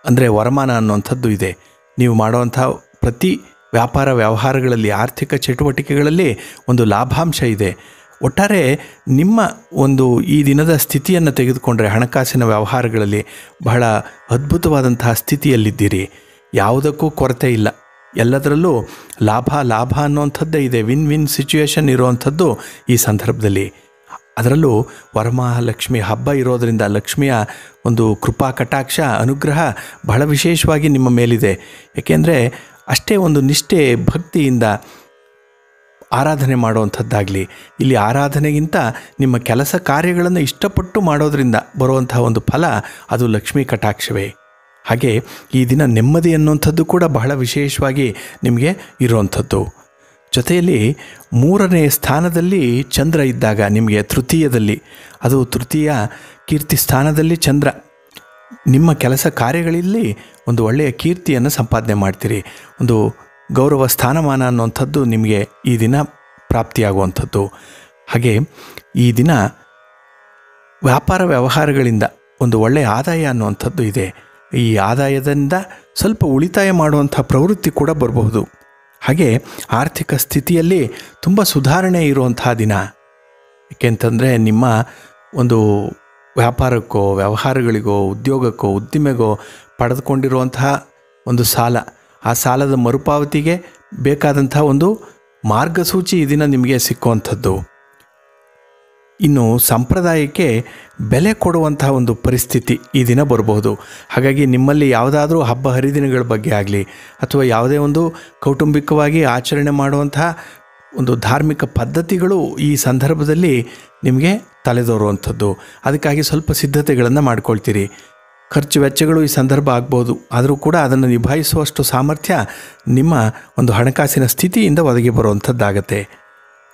ಅಂದರೆ ವರಮಾನ ಅನ್ನುವಂಥದ್ದು ಇದೆ. ನೀವು ಮಾಡುವಂಥ ಪ್ರತಿ ವ್ಯಾಪಾರ ವ್ಯವಹಾರಗಳಲ್ಲಿ, ಆರ್ಥಿಕ ಚಟುವಟಿಕೆಗಳಲ್ಲಿ ಒಂದು ಲಾಭಾಂಶ ಇದೆ. ಒಟ್ಟಾರೆ ನಿಮ್ಮ ಒಂದು ಈ ದಿನದ ಸ್ಥಿತಿಯನ್ನು ತೆಗೆದುಕೊಂಡ್ರೆ, ಹಣಕಾಸಿನ ವ್ಯವಹಾರಗಳಲ್ಲಿ ಬಹಳ ಅದ್ಭುತವಾದಂತಹ ಸ್ಥಿತಿಯಲ್ಲಿದ್ದೀರಿ. ಯಾವುದಕ್ಕೂ ಕೊರತೆ ಇಲ್ಲ. ಎಲ್ಲದರಲ್ಲೂ ಲಾಭ ಲಾಭ ಅನ್ನುವಂಥದ್ದೇ ಇದೆ. ವಿನ್ ವಿನ್ ಸಿಚುಯೇಷನ್ ಇರುವಂಥದ್ದು ಈ ಸಂದರ್ಭದಲ್ಲಿ. ಅದರಲ್ಲೂ ವರಮಹಾಲಕ್ಷ್ಮಿ ಹಬ್ಬ ಇರೋದರಿಂದ ಲಕ್ಷ್ಮಿಯ ಒಂದು ಕೃಪಾ ಕಟಾಕ್ಷ ಅನುಗ್ರಹ ಬಹಳ ವಿಶೇಷವಾಗಿ ನಿಮ್ಮ ಮೇಲಿದೆ. ಏಕೆಂದರೆ ಅಷ್ಟೇ ಒಂದು ನಿಷ್ಠೆ ಭಕ್ತಿಯಿಂದ ಆರಾಧನೆ ಮಾಡುವಂಥದ್ದಾಗಲಿ, ಇಲ್ಲಿ ಆರಾಧನೆಗಿಂತ ನಿಮ್ಮ ಕೆಲಸ ಕಾರ್ಯಗಳನ್ನು ಇಷ್ಟಪಟ್ಟು ಮಾಡೋದರಿಂದ ಬರುವಂತಹ ಒಂದು ಫಲ ಅದು ಲಕ್ಷ್ಮೀ ಕಟಾಕ್ಷವೇ. ಹಾಗೆ ಈ ದಿನ ನೆಮ್ಮದಿ ಅನ್ನುವಂಥದ್ದು ಕೂಡ ಬಹಳ ವಿಶೇಷವಾಗಿ ನಿಮಗೆ ಇರುವಂಥದ್ದು. ಜೊತೆಯಲ್ಲಿ ಮೂರನೇ ಸ್ಥಾನದಲ್ಲಿ ಚಂದ್ರ ಇದ್ದಾಗ, ನಿಮಗೆ ತೃತೀಯದಲ್ಲಿ, ಅದು ತೃತೀಯ ಕೀರ್ತಿ ಸ್ಥಾನದಲ್ಲಿ ಚಂದ್ರ. ನಿಮ್ಮ ಕೆಲಸ ಕಾರ್ಯಗಳಲ್ಲಿ ಒಂದು ಒಳ್ಳೆಯ ಕೀರ್ತಿಯನ್ನು ಸಂಪಾದನೆ ಮಾಡ್ತೀರಿ. ಒಂದು ಗೌರವ ಸ್ಥಾನಮಾನ ಅನ್ನುವಂಥದ್ದು ನಿಮಗೆ ಈ ದಿನ ಪ್ರಾಪ್ತಿಯಾಗುವಂಥದ್ದು. ಹಾಗೆ ಈ ದಿನ ವ್ಯಾಪಾರ ವ್ಯವಹಾರಗಳಿಂದ ಒಂದು ಒಳ್ಳೆಯ ಆದಾಯ ಅನ್ನುವಂಥದ್ದು ಇದೆ. ಈ ಆದಾಯದಿಂದ ಸ್ವಲ್ಪ ಉಳಿತಾಯ ಮಾಡುವಂಥ ಪ್ರವೃತ್ತಿ ಕೂಡ ಬರಬಹುದು. ಹಾಗೆ ಆರ್ಥಿಕ ಸ್ಥಿತಿಯಲ್ಲಿ ತುಂಬ ಸುಧಾರಣೆ ಇರುವಂತಹ ದಿನ. ಏಕೆಂತಂದರೆ ನಿಮ್ಮ ಒಂದು ವ್ಯಾಪಾರಕ್ಕೋ, ವ್ಯವಹಾರಗಳಿಗೋ, ಉದ್ಯೋಗಕ್ಕೋ, ಉದ್ದಿಮೆಗೋ ಪಡೆದುಕೊಂಡಿರುವಂತಹ ಒಂದು ಸಾಲ, ಆ ಸಾಲದ ಮರುಪಾವತಿಗೆ ಬೇಕಾದಂಥ ಒಂದು ಮಾರ್ಗಸೂಚಿ ಈ ದಿನ ನಿಮಗೆ ಸಿಕ್ಕುವಂಥದ್ದು. ಇನ್ನು ಸಂಪ್ರದಾಯಕ್ಕೆ ಬೆಲೆ ಕೊಡುವಂತಹ ಒಂದು ಪರಿಸ್ಥಿತಿ ಈ ದಿನ ಬರಬಹುದು. ಹಾಗಾಗಿ ನಿಮ್ಮಲ್ಲಿ ಯಾವುದಾದ್ರೂ ಹಬ್ಬ ಹರಿದಿನಗಳ ಬಗ್ಗೆ ಆಗಲಿ, ಅಥವಾ ಯಾವುದೇ ಒಂದು ಕೌಟುಂಬಿಕವಾಗಿ ಆಚರಣೆ ಮಾಡುವಂತಹ ಒಂದು ಧಾರ್ಮಿಕ ಪದ್ಧತಿಗಳು ಈ ಸಂದರ್ಭದಲ್ಲಿ ನಿಮಗೆ ತಲೆದೋರುವಂಥದ್ದು. ಅದಕ್ಕಾಗಿ ಸ್ವಲ್ಪ ಸಿದ್ಧತೆಗಳನ್ನು ಮಾಡ್ಕೊಳ್ತೀರಿ. ಖರ್ಚು ವೆಚ್ಚಗಳು ಈ ಸಂದರ್ಭ ಆಗ್ಬೋದು. ಆದರೂ ಕೂಡ ಅದನ್ನು ನಿಭಾಯಿಸುವಷ್ಟು ಸಾಮರ್ಥ್ಯ ನಿಮ್ಮ ಒಂದು ಹಣಕಾಸಿನ ಸ್ಥಿತಿಯಿಂದ ಒದಗಿ ಬರುವಂಥದ್ದಾಗತ್ತೆ.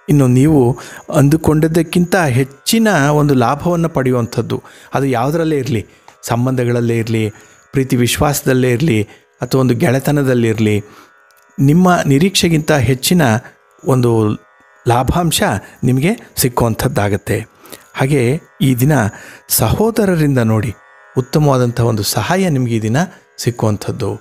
ಇನ್ನು ನೀವು ಅಂದುಕೊಂಡದ್ದಕ್ಕಿಂತ ಹೆಚ್ಚಿನ ಒಂದು ಲಾಭವನ್ನು ಪಡೆಯುವಂಥದ್ದು. ಅದು ಯಾವುದರಲ್ಲೇ ಇರಲಿ, ಸಂಬಂಧಗಳಲ್ಲೇ ಇರಲಿ, ಪ್ರೀತಿ ವಿಶ್ವಾಸದಲ್ಲೇ ಇರಲಿ, ಅಥವಾ ಒಂದು ಗೆಳೆತನದಲ್ಲಿರಲಿ ನಿಮ್ಮ ನಿರೀಕ್ಷೆಗಿಂತ ಹೆಚ್ಚಿನ ಒಂದು ಲಾಭಾಂಶ ನಿಮಗೆ ಸಿಕ್ಕುವಂಥದ್ದಾಗತ್ತೆ. ಹಾಗೆ ಈ ದಿನ ಸಹೋದರರಿಂದ ನೋಡಿ, ಉತ್ತಮವಾದಂಥ ಒಂದು ಸಹಾಯ ನಿಮಗೆ ಈ ದಿನ ಸಿಕ್ಕುವಂಥದ್ದು.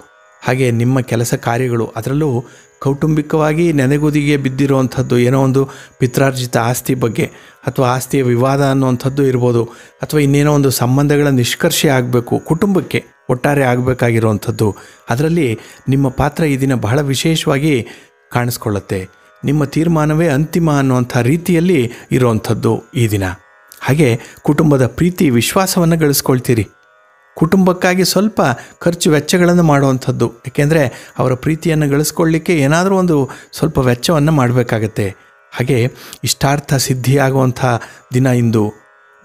ಹಾಗೆ ನಿಮ್ಮ ಕೆಲಸ ಕಾರ್ಯಗಳು ಅದರಲ್ಲೂ ಕೌಟುಂಬಿಕವಾಗಿ ನೆನೆಗುದಿಗೆ ಬಿದ್ದಿರುವಂಥದ್ದು ಏನೋ ಒಂದು ಪಿತ್ರಾರ್ಜಿತ ಆಸ್ತಿ ಬಗ್ಗೆ ಅಥವಾ ಆಸ್ತಿಯ ವಿವಾದ ಅನ್ನುವಂಥದ್ದು ಇರ್ಬೋದು ಅಥವಾ ಇನ್ನೇನೋ ಒಂದು ಸಂಬಂಧಗಳ ನಿಷ್ಕರ್ಷೆ ಆಗಬೇಕು, ಕುಟುಂಬಕ್ಕೆ ಒಟ್ಟಾರೆ ಆಗಬೇಕಾಗಿರುವಂಥದ್ದು. ಅದರಲ್ಲಿ ನಿಮ್ಮ ಪಾತ್ರ ಈ ದಿನ ಬಹಳ ವಿಶೇಷವಾಗಿ ಕಾಣಿಸ್ಕೊಳ್ಳುತ್ತೆ. ನಿಮ್ಮ ತೀರ್ಮಾನವೇ ಅಂತಿಮ ಅನ್ನುವಂಥ ರೀತಿಯಲ್ಲಿ ಇರುವಂಥದ್ದು ಈ ದಿನ. ಹಾಗೆ ಕುಟುಂಬದ ಪ್ರೀತಿ, ವಿಶ್ವಾಸವನ್ನು ಗಳಿಸ್ಕೊಳ್ತೀರಿ. ಕುಟುಂಬಕ್ಕಾಗಿ ಸ್ವಲ್ಪ ಖರ್ಚು ವೆಚ್ಚಗಳನ್ನು ಮಾಡುವಂಥದ್ದು. ಏಕೆಂದರೆ ಅವರ ಪ್ರೀತಿಯನ್ನು ಗಳಿಸ್ಕೊಳ್ಳಿಕ್ಕೆ ಏನಾದರೂ ಒಂದು ಸ್ವಲ್ಪ ವೆಚ್ಚವನ್ನು ಮಾಡಬೇಕಾಗತ್ತೆ. ಹಾಗೆ ಇಷ್ಟಾರ್ಥ ಸಿದ್ಧಿಯಾಗುವಂಥ ದಿನ ಇಂದು.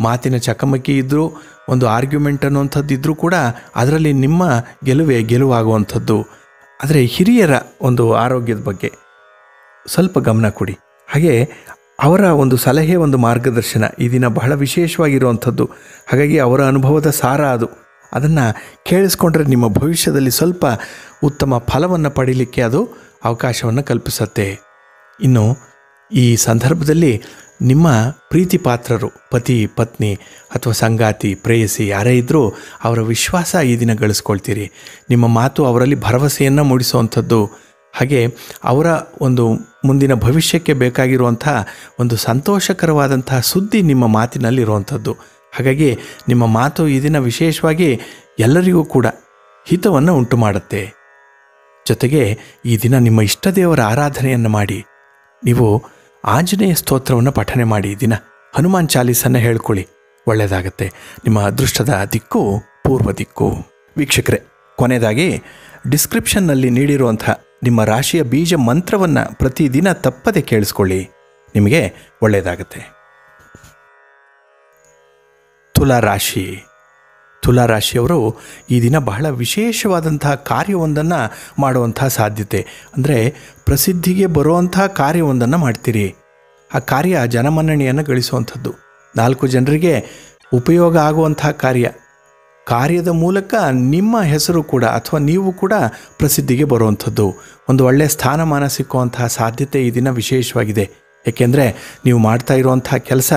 ಮಾತಿನ ಚಕಮಕಿ ಇದ್ದರೂ ಒಂದು ಆರ್ಗ್ಯುಮೆಂಟ್ ಅನ್ನುವಂಥದ್ದು ಇದ್ದರೂ ಕೂಡ ಅದರಲ್ಲಿ ನಿಮ್ಮ ಗೆಲುವೇ ಗೆಲುವಾಗುವಂಥದ್ದು. ಆದರೆ ಹಿರಿಯರ ಒಂದು ಆರೋಗ್ಯದ ಬಗ್ಗೆ ಸ್ವಲ್ಪ ಗಮನ ಕೊಡಿ. ಹಾಗೆ ಅವರ ಒಂದು ಸಲಹೆ, ಒಂದು ಮಾರ್ಗದರ್ಶನ ಈ ದಿನ ಬಹಳ ವಿಶೇಷವಾಗಿರುವಂಥದ್ದು. ಹಾಗಾಗಿ ಅವರ ಅನುಭವದ ಸಾರ ಅದು. ಅದನ್ನು ಕೇಳಿಸ್ಕೊಂಡ್ರೆ ನಿಮ್ಮ ಭವಿಷ್ಯದಲ್ಲಿ ಸ್ವಲ್ಪ ಉತ್ತಮ ಫಲವನ್ನು ಪಡೀಲಿಕ್ಕೆ ಅದು ಅವಕಾಶವನ್ನು ಕಲ್ಪಿಸುತ್ತೆ. ಇನ್ನು ಈ ಸಂದರ್ಭದಲ್ಲಿ ನಿಮ್ಮ ಪ್ರೀತಿ ಪಾತ್ರರು, ಪತಿ, ಪತ್ನಿ ಅಥವಾ ಸಂಗಾತಿ, ಪ್ರೇಯಸಿ ಯಾರೇ ಇದ್ದರೂ ಅವರ ವಿಶ್ವಾಸ ಈ ದಿನ ಗಳಿಸ್ಕೊಳ್ತೀರಿ. ನಿಮ್ಮ ಮಾತು ಅವರಲ್ಲಿ ಭರವಸೆಯನ್ನು ಮೂಡಿಸುವಂಥದ್ದು. ಹಾಗೆ ಅವರ ಒಂದು ಮುಂದಿನ ಭವಿಷ್ಯಕ್ಕೆ ಬೇಕಾಗಿರುವಂಥ ಒಂದು ಸಂತೋಷಕರವಾದಂತಹ ಸುದ್ದಿ ನಿಮ್ಮ ಮಾತಿನಲ್ಲಿರುವಂಥದ್ದು. ಹಾಗಾಗಿ ನಿಮ್ಮ ಮಾತು ಈ ದಿನ ವಿಶೇಷವಾಗಿ ಎಲ್ಲರಿಗೂ ಕೂಡ ಹಿತವನ್ನು ಉಂಟು ಮಾಡುತ್ತೆ ಜೊತೆಗೆ ಈ ದಿನ ನಿಮ್ಮ ಇಷ್ಟ ದೇವರ ಆರಾಧನೆಯನ್ನು ಮಾಡಿ, ನೀವು ಆಂಜನೇಯ ಸ್ತೋತ್ರವನ್ನು ಪಠನೆ ಮಾಡಿ ಈ ದಿನ ಹನುಮಾನ್ ಚಾಲೀಸನ್ನು ಹೇಳ್ಕೊಳ್ಳಿ. ಒಳ್ಳೆಯದಾಗತ್ತೆ. ನಿಮ್ಮ ಅದೃಷ್ಟದ ದಿಕ್ಕು ಪೂರ್ವ ದಿಕ್ಕು. ವೀಕ್ಷಕರೇ, ಕೊನೆಯದಾಗಿ ಡಿಸ್ಕ್ರಿಪ್ಷನ್ನಲ್ಲಿ ನೀಡಿರುವಂಥ ನಿಮ್ಮ ರಾಶಿಯ ಬೀಜ ಮಂತ್ರವನ್ನು ಪ್ರತಿದಿನ ತಪ್ಪದೆ ಕೇಳಿಸ್ಕೊಳ್ಳಿ. ನಿಮಗೆ ಒಳ್ಳೆಯದಾಗತ್ತೆ. ತುಲಾ ರಾಶಿ ತುಲಾ ರಾಶಿಯವರು ಈ ದಿನ ಬಹಳ ವಿಶೇಷವಾದಂತಹ ಕಾರ್ಯವೊಂದನ್ನು ಮಾಡುವಂತಹ ಸಾಧ್ಯತೆ. ಅಂದರೆ ಪ್ರಸಿದ್ಧಿಗೆ ಬರುವಂತಹ ಕಾರ್ಯವೊಂದನ್ನು ಮಾಡ್ತೀರಿ. ಆ ಕಾರ್ಯ ಜನಮನ್ನಣೆಯನ್ನು ಗಳಿಸುವಂಥದ್ದು. ನಾಲ್ಕು ಜನರಿಗೆ ಉಪಯೋಗ ಆಗುವಂತಹ ಕಾರ್ಯ. ಕಾರ್ಯದ ಮೂಲಕ ನಿಮ್ಮ ಹೆಸರು ಕೂಡ ಅಥವಾ ನೀವು ಕೂಡ ಪ್ರಸಿದ್ಧಿಗೆ ಬರುವಂಥದ್ದು. ಒಂದು ಒಳ್ಳೆಯ ಸ್ಥಾನಮಾನ ಸಿಕ್ಕುವಂತಹ ಸಾಧ್ಯತೆ ಈ ದಿನ ವಿಶೇಷವಾಗಿದೆ. ಏಕೆಂದರೆ ನೀವು ಮಾಡ್ತಾ ಇರುವಂಥ ಕೆಲಸ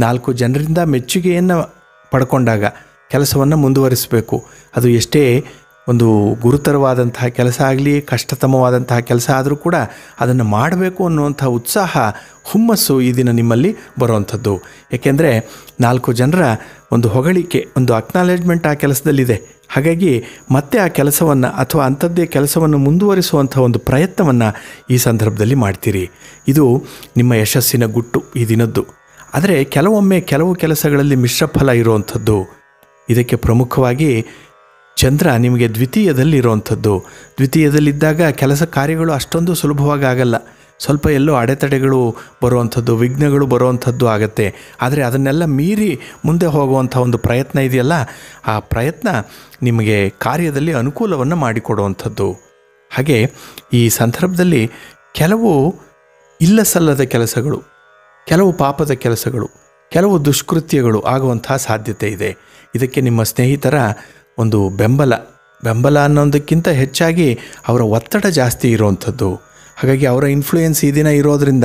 ನಾಲ್ಕು ಜನರಿಂದ ಮೆಚ್ಚುಗೆಯನ್ನು ಪಡ್ಕೊಂಡಾಗ ಕೆಲಸವನ್ನು ಮುಂದುವರಿಸಬೇಕು. ಅದು ಎಷ್ಟೇ ಒಂದು ಗುರುತರವಾದಂತಹ ಕೆಲಸ ಆಗಲಿ, ಕಷ್ಟತಮವಾದಂತಹ ಕೆಲಸ ಆದರೂ ಕೂಡ ಅದನ್ನು ಮಾಡಬೇಕು ಅನ್ನುವಂಥ ಉತ್ಸಾಹ, ಹುಮ್ಮಸ್ಸು ಈ ದಿನ ನಿಮ್ಮಲ್ಲಿ ಬರುವಂಥದ್ದು. ಏಕೆಂದರೆ ನಾಲ್ಕು ಜನರ ಒಂದು ಹೊಗಳಿಕೆ, ಒಂದು ಅಕ್ನಾಲೇಜ್ಮೆಂಟ್ ಆ ಕೆಲಸದಲ್ಲಿದೆ. ಹಾಗಾಗಿ ಮತ್ತೆ ಆ ಕೆಲಸವನ್ನು ಅಥವಾ ಅಂಥದ್ದೇ ಕೆಲಸವನ್ನು ಮುಂದುವರಿಸುವಂಥ ಒಂದು ಪ್ರಯತ್ನವನ್ನು ಈ ಸಂದರ್ಭದಲ್ಲಿ ಮಾಡ್ತೀರಿ. ಇದು ನಿಮ್ಮ ಯಶಸ್ಸಿನ ಗುಟ್ಟು ಈ ದಿನದ್ದು. ಆದರೆ ಕೆಲವೊಮ್ಮೆ ಕೆಲವು ಕೆಲಸಗಳಲ್ಲಿ ಮಿಶ್ರ ಫಲ ಇರುವಂಥದ್ದು. ಇದಕ್ಕೆ ಪ್ರಮುಖವಾಗಿ ಚಂದ್ರ ನಿಮಗೆ ದ್ವಿತೀಯದಲ್ಲಿ ಇರುವಂಥದ್ದು ದ್ವಿತೀಯದಲ್ಲಿದ್ದಾಗ ಕೆಲಸ ಕಾರ್ಯಗಳು ಅಷ್ಟೊಂದು ಸುಲಭವಾಗಿ ಆಗಲ್ಲ. ಸ್ವಲ್ಪ ಎಲ್ಲೋ ಅಡೆತಡೆಗಳು ಬರುವಂಥದ್ದು, ವಿಘ್ನಗಳು ಬರುವಂಥದ್ದು ಆಗುತ್ತೆ. ಆದರೆ ಅದನ್ನೆಲ್ಲ ಮೀರಿ ಮುಂದೆ ಹೋಗುವಂಥ ಒಂದು ಪ್ರಯತ್ನ ಇದೆಯಲ್ಲ? ಆ ಪ್ರಯತ್ನ ನಿಮಗೆ ಕಾರ್ಯದಲ್ಲಿ ಅನುಕೂಲವನ್ನು ಮಾಡಿಕೊಡುವಂಥದ್ದು. ಹಾಗೆ ಈ ಸಂದರ್ಭದಲ್ಲಿ ಕೆಲವು ಇಲ್ಲಸಲ್ಲದ ಕೆಲಸಗಳು ಕೆಲವು ಪಾಪದ ಕೆಲಸಗಳು, ಕೆಲವು ದುಷ್ಕೃತ್ಯಗಳು ಆಗುವಂತಹ ಸಾಧ್ಯತೆ ಇದೆ. ಇದಕ್ಕೆ ನಿಮ್ಮ ಸ್ನೇಹಿತರ ಒಂದು ಬೆಂಬಲ ಬೆಂಬಲ ಅನ್ನೋದಕ್ಕಿಂತ ಹೆಚ್ಚಾಗಿ ಅವರ ಒತ್ತಡ ಜಾಸ್ತಿ ಇರುವಂಥದ್ದು. ಹಾಗಾಗಿ ಅವರ ಇನ್ಫ್ಲೂಯೆನ್ಸ್ ಈ ದಿನ ಇರೋದರಿಂದ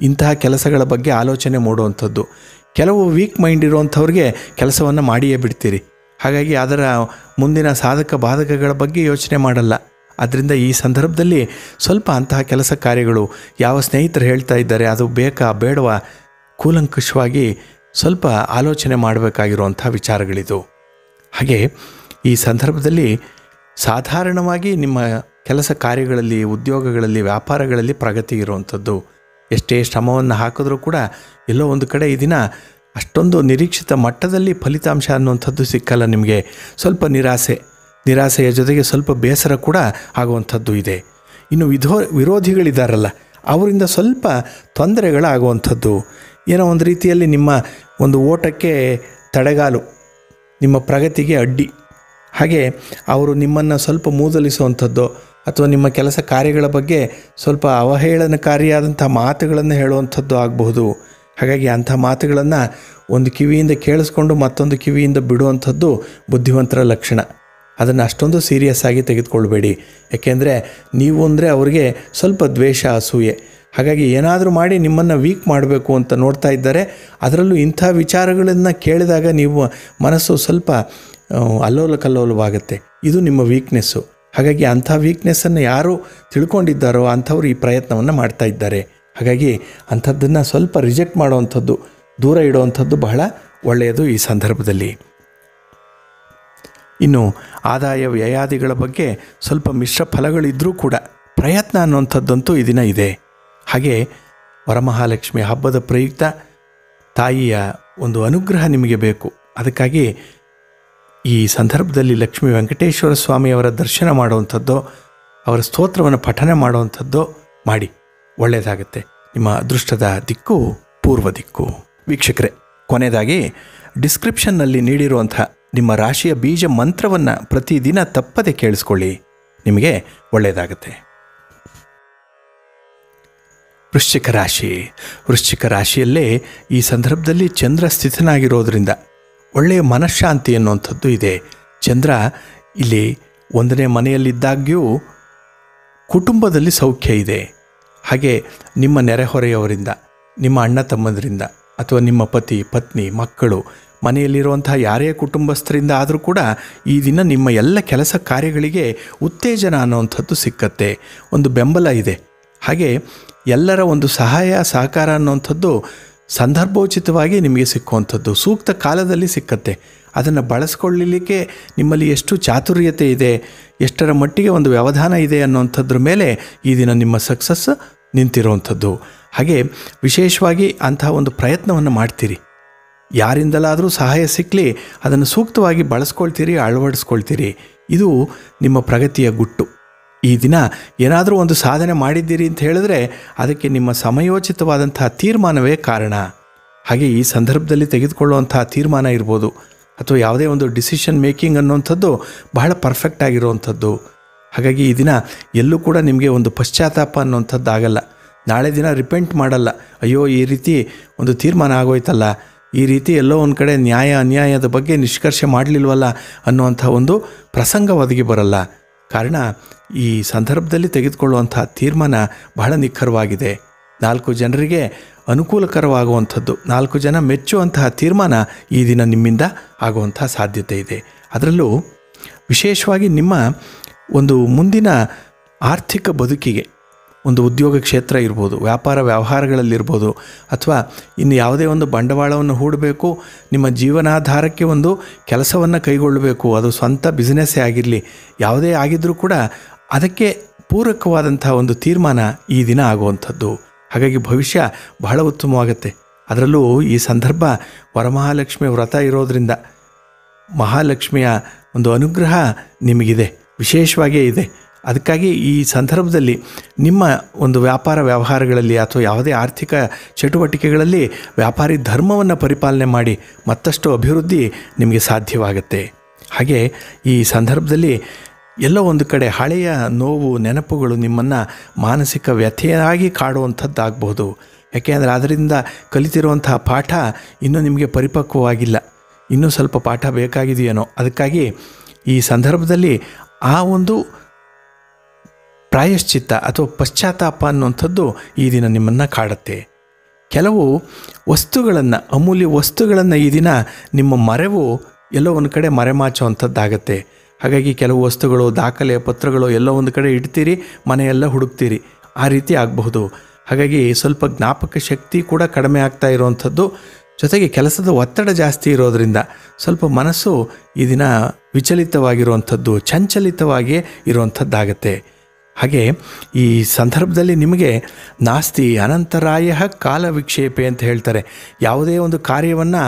ಇಂತಹ ಕೆಲಸಗಳ ಬಗ್ಗೆ ಆಲೋಚನೆ ಮೂಡುವಂಥದ್ದು. ಕೆಲವು ವೀಕ್ ಮೈಂಡ್ ಇರುವಂಥವ್ರಿಗೆ ಕೆಲಸವನ್ನು ಮಾಡಿಯೇ ಬಿಡ್ತೀರಿ. ಹಾಗಾಗಿ ಅದರ ಮುಂದಿನ ಸಾಧಕ ಬಾಧಕಗಳ ಬಗ್ಗೆ ಯೋಚನೆ ಮಾಡಲ್ಲ. ಅದರಿಂದ ಈ ಸಂದರ್ಭದಲ್ಲಿ ಸ್ವಲ್ಪ ಅಂತಹ ಕೆಲಸ ಕಾರ್ಯಗಳು ಯಾವ ಸ್ನೇಹಿತರು ಹೇಳ್ತಾ ಇದ್ದಾರೆ ಅದು ಬೇಕಾ ಬೇಡವಾ ಕೂಲಂಕುಷವಾಗಿ ಸ್ವಲ್ಪ ಆಲೋಚನೆ ಮಾಡಬೇಕಾಗಿರುವಂಥ ವಿಚಾರಗಳಿದು. ಹಾಗೆ ಈ ಸಂದರ್ಭದಲ್ಲಿ ಸಾಧಾರಣವಾಗಿ ನಿಮ್ಮ ಕೆಲಸ ಕಾರ್ಯಗಳಲ್ಲಿ, ಉದ್ಯೋಗಗಳಲ್ಲಿ, ವ್ಯಾಪಾರಗಳಲ್ಲಿ ಪ್ರಗತಿ ಇರುವಂಥದ್ದು. ಎಷ್ಟೇ ಶ್ರಮವನ್ನು ಹಾಕಿದ್ರೂ ಕೂಡ ಎಲ್ಲೋ ಒಂದು ಕಡೆ ಈ ದಿನ ಅಷ್ಟೊಂದು ನಿರೀಕ್ಷಿತ ಮಟ್ಟದಲ್ಲಿ ಫಲಿತಾಂಶ ಅನ್ನುವಂಥದ್ದು ಸಿಕ್ಕಲ್ಲ ನಿಮಗೆ. ಸ್ವಲ್ಪ ನಿರಾಸೆ ನಿರಾಸೆಯ ಜೊತೆಗೆ ಸ್ವಲ್ಪ ಬೇಸರ ಕೂಡ ಆಗುವಂಥದ್ದು ಇದೆ. ಇನ್ನು ವಿಧೋ ವಿರೋಧಿಗಳಿದ್ದಾರಲ್ಲ ಅವರಿಂದ ಸ್ವಲ್ಪ ತೊಂದರೆಗಳಾಗುವಂಥದ್ದು. ಏನೋ ಒಂದು ರೀತಿಯಲ್ಲಿ ನಿಮ್ಮ ಒಂದು ಓಟಕ್ಕೆ ತಡೆಗಾಲು, ನಿಮ್ಮ ಪ್ರಗತಿಗೆ ಅಡ್ಡಿ. ಹಾಗೆ ಅವರು ನಿಮ್ಮನ್ನು ಸ್ವಲ್ಪ ಮೂದಲಿಸುವಂಥದ್ದು ಅಥವಾ ನಿಮ್ಮ ಕೆಲಸ ಕಾರ್ಯಗಳ ಬಗ್ಗೆ ಸ್ವಲ್ಪ ಅವಹೇಳನಕಾರಿಯಾದಂಥ ಮಾತುಗಳನ್ನು ಹೇಳುವಂಥದ್ದು ಆಗಬಹುದು. ಹಾಗಾಗಿ ಅಂಥ ಮಾತುಗಳನ್ನು ಒಂದು ಕಿವಿಯಿಂದ ಕೇಳಿಸ್ಕೊಂಡು ಮತ್ತೊಂದು ಕಿವಿಯಿಂದ ಬಿಡುವಂಥದ್ದು ಬುದ್ಧಿವಂತರ ಲಕ್ಷಣ. ಅದನ್ನು ಅಷ್ಟೊಂದು ಸೀರಿಯಸ್ ಆಗಿ ತೆಗೆದುಕೊಳ್ಬೇಡಿ. ಯಾಕೆಂದರೆ ನೀವು ಅಂದರೆ ಅವರಿಗೆ ಸ್ವಲ್ಪ ದ್ವೇಷ, ಅಸೂಯೆ. ಹಾಗಾಗಿ ಏನಾದರೂ ಮಾಡಿ ನಿಮ್ಮನ್ನು ವೀಕ್ ಮಾಡಬೇಕು ಅಂತ ನೋಡ್ತಾ ಇದ್ದಾರೆ ಅದರಲ್ಲೂ ಇಂಥ ವಿಚಾರಗಳನ್ನು ಕೇಳಿದಾಗ ನೀವು ಮನಸ್ಸು ಸ್ವಲ್ಪ ಅಲ್ಲೋಲ ಕಲ್ಲೋಲವಾಗುತ್ತೆ ಇದು ನಿಮ್ಮ ವೀಕ್ನೆಸ್ಸು ಹಾಗಾಗಿ ಅಂಥ ವೀಕ್ನೆಸ್ಸನ್ನು ಯಾರು ತಿಳ್ಕೊಂಡಿದ್ದಾರೋ ಅಂಥವ್ರು ಈ ಪ್ರಯತ್ನವನ್ನು ಮಾಡ್ತಾ ಇದ್ದಾರೆ. ಹಾಗಾಗಿ ಅಂಥದ್ದನ್ನು ಸ್ವಲ್ಪ ರಿಜೆಕ್ಟ್ ಮಾಡುವಂಥದ್ದು, ದೂರ ಇಡುವಂಥದ್ದು ಬಹಳ ಒಳ್ಳೆಯದು ಈ ಸಂದರ್ಭದಲ್ಲಿ. ಇನ್ನು ಆದಾಯ ವ್ಯಯಾದಿಗಳ ಬಗ್ಗೆ ಸ್ವಲ್ಪ ಮಿಶ್ರ ಫಲಗಳಿದ್ದರೂ ಕೂಡ ಪ್ರಯತ್ನ ಅನ್ನುವಂಥದ್ದಂತೂ ಈ ದಿನ ಇದೆ. ಹಾಗೆ ವರಮಹಾಲಕ್ಷ್ಮಿ ಹಬ್ಬದ ಪ್ರಯುಕ್ತ ತಾಯಿಯ ಒಂದು ಅನುಗ್ರಹ ನಿಮಗೆ ಬೇಕು. ಅದಕ್ಕಾಗಿ ಈ ಸಂದರ್ಭದಲ್ಲಿ ಲಕ್ಷ್ಮೀ ವೆಂಕಟೇಶ್ವರ ಸ್ವಾಮಿಯವರ ದರ್ಶನ ಮಾಡುವಂಥದ್ದು, ಅವರ ಸ್ತೋತ್ರವನ್ನು ಪಠನೆ ಮಾಡುವಂಥದ್ದು ಮಾಡಿ. ಒಳ್ಳೆಯದಾಗುತ್ತೆ. ನಿಮ್ಮ ಅದೃಷ್ಟದ ದಿಕ್ಕು ಪೂರ್ವ ದಿಕ್ಕು. ವೀಕ್ಷಕರೇ, ಕೊನೆಯದಾಗಿ ಡಿಸ್ಕ್ರಿಪ್ಷನ್ನಲ್ಲಿ ನೀಡಿರುವಂಥ ನಿಮ್ಮ ರಾಶಿಯ ಬೀಜ ಮಂತ್ರವನ್ನು ಪ್ರತಿದಿನ ತಪ್ಪದೆ ಕೇಳಿಸ್ಕೊಳ್ಳಿ. ನಿಮಗೆ ಒಳ್ಳೆಯದಾಗುತ್ತೆ. ವೃಶ್ಚಿಕ ರಾಶಿ. ವೃಶ್ಚಿಕ ರಾಶಿಯಲ್ಲೇ ಈ ಸಂದರ್ಭದಲ್ಲಿ ಚಂದ್ರ ಸ್ಥಿತನಾಗಿರೋದ್ರಿಂದ ಒಳ್ಳೆಯ ಮನಃಶಾಂತಿ ಅನ್ನುವಂಥದ್ದು ಇದೆ. ಚಂದ್ರ ಇಲ್ಲಿ ಒಂದನೇ ಮನೆಯಲ್ಲಿದ್ದಾಗ್ಯೂ ಕುಟುಂಬದಲ್ಲಿ ಸೌಖ್ಯ ಇದೆ. ಹಾಗೆ ನಿಮ್ಮ ನೆರೆಹೊರೆಯವರಿಂದ, ನಿಮ್ಮ ಅಣ್ಣ ತಮ್ಮಂದರಿಂದ ಅಥವಾ ನಿಮ್ಮ ಪತಿ, ಪತ್ನಿ, ಮಕ್ಕಳು ಮನೆಯಲ್ಲಿರುವಂತಹ ಯಾರೇ ಕುಟುಂಬಸ್ಥರಿಂದ ಆದರೂ ಕೂಡ ಈ ದಿನ ನಿಮ್ಮ ಎಲ್ಲ ಕೆಲಸ ಕಾರ್ಯಗಳಿಗೆ ಉತ್ತೇಜನ ಅನ್ನುವಂಥದ್ದು ಸಿಕ್ಕತ್ತೆ. ಒಂದು ಬೆಂಬಲ ಇದೆ. ಹಾಗೆ ಎಲ್ಲರ ಒಂದು ಸಹಾಯ, ಸಹಕಾರ ಅನ್ನುವಂಥದ್ದು ಸಂದರ್ಭೋಚಿತವಾಗಿ ನಿಮಗೆ ಸಿಕ್ಕುವಂಥದ್ದು. ಸೂಕ್ತ ಕಾಲದಲ್ಲಿ ಸಿಕ್ಕತ್ತೆ. ಅದನ್ನು ಬಳಸ್ಕೊಳ್ಳಲಿಕ್ಕೆ ನಿಮ್ಮಲ್ಲಿ ಎಷ್ಟು ಚಾತುರ್ಯತೆ ಇದೆ, ಎಷ್ಟರ ಮಟ್ಟಿಗೆ ಒಂದು ವ್ಯವಧಾನ ಇದೆ ಅನ್ನುವಂಥದ್ರ ಮೇಲೆ ಈ ದಿನ ನಿಮ್ಮ ಸಕ್ಸಸ್ ನಿಂತಿರುವಂಥದ್ದು. ಹಾಗೆ ವಿಶೇಷವಾಗಿ ಅಂತಹ ಒಂದು ಪ್ರಯತ್ನವನ್ನು ಮಾಡ್ತೀರಿ. ಯಾರಿಂದಲಾದರೂ ಸಹಾಯ ಸಿಕ್ಕಲಿ ಅದನ್ನು ಸೂಕ್ತವಾಗಿ ಬಳಸ್ಕೊಳ್ತೀರಿ, ಅಳವಡಿಸ್ಕೊಳ್ತೀರಿ. ಇದು ನಿಮ್ಮ ಪ್ರಗತಿಯ ಗುಟ್ಟು. ಈ ದಿನ ಏನಾದರೂ ಒಂದು ಸಾಧನೆ ಮಾಡಿದ್ದೀರಿ ಅಂತ ಹೇಳಿದ್ರೆ ಅದಕ್ಕೆ ನಿಮ್ಮ ಸಮಯೋಚಿತವಾದಂತಹ ತೀರ್ಮಾನವೇ ಕಾರಣ. ಹಾಗೆ ಈ ಸಂದರ್ಭದಲ್ಲಿ ತೆಗೆದುಕೊಳ್ಳುವಂತಹ ತೀರ್ಮಾನ ಇರ್ಬೋದು. ಅಥವಾ ಯಾವುದೇ ಒಂದು ಡಿಸಿಷನ್ ಮೇಕಿಂಗ್ ಅನ್ನುವಂಥದ್ದು ಬಹಳ ಪರ್ಫೆಕ್ಟ್ ಆಗಿರುವಂಥದ್ದು. ಹಾಗಾಗಿ ಈ ದಿನ ಎಲ್ಲೂ ಕೂಡ ನಿಮಗೆ ಒಂದು ಪಶ್ಚಾತ್ತಾಪ ಅನ್ನುವಂಥದ್ದು ಆಗಲ್ಲ ನಾಳೆ ದಿನ ರಿಪೆಂಟ್ ಮಾಡಲ್ಲ. ಅಯ್ಯೋ, ಈ ರೀತಿ ಒಂದು ತೀರ್ಮಾನ ಆಗೋಯ್ತಲ್ಲ. ಈ ರೀತಿ ಎಲ್ಲೋ ಒಂದು ಕಡೆ ನ್ಯಾಯ ಅನ್ಯಾಯದ ಬಗ್ಗೆ ನಿಷ್ಕರ್ಷೆ ಮಾಡಲಿಲ್ವಲ್ಲ ಅನ್ನುವಂಥ ಒಂದು ಪ್ರಸಂಗ ಒದಗಿ ಬರಲ್ಲ. ಕಾರಣ ಈ ಸಂದರ್ಭದಲ್ಲಿ ತೆಗೆದುಕೊಳ್ಳುವಂಥ ತೀರ್ಮಾನ ಬಹಳ ನಿಖರವಾಗಿದೆ. ನಾಲ್ಕು ಜನರಿಗೆ ಅನುಕೂಲಕರವಾಗುವಂಥದ್ದು, ನಾಲ್ಕು ಜನ ಮೆಚ್ಚುವಂತಹ ತೀರ್ಮಾನ ಈ ದಿನ ನಿಮ್ಮಿಂದ ಆಗುವಂಥ ಸಾಧ್ಯತೆ ಇದೆ. ಅದರಲ್ಲೂ ವಿಶೇಷವಾಗಿ ನಿಮ್ಮ ಒಂದು ಮುಂದಿನ ಆರ್ಥಿಕ ಬದುಕಿಗೆ ಒಂದು ಉದ್ಯೋಗ ಕ್ಷೇತ್ರ ಇರ್ಬೋದು, ವ್ಯಾಪಾರ ವ್ಯವಹಾರಗಳಲ್ಲಿರ್ಬೋದು, ಅಥವಾ ಇನ್ನು ಯಾವುದೇ ಒಂದು ಬಂಡವಾಳವನ್ನು ಹೂಡಬೇಕು, ನಿಮ್ಮ ಜೀವನಾಧಾರಕ್ಕೆ ಒಂದು ಕೆಲಸವನ್ನು ಕೈಗೊಳ್ಳಬೇಕು, ಅದು ಸ್ವಂತ ಬಿಸ್ನೆಸ್ಸೇ ಆಗಿರಲಿ, ಯಾವುದೇ ಆಗಿದ್ದರೂ ಕೂಡ ಅದಕ್ಕೆ ಪೂರಕವಾದಂಥ ಒಂದು ತೀರ್ಮಾನ ಈ ದಿನ ಆಗುವಂಥದ್ದು. ಹಾಗಾಗಿ ಭವಿಷ್ಯ ಬಹಳ ಉತ್ತಮವಾಗುತ್ತೆ. ಅದರಲ್ಲೂ ಈ ಸಂದರ್ಭ ವರಮಹಾಲಕ್ಷ್ಮಿ ವ್ರತ ಇರೋದರಿಂದ ಮಹಾಲಕ್ಷ್ಮಿಯ ಒಂದು ಅನುಗ್ರಹ ನಿಮಗಿದೆ, ವಿಶೇಷವಾಗಿಯೇ ಇದೆ. ಅದಕ್ಕಾಗಿ ಈ ಸಂದರ್ಭದಲ್ಲಿ ನಿಮ್ಮ ಒಂದು ವ್ಯಾಪಾರ ವ್ಯವಹಾರಗಳಲ್ಲಿ ಅಥವಾ ಯಾವುದೇ ಆರ್ಥಿಕ ಚಟುವಟಿಕೆಗಳಲ್ಲಿ ವ್ಯಾಪಾರಿ ಧರ್ಮವನ್ನು ಪರಿಪಾಲನೆ ಮಾಡಿ ಮತ್ತಷ್ಟು ಅಭಿವೃದ್ಧಿ ನಿಮಗೆ ಸಾಧ್ಯವಾಗುತ್ತೆ. ಹಾಗೆ ಈ ಸಂದರ್ಭದಲ್ಲಿ ಎಲ್ಲೋ ಒಂದು ಕಡೆ ಹಳೆಯ ನೋವು, ನೆನಪುಗಳು ನಿಮ್ಮನ್ನು ಮಾನಸಿಕ ವ್ಯಥೆಯಾಗಿ ಕಾಡುವಂಥದ್ದಾಗಬಹುದು. ಯಾಕೆಂದರೆ ಅದರಿಂದ ಕಲಿತಿರುವಂತಹ ಪಾಠ ಇನ್ನೂ ನಿಮಗೆ ಪರಿಪಕ್ವವಾಗಿಲ್ಲ. ಇನ್ನೂ ಸ್ವಲ್ಪ ಪಾಠ ಬೇಕಾಗಿದೆಯೇನೋ. ಅದಕ್ಕಾಗಿ ಈ ಸಂದರ್ಭದಲ್ಲಿ ಆ ಒಂದು ಪ್ರಾಯಶ್ಚಿತ್ತ ಅಥವಾ ಪಶ್ಚಾತ್ತಾಪ ಅನ್ನುವಂಥದ್ದು ಈ ದಿನ ನಿಮ್ಮನ್ನು ಕಾಡುತ್ತೆ. ಕೆಲವು ವಸ್ತುಗಳನ್ನು, ಅಮೂಲ್ಯ ವಸ್ತುಗಳನ್ನು ಈ ದಿನ ನಿಮ್ಮ ಮರೆವು ಎಲ್ಲೋ ಒಂದು ಕಡೆ ಮರೆಮಾಚುವಂಥದ್ದಾಗತ್ತೆ. ಹಾಗಾಗಿ ಕೆಲವು ವಸ್ತುಗಳು, ದಾಖಲೆ, ಪತ್ರಗಳು ಎಲ್ಲೋ ಒಂದು ಕಡೆ ಇಡ್ತೀರಿ, ಮನೆಯೆಲ್ಲ ಹುಡುಕ್ತೀರಿ. ಆ ರೀತಿ ಆಗಬಹುದು. ಹಾಗಾಗಿ ಸ್ವಲ್ಪ ಜ್ಞಾಪಕ ಶಕ್ತಿ ಕೂಡ ಕಡಿಮೆ ಆಗ್ತಾ ಇರುವಂಥದ್ದು. ಜೊತೆಗೆ ಕೆಲಸದ ಒತ್ತಡ ಜಾಸ್ತಿ ಇರೋದರಿಂದ ಸ್ವಲ್ಪ ಮನಸ್ಸು ಈ ದಿನ ವಿಚಲಿತವಾಗಿರುವಂಥದ್ದು, ಚಂಚಲಿತವಾಗಿಯೇ ಇರುವಂಥದ್ದಾಗತ್ತೆ. ಹಾಗೆ ಈ ಸಂದರ್ಭದಲ್ಲಿ ನಿಮಗೆ ನಾಸ್ತಿ ಅನಂತರಾಯ ಕಾಲ ವಿಕ್ಷೇಪೆ ಅಂತ ಹೇಳ್ತಾರೆ. ಯಾವುದೇ ಒಂದು ಕಾರ್ಯವನ್ನು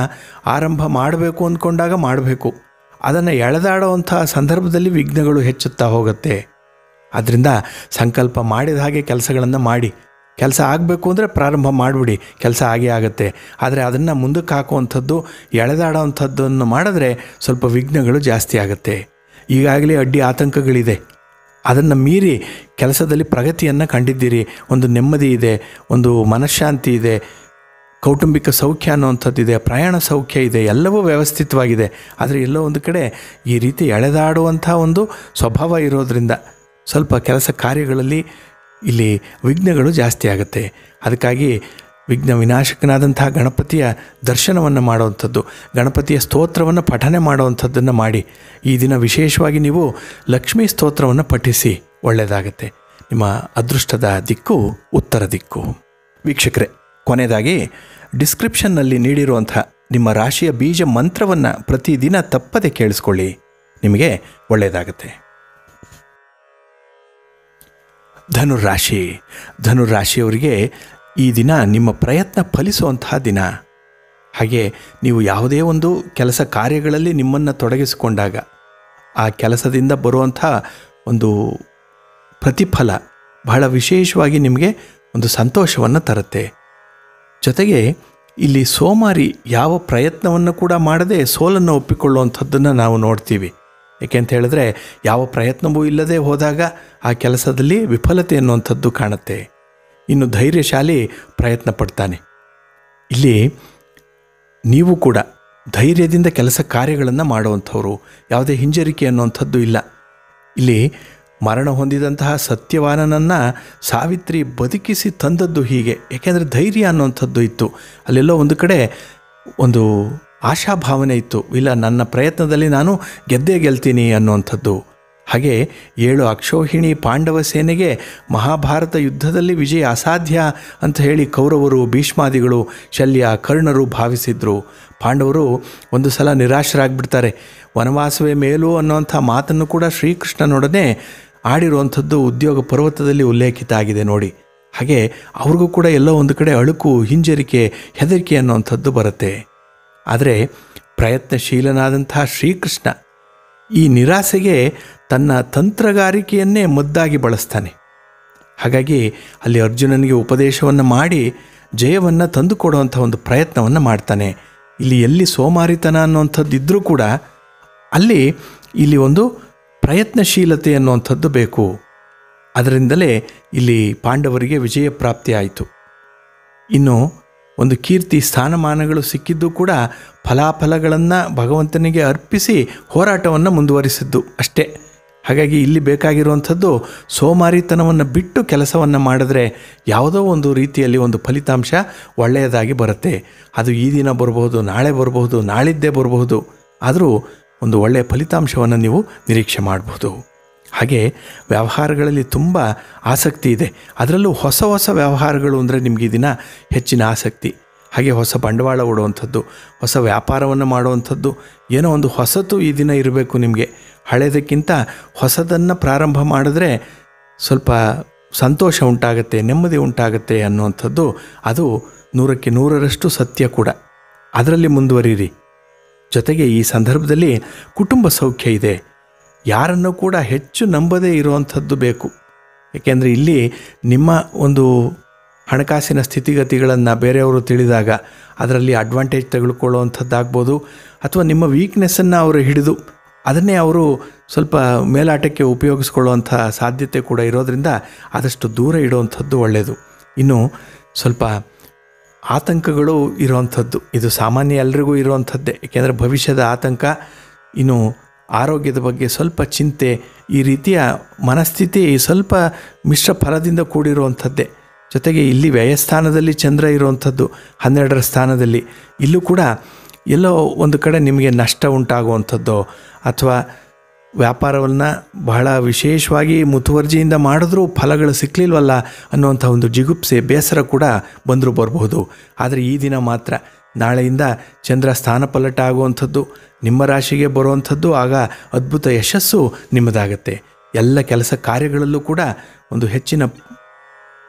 ಆರಂಭ ಮಾಡಬೇಕು ಅಂದ್ಕೊಂಡಾಗ ಮಾಡಬೇಕು. ಅದನ್ನು ಎಳೆದಾಡುವಂಥ ಸಂದರ್ಭದಲ್ಲಿ ವಿಘ್ನಗಳು ಹೆಚ್ಚುತ್ತಾ ಹೋಗುತ್ತೆ. ಆದ್ದರಿಂದ ಸಂಕಲ್ಪ ಮಾಡಿದ ಹಾಗೆ ಕೆಲಸಗಳನ್ನು ಮಾಡಿ. ಕೆಲಸ ಆಗಬೇಕು ಅಂದರೆ ಪ್ರಾರಂಭ ಮಾಡಿಬಿಡಿ. ಕೆಲಸ ಆಗೇ ಆಗುತ್ತೆ. ಆದರೆ ಅದನ್ನು ಮುಂದಕ್ಕೆ ಹಾಕುವಂಥದ್ದು, ಎಳೆದಾಡುವಂಥದ್ದನ್ನು ಮಾಡಿದ್ರೆ ಸ್ವಲ್ಪ ವಿಘ್ನಗಳು ಜಾಸ್ತಿ ಆಗುತ್ತೆ. ಈಗಾಗಲೇ ಅಡ್ಡಿ ಆತಂಕಗಳಿದೆ. ಅದನ್ನು ಮೀರಿ ಕೆಲಸದಲ್ಲಿ ಪ್ರಗತಿಯನ್ನು ಕಂಡಿದ್ದೀರಿ. ಒಂದು ನೆಮ್ಮದಿ ಇದೆ, ಒಂದು ಮನಃಶಾಂತಿ ಇದೆ, ಕೌಟುಂಬಿಕ ಸೌಖ್ಯ ಅನ್ನುವಂಥದ್ದಿದೆ ಪ್ರಯಾಣ ಸೌಖ್ಯ ಇದೆ, ಎಲ್ಲವೂ ವ್ಯವಸ್ಥಿತವಾಗಿದೆ. ಆದರೆ ಎಲ್ಲೋ ಒಂದು ಕಡೆ ಈ ರೀತಿ ಎಳೆದಾಡುವಂಥ ಒಂದು ಸ್ವಭಾವ ಇರೋದರಿಂದ ಸ್ವಲ್ಪ ಕೆಲಸ ಕಾರ್ಯಗಳಲ್ಲಿ ಇಲ್ಲಿ ವಿಘ್ನಗಳು ಜಾಸ್ತಿ ಆಗುತ್ತೆ. ಅದಕ್ಕಾಗಿ ವಿಘ್ನ ವಿನಾಶಕನಾದಂತಹ ಗಣಪತಿಯ ದರ್ಶನವನ್ನು ಮಾಡುವಂಥದ್ದು, ಗಣಪತಿಯ ಸ್ತೋತ್ರವನ್ನು ಪಠನೆ ಮಾಡುವಂಥದ್ದನ್ನು ಮಾಡಿ, ಈ ದಿನ ವಿಶೇಷವಾಗಿ ನೀವು ಲಕ್ಷ್ಮೀ ಸ್ತೋತ್ರವನ್ನು ಪಠಿಸಿ ಒಳ್ಳೆಯದಾಗತ್ತೆ. ನಿಮ್ಮ ಅದೃಷ್ಟದ ದಿಕ್ಕು ಉತ್ತರ ದಿಕ್ಕು. ವೀಕ್ಷಕರೇ, ಕೊನೆಯದಾಗಿ ಡಿಸ್ಕ್ರಿಪ್ಷನ್ನಲ್ಲಿ ನೀಡಿರುವಂಥ ನಿಮ್ಮ ರಾಶಿಯ ಬೀಜ ಮಂತ್ರವನ್ನು ಪ್ರತಿದಿನ ತಪ್ಪದೆ ಕೇಳಿಸ್ಕೊಳ್ಳಿ, ನಿಮಗೆ ಒಳ್ಳೆಯದಾಗತ್ತೆ. ಧನುರಾಶಿ ಧನುರಾಶಿಯವರಿಗೆ ಈ ದಿನ ನಿಮ್ಮ ಪ್ರಯತ್ನ ಫಲಿಸುವಂತಹ ದಿನ. ಹಾಗೆ ನೀವು ಯಾವುದೇ ಒಂದು ಕೆಲಸ ಕಾರ್ಯಗಳಲ್ಲಿ ನಿಮ್ಮನ್ನು ತೊಡಗಿಸಿಕೊಂಡಾಗ ಆ ಕೆಲಸದಿಂದ ಬರುವಂಥ ಒಂದು ಪ್ರತಿಫಲ ಬಹಳ ವಿಶೇಷವಾಗಿ ನಿಮಗೆ ಒಂದು ಸಂತೋಷವನ್ನು ತರುತ್ತೆ. ಜೊತೆಗೆ ಇಲ್ಲಿ ಸೋಮಾರಿ ಯಾವ ಪ್ರಯತ್ನವನ್ನು ಕೂಡ ಮಾಡದೆ ಸೋಲನ್ನು ಒಪ್ಪಿಕೊಳ್ಳುವಂಥದ್ದನ್ನು ನಾವು ನೋಡ್ತೀವಿ. ಏಕೆಂತ ಹೇಳಿದ್ರೆ ಯಾವ ಪ್ರಯತ್ನವೂ ಇಲ್ಲದೆ ಹೋದಾಗ ಆ ಕೆಲಸದಲ್ಲಿ ವಿಫಲತೆ ಅನ್ನುವಂಥದ್ದು ಕಾಣುತ್ತೆ. ಇನ್ನು ಧೈರ್ಯಶಾಲಿ ಪ್ರಯತ್ನ ಪಡ್ತಾನೆ. ಇಲ್ಲಿ ನೀವು ಕೂಡ ಧೈರ್ಯದಿಂದ ಕೆಲಸ ಕಾರ್ಯಗಳನ್ನು ಮಾಡುವಂಥವ್ರು, ಯಾವುದೇ ಹಿಂಜರಿಕೆ ಅನ್ನುವಂಥದ್ದು ಇಲ್ಲ. ಇಲ್ಲಿ ಮರಣ ಹೊಂದಿದಂತಹ ಸತ್ಯವಾನನನ್ನು ಸಾವಿತ್ರಿ ಬದುಕಿಸಿ ತಂದದ್ದು ಹೀಗೆ, ಏಕೆಂದರೆ ಧೈರ್ಯ ಅನ್ನುವಂಥದ್ದು ಇತ್ತು. ಅಲ್ಲೆಲ್ಲೋ ಒಂದು ಕಡೆ ಒಂದು ಆಶಾಭಾವನೆ ಇತ್ತು. ಇಲ್ಲ, ನನ್ನ ಪ್ರಯತ್ನದಲ್ಲಿ ನಾನು ಗೆದ್ದೇ ಗೆಲ್ತೀನಿ ಅನ್ನುವಂಥದ್ದು. ಹಾಗೆ ಏಳು ಅಕ್ಷೋಹಿಣಿ ಪಾಂಡವ ಸೇನೆಗೆ ಮಹಾಭಾರತ ಯುದ್ಧದಲ್ಲಿ ವಿಜಯ ಅಸಾಧ್ಯ ಅಂತ ಹೇಳಿ ಕೌರವರು ಭೀಷ್ಮಾದಿಗಳು ಶಲ್ಯ ಕರ್ಣರು ಭಾವಿಸಿದ್ರು. ಪಾಂಡವರು ಒಂದು ಸಲ ನಿರಾಶರಾಗ್ಬಿಡ್ತಾರೆ. ವನವಾಸವೇ ಮೇಲು ಅನ್ನೋಂಥ ಮಾತನ್ನು ಕೂಡ ಶ್ರೀಕೃಷ್ಣನೊಡನೆ ಆಡಿರುವಂಥದ್ದು ಉದ್ಯೋಗ ಪರ್ವತದಲ್ಲಿ ಉಲ್ಲೇಖಿತ ಆಗಿದೆ ನೋಡಿ. ಹಾಗೆ ಅವ್ರಿಗೂ ಕೂಡ ಎಲ್ಲೋ ಒಂದು ಕಡೆ ಅಳುಕು, ಹಿಂಜರಿಕೆ, ಹೆದರಿಕೆ ಅನ್ನೋವಂಥದ್ದು ಬರುತ್ತೆ. ಆದರೆ ಪ್ರಯತ್ನಶೀಲನಾದಂಥ ಶ್ರೀಕೃಷ್ಣ ಈ ನಿರಾಸೆಗೆ ತನ್ನ ತಂತ್ರಗಾರಿಕೆಯನ್ನೇ ಮದ್ದಾಗಿ ಬಳಸ್ತಾನೆ. ಹಾಗಾಗಿ ಅಲ್ಲಿ ಅರ್ಜುನನಿಗೆ ಉಪದೇಶವನ್ನು ಮಾಡಿ ಜಯವನ್ನು ತಂದುಕೊಡುವಂಥ ಒಂದು ಪ್ರಯತ್ನವನ್ನು ಮಾಡ್ತಾನೆ. ಇಲ್ಲಿ ಎಲ್ಲಿ ಸೋಮಾರಿತನ ಅನ್ನುವಂಥದ್ದು ಇದ್ದರೂ ಕೂಡ ಅಲ್ಲಿ ಇಲ್ಲಿ ಒಂದು ಪ್ರಯತ್ನಶೀಲತೆ ಅನ್ನುವಂಥದ್ದು ಬೇಕು. ಅದರಿಂದಲೇ ಇಲ್ಲಿ ಪಾಂಡವರಿಗೆ ವಿಜಯ ಪ್ರಾಪ್ತಿ ಆಯಿತು ಇನ್ನು ಒಂದು ಕೀರ್ತಿ ಸ್ಥಾನಮಾನಗಳು ಸಿಕ್ಕಿದ್ದು ಕೂಡ ಫಲಾಫಲಗಳನ್ನು ಭಗವಂತನಿಗೆ ಅರ್ಪಿಸಿ ಹೋರಾಟವನ್ನು ಮುಂದುವರಿಸಿದ್ದು ಅಷ್ಟೇ. ಹಾಗಾಗಿ ಇಲ್ಲಿ ಬೇಕಾಗಿರುವಂಥದ್ದು ಸೋಮಾರಿತನವನ್ನು ಬಿಟ್ಟು ಕೆಲಸವನ್ನು ಮಾಡಿದ್ರೆ ಯಾವುದೋ ಒಂದು ರೀತಿಯಲ್ಲಿ ಒಂದು ಫಲಿತಾಂಶ ಒಳ್ಳೆಯದಾಗಿ ಬರುತ್ತೆ. ಅದು ಈ ದಿನ ಬರಬಹುದು, ನಾಳೆ ಬರಬಹುದು, ನಾಳಿದ್ದೇ ಬರಬಹುದು. ಆದರೂ ಒಂದು ಒಳ್ಳೆಯ ಫಲಿತಾಂಶವನ್ನು ನೀವು ನಿರೀಕ್ಷೆ ಮಾಡಬಹುದು ಹಾಗೆ ವ್ಯವಹಾರಗಳಲ್ಲಿ ತುಂಬ ಆಸಕ್ತಿ ಇದೆ. ಅದರಲ್ಲೂ ಹೊಸ ಹೊಸ ವ್ಯವಹಾರಗಳು ಅಂದರೆ ನಿಮಗೆ ದಿನ ಹೆಚ್ಚಿನ ಆಸಕ್ತಿ. ಹಾಗೆ ಹೊಸ ಬಂಡವಾಳ ಓಡುವಂಥದ್ದು ಹೊಸ ವ್ಯಾಪಾರವನ್ನು ಮಾಡುವಂಥದ್ದು, ಏನೋ ಒಂದು ಹೊಸತು ಈ ದಿನ ಇರಬೇಕು ನಿಮಗೆ. ಹಳೆಯದಕ್ಕಿಂತ ಹೊಸದನ್ನು ಪ್ರಾರಂಭ ಮಾಡಿದ್ರೆ ಸ್ವಲ್ಪ ಸಂತೋಷ ಉಂಟಾಗುತ್ತೆ, ನೆಮ್ಮದಿ ಉಂಟಾಗುತ್ತೆ ಅನ್ನುವಂಥದ್ದು ಅದು ನೂರಕ್ಕೆ ನೂರರಷ್ಟು ಸತ್ಯ ಕೂಡ. ಅದರಲ್ಲಿ ಮುಂದುವರಿಯಿರಿ. ಜೊತೆಗೆ ಈ ಸಂದರ್ಭದಲ್ಲಿ ಕುಟುಂಬ ಸೌಖ್ಯ ಇದೆ. ಯಾರನ್ನು ಕೂಡ ಹೆಚ್ಚು ನಂಬದೇ ಇರುವಂಥದ್ದು ಬೇಕು. ಏಕೆಂದರೆ ಇಲ್ಲಿ ನಿಮ್ಮ ಒಂದು ಹಣಕಾಸಿನ ಸ್ಥಿತಿಗತಿಗಳನ್ನು ಬೇರೆಯವರು ತಿಳಿದಾಗ ಅದರಲ್ಲಿ ಅಡ್ವಾಂಟೇಜ್ ತೆಗೆದುಕೊಳ್ಳುವಂಥದ್ದಾಗ್ಬೋದು, ಅಥವಾ ನಿಮ್ಮ ವೀಕ್ನೆಸ್ಸನ್ನು ಅವರು ಹಿಡಿದು ಅದನ್ನೇ ಅವರು ಸ್ವಲ್ಪ ಮೇಲಾಟಕ್ಕೆ ಉಪಯೋಗಿಸ್ಕೊಳ್ಳುವಂಥ ಸಾಧ್ಯತೆ ಕೂಡ ಇರೋದರಿಂದ ಆದಷ್ಟು ದೂರ ಇಡುವಂಥದ್ದು ಒಳ್ಳೆಯದು ಇನ್ನು ಸ್ವಲ್ಪ ಆತಂಕಗಳು ಇರುವಂಥದ್ದು. ಇದು ಸಾಮಾನ್ಯ ಎಲ್ರಿಗೂ ಇರುವಂಥದ್ದೇ. ಏಕೆಂದರೆ ಭವಿಷ್ಯದ ಆತಂಕ ಇನ್ನು ಆರೋಗ್ಯದ ಬಗ್ಗೆ ಸ್ವಲ್ಪ ಚಿಂತೆ, ಈ ರೀತಿಯ ಮನಸ್ಥಿತಿ ಸ್ವಲ್ಪ ಮಿಶ್ರ ಫಲದಿಂದ ಕೂಡಿರುವಂಥದ್ದೇ. ಜೊತೆಗೆ ಇಲ್ಲಿ ವ್ಯಯಸ್ಥಾನದಲ್ಲಿ ಚಂದ್ರ ಇರುವಂಥದ್ದು, ಹನ್ನೆರಡರ ಸ್ಥಾನದಲ್ಲಿ. ಇಲ್ಲೂ ಕೂಡ ಎಲ್ಲೋ ಒಂದು ಕಡೆ ನಿಮಗೆ ನಷ್ಟ ಉಂಟಾಗುವಂಥದ್ದು, ಅಥವಾ ವ್ಯಾಪಾರವನ್ನು ಬಹಳ ವಿಶೇಷವಾಗಿ ಮುತುವರ್ಜಿಯಿಂದ ಮಾಡಿದ್ರೂ ಫಲಗಳು ಸಿಕ್ಕಲಿಲ್ವಲ್ಲ ಅನ್ನುವಂಥ ಒಂದು ಜಿಗುಪ್ಸೆ, ಬೇಸರ ಕೂಡ ಬಂದರೂ ಬರಬಹುದು ಆದರೆ ಈ ದಿನ ಮಾತ್ರ ನಾಳೆಯಿಂದ ಚಂದ್ರ ಸ್ಥಾನ ಪಲ್ಲಟ ಆಗುವಂಥದ್ದು, ನಿಮ್ಮ ರಾಶಿಗೆ ಬರುವಂಥದ್ದು, ಆಗ ಅದ್ಭುತ ಯಶಸ್ಸು ನಿಮ್ಮದಾಗತ್ತೆ. ಎಲ್ಲ ಕೆಲಸ ಕಾರ್ಯಗಳಲ್ಲೂ ಕೂಡ ಒಂದು ಹೆಚ್ಚಿನ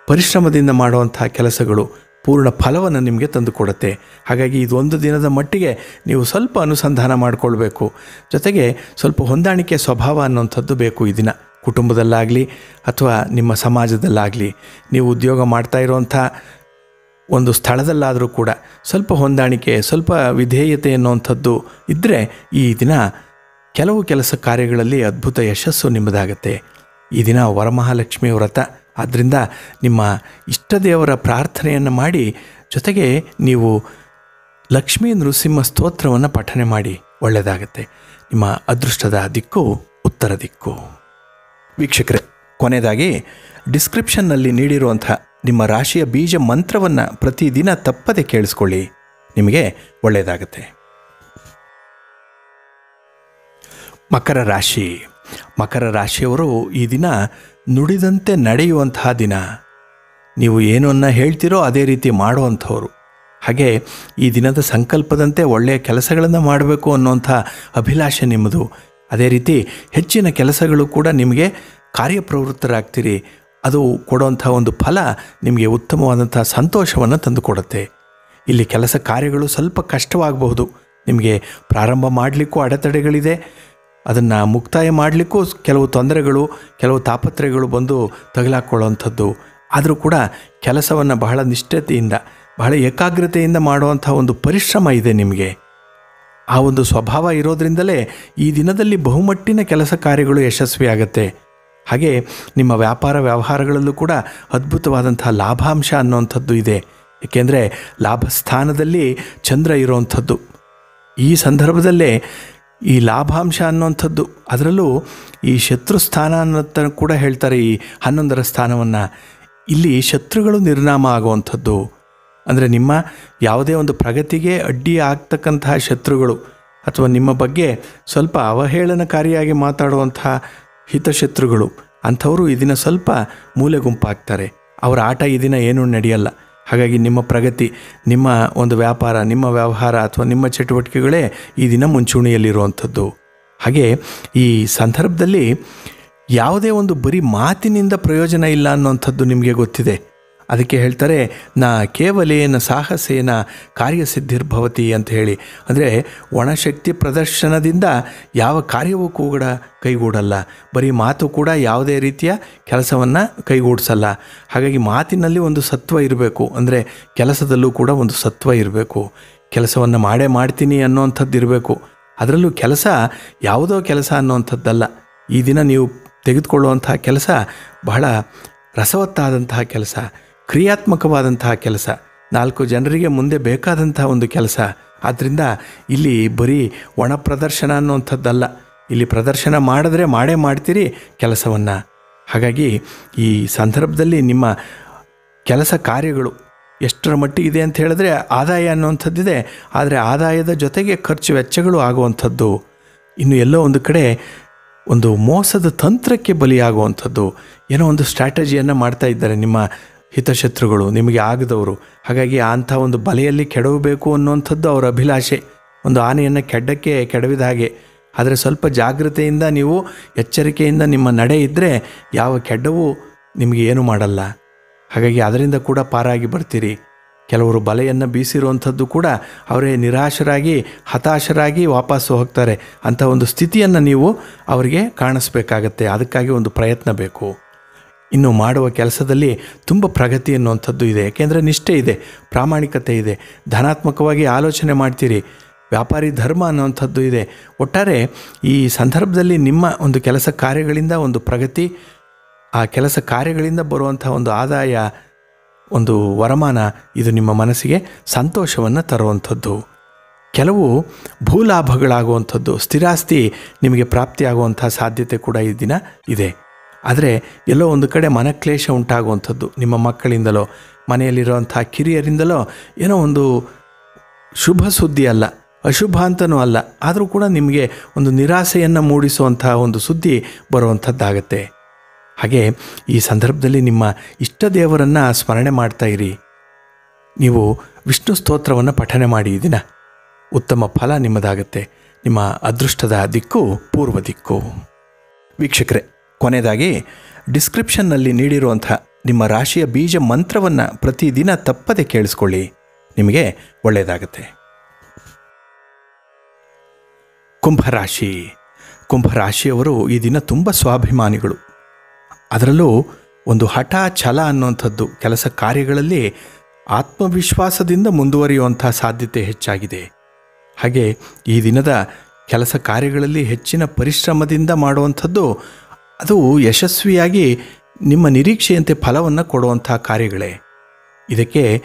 ಪರಿಶ್ರಮದಿಂದ ಮಾಡುವಂಥ ಕೆಲಸಗಳು ಪೂರ್ಣ ಫಲವನ್ನು ನಿಮಗೆ ತಂದುಕೊಡುತ್ತೆ. ಹಾಗಾಗಿ ಇದೊಂದು ದಿನದ ಮಟ್ಟಿಗೆ ನೀವು ಸ್ವಲ್ಪ ಅನುಸಂಧಾನ ಮಾಡಿಕೊಳ್ಬೇಕು. ಜೊತೆಗೆ ಸ್ವಲ್ಪ ಹೊಂದಾಣಿಕೆ ಸ್ವಭಾವ ಅನ್ನುವಂಥದ್ದು ಬೇಕು ಈ ದಿನ. ಕುಟುಂಬದಲ್ಲಾಗಲಿ ಅಥವಾ ನಿಮ್ಮ ಸಮಾಜದಲ್ಲಾಗಲಿ. ನೀವು ಉದ್ಯೋಗ ಮಾಡ್ತಾ ಇರುವಂಥ ಒಂದು ಸ್ಥಳದಲ್ಲಾದರೂ ಕೂಡ ಸ್ವಲ್ಪ ಹೊಂದಾಣಿಕೆ, ಸ್ವಲ್ಪ ವಿಧೇಯತೆ ಅನ್ನುವಂಥದ್ದು ಇದ್ದರೆ ಈ ದಿನ ಕೆಲವು ಕೆಲಸ ಕಾರ್ಯಗಳಲ್ಲಿ ಅದ್ಭುತ ಯಶಸ್ಸು ನಿಮ್ಮದಾಗತ್ತೆ. ಈ ದಿನ ವರಮಹಾಲಕ್ಷ್ಮಿ ವ್ರತ. ಆದ್ದರಿಂದ ನಿಮ್ಮ ಇಷ್ಟ ದೇವರ ಪ್ರಾರ್ಥನೆಯನ್ನು ಮಾಡಿ, ಜೊತೆಗೆ ನೀವು ಲಕ್ಷ್ಮೀ ನೃಸಿಂಹ ಸ್ತೋತ್ರವನ್ನು ಪಠನೆ ಮಾಡಿ ಒಳ್ಳೆಯದಾಗತ್ತೆ ನಿಮ್ಮ ಅದೃಷ್ಟದ ದಿಕ್ಕು ಉತ್ತರ ದಿಕ್ಕು. ವೀಕ್ಷಕರೇ, ಕೊನೆಯದಾಗಿ ಡಿಸ್ಕ್ರಿಪ್ಷನ್ನಲ್ಲಿ ನೀಡಿರುವಂಥ ನಿಮ್ಮ ರಾಶಿಯ ಬೀಜ ಮಂತ್ರವನ್ನು ಪ್ರತಿದಿನ ತಪ್ಪದೆ ಕೇಳಿಸ್ಕೊಳ್ಳಿ. ನಿಮಗೆ ಒಳ್ಳೆಯದಾಗುತ್ತೆ. ಮಕರ ರಾಶಿ. ಮಕರ ರಾಶಿಯವರು ಈ ದಿನ ನುಡಿದಂತೆ ನಡೆಯುವಂತಹ ದಿನ. ನೀವು ಏನನ್ನ ಹೇಳ್ತೀರೋ ಅದೇ ರೀತಿ ಮಾಡುವಂಥವ್ರು. ಹಾಗೆ ಈ ದಿನದ ಸಂಕಲ್ಪದಂತೆ ಒಳ್ಳೆಯ ಕೆಲಸಗಳನ್ನು ಮಾಡಬೇಕು ಅನ್ನುವಂಥ ಅಭಿಲಾಷೆ ನಿಮ್ಮದು. ಅದೇ ರೀತಿ ಹೆಚ್ಚಿನ ಕೆಲಸಗಳು ಕೂಡ ನಿಮಗೆ ಕಾರ್ಯಪ್ರವೃತ್ತರಾಗ್ತೀರಿ. ಅದು ಕೊಡುವಂಥ ಒಂದು ಫಲ ನಿಮಗೆ ಉತ್ತಮವಾದಂಥ ಸಂತೋಷವನ್ನು ತಂದುಕೊಡುತ್ತೆ. ಇಲ್ಲಿ ಕೆಲಸ ಕಾರ್ಯಗಳು ಸ್ವಲ್ಪ ಕಷ್ಟವಾಗಬಹುದು. ನಿಮಗೆ ಪ್ರಾರಂಭ ಮಾಡಲಿಕ್ಕೂ ಅಡೆತಡೆಗಳಿದೆ. ಅದನ್ನು ಮುಕ್ತಾಯ ಮಾಡಲಿಕ್ಕೂ ಕೆಲವು ತೊಂದರೆಗಳು, ಕೆಲವು ತಾಪತ್ರೆಗಳು ಬಂದು ತಗಲಾಕೊಳ್ಳುವಂಥದ್ದು. ಆದರೂ ಕೂಡ ಕೆಲಸವನ್ನು ಬಹಳ ನಿಷ್ಠತೆಯಿಂದ, ಬಹಳ ಏಕಾಗ್ರತೆಯಿಂದ ಮಾಡುವಂಥ ಒಂದು ಪರಿಶ್ರಮ ಇದೆ ನಿಮಗೆ. ಆ ಒಂದು ಸ್ವಭಾವ ಇರೋದ್ರಿಂದಲೇ ಈ ದಿನದಲ್ಲಿ ಬಹುಮಟ್ಟಿನ ಕೆಲಸ ಕಾರ್ಯಗಳು ಯಶಸ್ವಿಯಾಗತ್ತೆ. ಹಾಗೆ ನಿಮ್ಮ ವ್ಯಾಪಾರ ವ್ಯವಹಾರಗಳಲ್ಲೂ ಕೂಡ ಅದ್ಭುತವಾದಂಥ ಲಾಭಾಂಶ ಅನ್ನುವಂಥದ್ದು ಇದೆ. ಏಕೆಂದರೆ ಲಾಭಸ್ಥಾನದಲ್ಲಿ ಚಂದ್ರ ಇರುವಂಥದ್ದು. ಈ ಸಂದರ್ಭದಲ್ಲೇ ಈ ಲಾಭಾಂಶ ಅನ್ನುವಂಥದ್ದು, ಅದರಲ್ಲೂ ಈ ಶತ್ರು ಸ್ಥಾನ ಅನ್ನೋತ ಕೂಡ ಹೇಳ್ತಾರೆ ಈ ಹನ್ನೊಂದರ ಸ್ಥಾನವನ್ನು. ಇಲ್ಲಿ ಶತ್ರುಗಳು ನಿರ್ನಾಮ ಆಗುವಂಥದ್ದು. ಅಂದರೆ ನಿಮ್ಮ ಯಾವುದೇ ಒಂದು ಪ್ರಗತಿಗೆ ಅಡ್ಡಿ ಆಗ್ತಕ್ಕಂತಹ ಶತ್ರುಗಳು ಅಥವಾ ನಿಮ್ಮ ಬಗ್ಗೆ ಸ್ವಲ್ಪ ಅವಹೇಳನಕಾರಿಯಾಗಿ ಮಾತಾಡುವಂತಹ ಹಿತಶತ್ರುಗಳು. ಅಂಥವರು ಈ ದಿನ ಸ್ವಲ್ಪ ಮೂಲೆ ಗುಂಪಾಗ್ತಾರೆ ಅವರ ಆಟ ಈ ದಿನ ಏನೂ ನಡೆಯಲ್ಲ. ಹಾಗಾಗಿ ನಿಮ್ಮ ಪ್ರಗತಿ, ನಿಮ್ಮ ಒಂದು ವ್ಯಾಪಾರ, ನಿಮ್ಮ ವ್ಯವಹಾರ ಅಥವಾ ನಿಮ್ಮ ಚಟುವಟಿಕೆಗಳೇ ಈ ದಿನ ಮುಂಚೂಣಿಯಲ್ಲಿರುವಂಥದ್ದು. ಹಾಗೆ ಈ ಸಂದರ್ಭದಲ್ಲಿ ಯಾವುದೇ ಒಂದು ಬರೀ ಮಾತಿನಿಂದ ಪ್ರಯೋಜನ ಇಲ್ಲ ಅನ್ನೋಂಥದ್ದು ನಿಮಗೆ ಗೊತ್ತಿದೆ. ಅದಕ್ಕೆ ಹೇಳ್ತಾರೆ, ನಾ ಕೇವಲೇನ ಸಾಹಸೇನ ಕಾರ್ಯಸಿದ್ಧಿರ್ಭವತಿ ಅಂತ ಹೇಳಿ. ಅಂದರೆ ಒಣಶಕ್ತಿ ಪ್ರದರ್ಶನದಿಂದ ಯಾವ ಕಾರ್ಯವೂ ಕೂಡ ಕೈಗೂಡಲ್ಲ. ಬರೀ ಮಾತು ಕೂಡ ಯಾವುದೇ ರೀತಿಯ ಕೆಲಸವನ್ನು ಕೈಗೂಡಿಸಲ್ಲ. ಹಾಗಾಗಿ ಮಾತಿನಲ್ಲಿ ಒಂದು ಸತ್ವ ಇರಬೇಕು. ಅಂದರೆ ಕೆಲಸದಲ್ಲೂ ಕೂಡ ಒಂದು ಸತ್ವ ಇರಬೇಕು. ಕೆಲಸವನ್ನು ಮಾಡೇ ಮಾಡ್ತೀನಿ ಅನ್ನೋವಂಥದ್ದು ಇರಬೇಕು. ಅದರಲ್ಲೂ ಕೆಲಸ ಯಾವುದೋ ಕೆಲಸ ಅನ್ನೋವಂಥದ್ದಲ್ಲ ಈ ದಿನ ನೀವು ತೆಗೆದುಕೊಳ್ಳುವಂತಹ ಕೆಲಸ ಬಹಳ ರಸವತ್ತಾದಂತಹ ಕೆಲಸ. ಕ್ರಿಯಾತ್ಮಕವಾದಂತಹ ಕೆಲಸ. ನಾಲ್ಕು ಜನರಿಗೆ ಮುಂದೆ ಬೇಕಾದಂತಹ ಒಂದು ಕೆಲಸ. ಆದ್ದರಿಂದ ಇಲ್ಲಿ ಬರೀ ಒಣ ಪ್ರದರ್ಶನ ಅನ್ನುವಂಥದ್ದಲ್ಲ. ಇಲ್ಲಿ ಪ್ರದರ್ಶನ ಮಾಡಿದ್ರೆ ಮಾಡೇ ಮಾಡ್ತೀರಿ ಕೆಲಸವನ್ನು. ಹಾಗಾಗಿ ಈ ಸಂದರ್ಭದಲ್ಲಿ ನಿಮ್ಮ ಕೆಲಸ ಕಾರ್ಯಗಳು ಎಷ್ಟರ ಮಟ್ಟಿಗೆ ಇದೆ ಅಂತ ಹೇಳಿದ್ರೆ ಆದಾಯ ಅನ್ನುವಂಥದ್ದಿದೆ. ಆದರೆ ಆದಾಯದ ಜೊತೆಗೆ ಖರ್ಚು ವೆಚ್ಚಗಳು ಆಗುವಂಥದ್ದು. ಇನ್ನು ಎಲ್ಲೋ ಒಂದು ಕಡೆ ಒಂದು ಮೋಸದ ತಂತ್ರಕ್ಕೆ ಬಲಿಯಾಗುವಂಥದ್ದು. ಏನೋ ಒಂದು ಸ್ಟ್ರಾಟಜಿಯನ್ನು ಮಾಡ್ತಾ ಇದ್ದಾರೆ ನಿಮ್ಮ ಹಿತಶತ್ರುಗಳು ನಿಮಗೆ ಆಗದವರು. ಹಾಗಾಗಿ ಅಂಥ ಒಂದು ಬಲೆಯಲ್ಲಿ ಕೆಡವಬೇಕು ಅನ್ನುವಂಥದ್ದು ಅವರ ಅಭಿಲಾಷೆ. ಒಂದು ಆನೆಯನ್ನು ಕೆಡ್ಡಕ್ಕೆ ಕೆಡವಿದ ಹಾಗೆ. ಆದರೆ ಸ್ವಲ್ಪ ಜಾಗ್ರತೆಯಿಂದ ನೀವು, ಎಚ್ಚರಿಕೆಯಿಂದ ನಿಮ್ಮ ನಡೆ ಇದ್ದರೆ ಯಾವ ಕೆಡ್ಡವೂ ನಿಮಗೆ ಏನು ಮಾಡಲ್ಲ. ಹಾಗಾಗಿ ಅದರಿಂದ ಕೂಡ ಪಾರಾಗಿ ಬರ್ತೀರಿ. ಕೆಲವರು ಬಲೆಯನ್ನು ಬೀಸಿರುವಂಥದ್ದು ಕೂಡ ಅವರೇ ನಿರಾಶರಾಗಿ, ಹತಾಶರಾಗಿ ವಾಪಸ್ಸು ಹೋಗ್ತಾರೆ. ಅಂಥ ಒಂದು ಸ್ಥಿತಿಯನ್ನು ನೀವು ಅವರಿಗೆ ಕಾಣಿಸ್ಬೇಕಾಗತ್ತೆ. ಅದಕ್ಕಾಗಿ ಒಂದು ಪ್ರಯತ್ನ ಬೇಕು. ಇನ್ನು ಮಾಡುವ ಕೆಲಸದಲ್ಲಿ ತುಂಬ ಪ್ರಗತಿ ಅನ್ನುವಂಥದ್ದು ಇದೆ. ಯಾಕೆಂದರೆ ನಿಷ್ಠೆ ಇದೆ, ಪ್ರಾಮಾಣಿಕತೆ ಇದೆ, ಧನಾತ್ಮಕವಾಗಿ ಆಲೋಚನೆ ಮಾಡ್ತೀರಿ, ವ್ಯಾಪಾರಿ ಧರ್ಮ ಅನ್ನುವಂಥದ್ದು ಇದೆ. ಒಟ್ಟಾರೆ ಈ ಸಂದರ್ಭದಲ್ಲಿ ನಿಮ್ಮ ಒಂದು ಕೆಲಸ ಕಾರ್ಯಗಳಿಂದ ಒಂದು ಪ್ರಗತಿ, ಆ ಕೆಲಸ ಕಾರ್ಯಗಳಿಂದ ಬರುವಂಥ ಒಂದು ಆದಾಯ, ಒಂದು ವರಮಾನ ಇದು ನಿಮ್ಮ ಮನಸ್ಸಿಗೆ ಸಂತೋಷವನ್ನು ತರುವಂಥದ್ದು. ಕೆಲವು ಭೂಲಾಭಗಳಾಗುವಂಥದ್ದು, ಸ್ಥಿರಾಸ್ತಿ ನಿಮಗೆ ಪ್ರಾಪ್ತಿಯಾಗುವಂಥ ಸಾಧ್ಯತೆ ಕೂಡ ಈ ದಿನ ಇದೆ. ಆದರೆ ಎಲ್ಲೋ ಒಂದು ಕಡೆ ಮನಕ್ಲೇಶ ಉಂಟಾಗುವಂಥದ್ದು. ನಿಮ್ಮ ಮಕ್ಕಳಿಂದಲೋ ಮನೆಯಲ್ಲಿರುವಂಥ ಕಿರಿಯರಿಂದಲೋ ಏನೋ ಒಂದು ಶುಭ ಸುದ್ದಿ ಅಲ್ಲ, ಅಶುಭ ಅಂತನೂ ಅಲ್ಲ, ಆದರೂ ಕೂಡ ನಿಮಗೆ ಒಂದು ನಿರಾಸೆಯನ್ನು ಮೂಡಿಸುವಂತಹ ಒಂದು ಸುದ್ದಿ ಬರುವಂಥದ್ದಾಗತ್ತೆ. ಹಾಗೆ ಈ ಸಂದರ್ಭದಲ್ಲಿ ನಿಮ್ಮ ಇಷ್ಟ ದೇವರನ್ನು ಸ್ಮರಣೆ ಮಾಡ್ತಾ ಇರಿ. ನೀವು ವಿಷ್ಣು ಸ್ತೋತ್ರವನ್ನು ಪಠನೆ ಮಾಡಿ ಈ ದಿನ. ಉತ್ತಮ ಫಲ ನಿಮ್ಮದಾಗತ್ತೆ. ನಿಮ್ಮ ಅದೃಷ್ಟದ ದಿಕ್ಕು ಪೂರ್ವ ದಿಕ್ಕು. ವೀಕ್ಷಕರೇ ಕೊನೆಯದಾಗಿ ಡಿಸ್ಕ್ರಿಪ್ಷನ್ನಲ್ಲಿ ನೀಡಿರುವಂಥ ನಿಮ್ಮ ರಾಶಿಯ ಬೀಜ ಮಂತ್ರವನ್ನು ಪ್ರತಿದಿನ ತಪ್ಪದೆ ಕೇಳಿಸ್ಕೊಳ್ಳಿ. ನಿಮಗೆ ಒಳ್ಳೆಯದಾಗತ್ತೆ. ಕುಂಭರಾಶಿ. ಕುಂಭರಾಶಿಯವರು ಈ ದಿನ ತುಂಬ ಸ್ವಾಭಿಮಾನಿಗಳು. ಅದರಲ್ಲೂ ಒಂದು ಹಠ ಛಲ ಅನ್ನುವಂಥದ್ದು ಕೆಲಸ ಕಾರ್ಯಗಳಲ್ಲಿ ಆತ್ಮವಿಶ್ವಾಸದಿಂದ ಮುಂದುವರಿಯುವಂಥ ಸಾಧ್ಯತೆ ಹೆಚ್ಚಾಗಿದೆ. ಹಾಗೆ ಈ ದಿನದ ಕೆಲಸ ಕಾರ್ಯಗಳಲ್ಲಿ ಹೆಚ್ಚಿನ ಪರಿಶ್ರಮದಿಂದ ಮಾಡುವಂಥದ್ದು ಅದು ಯಶಸ್ವಿಯಾಗಿ ನಿಮ್ಮ ನಿರೀಕ್ಷೆಯಂತೆ ಫಲವನ್ನು ಕೊಡುವಂಥ ಕಾರ್ಯಗಳೇ. ಇದಕ್ಕೆ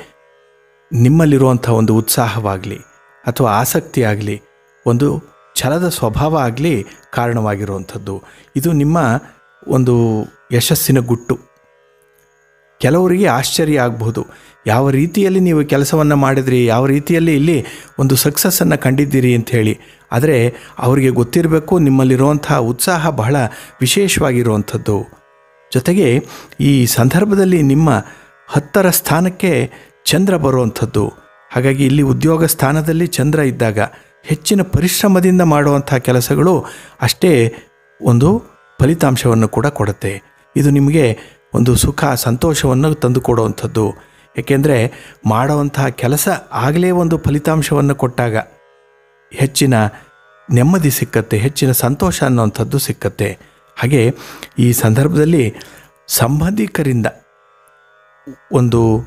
ನಿಮ್ಮಲ್ಲಿರುವಂಥ ಒಂದು ಉತ್ಸಾಹವಾಗಲಿ ಅಥವಾ ಆಸಕ್ತಿ ಆಗಲಿ ಒಂದು ಛಲದ ಸ್ವಭಾವ ಆಗಲಿ ಕಾರಣವಾಗಿರುವಂಥದ್ದು. ಇದು ನಿಮ್ಮ ಒಂದು ಯಶಸ್ಸಿನ ಗುಟ್ಟು. ಕೆಲವರಿಗೆ ಆಶ್ಚರ್ಯ ಆಗಬಹುದು. ಯಾವ ರೀತಿಯಲ್ಲಿ ನೀವು ಕೆಲಸವನ್ನು ಮಾಡಿದ್ರಿ, ಯಾವ ರೀತಿಯಲ್ಲಿ ಇಲ್ಲಿ ಒಂದು ಸಕ್ಸಸ್ಸನ್ನು ಕಂಡಿದ್ದೀರಿ ಅಂತ ಹೇಳಿ ಆದರೆ ಅವರಿಗೆ ಗೊತ್ತಿರಬೇಕು ನಿಮ್ಮಲ್ಲಿರುವಂತಹ ಉತ್ಸಾಹ ಬಹಳ ವಿಶೇಷವಾಗಿರುವಂಥದ್ದು. ಜೊತೆಗೆ ಈ ಸಂದರ್ಭದಲ್ಲಿ ನಿಮ್ಮ ಹತ್ತರ ಸ್ಥಾನಕ್ಕೆ ಚಂದ್ರ ಬರುವಂಥದ್ದು. ಹಾಗಾಗಿ ಇಲ್ಲಿ ಉದ್ಯೋಗ ಸ್ಥಾನದಲ್ಲಿ ಚಂದ್ರ ಇದ್ದಾಗ ಹೆಚ್ಚಿನ ಪರಿಶ್ರಮದಿಂದ ಮಾಡುವಂಥ ಕೆಲಸಗಳು ಅಷ್ಟೇ ಒಂದು ಫಲಿತಾಂಶವನ್ನು ಕೂಡ ಕೊಡುತ್ತೆ. ಇದು ನಿಮಗೆ ಒಂದು ಸುಖ, ಸಂತೋಷವನ್ನು ತಂದುಕೊಡುವಂಥದ್ದು ಏಕೆಂದರೆ ಮಾಡುವಂತಹ ಕೆಲಸ ಆಗಲೇ ಒಂದು ಫಲಿತಾಂಶವನ್ನು ಕೊಟ್ಟಾಗ ಹೆಚ್ಚಿನ ನೆಮ್ಮದಿ ಸಿಕ್ಕತ್ತೆ, ಹೆಚ್ಚಿನ ಸಂತೋಷ ಅನ್ನೋವಂಥದ್ದು ಸಿಕ್ಕತ್ತೆ. ಹಾಗೆ ಈ ಸಂದರ್ಭದಲ್ಲಿ ಸಂಬಂಧಿಕರಿಂದ ಒಂದು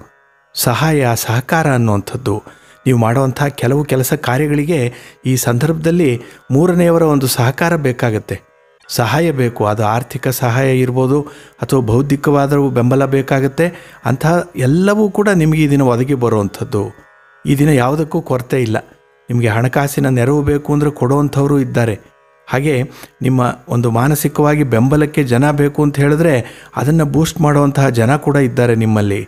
ಸಹಾಯ, ಸಹಕಾರ ಅನ್ನುವಂಥದ್ದು. ನೀವು ಮಾಡುವಂಥ ಕೆಲವು ಕೆಲಸ ಕಾರ್ಯಗಳಿಗೆ ಈ ಸಂದರ್ಭದಲ್ಲಿ ಮೂರನೆಯವರ ಒಂದು ಸಹಕಾರ ಬೇಕಾಗತ್ತೆ. ಸಹಾಯ ಬೇಕು, ಅದು ಆರ್ಥಿಕ ಸಹಾಯ ಇರ್ಬೋದು, ಅಥವಾ ಬೌದ್ಧಿಕವಾದರೂ ಬೆಂಬಲ ಬೇಕಾಗತ್ತೆ. ಅಂತಹ ಎಲ್ಲವೂ ಕೂಡ ನಿಮಗೆ ಈ ದಿನ ಒದಗಿ ಬರುವಂಥದ್ದು. ಈ ದಿನ ಯಾವುದಕ್ಕೂ ಕೊರತೆ ಇಲ್ಲ. ನಿಮಗೆ ಹಣಕಾಸಿನ ನೆರವು ಬೇಕು ಅಂದರೆ ಕೊಡುವಂಥವರು ಇದ್ದಾರೆ. ಹಾಗೆ ನಿಮ್ಮ ಒಂದು ಮಾನಸಿಕವಾಗಿ ಬೆಂಬಲಕ್ಕೆ ಜನ ಬೇಕು ಅಂತ ಹೇಳಿದ್ರೆ ಅದನ್ನು ಬೂಸ್ಟ್ ಮಾಡುವಂತಹ ಜನ ಕೂಡ ಇದ್ದಾರೆ ನಿಮ್ಮಲ್ಲಿ.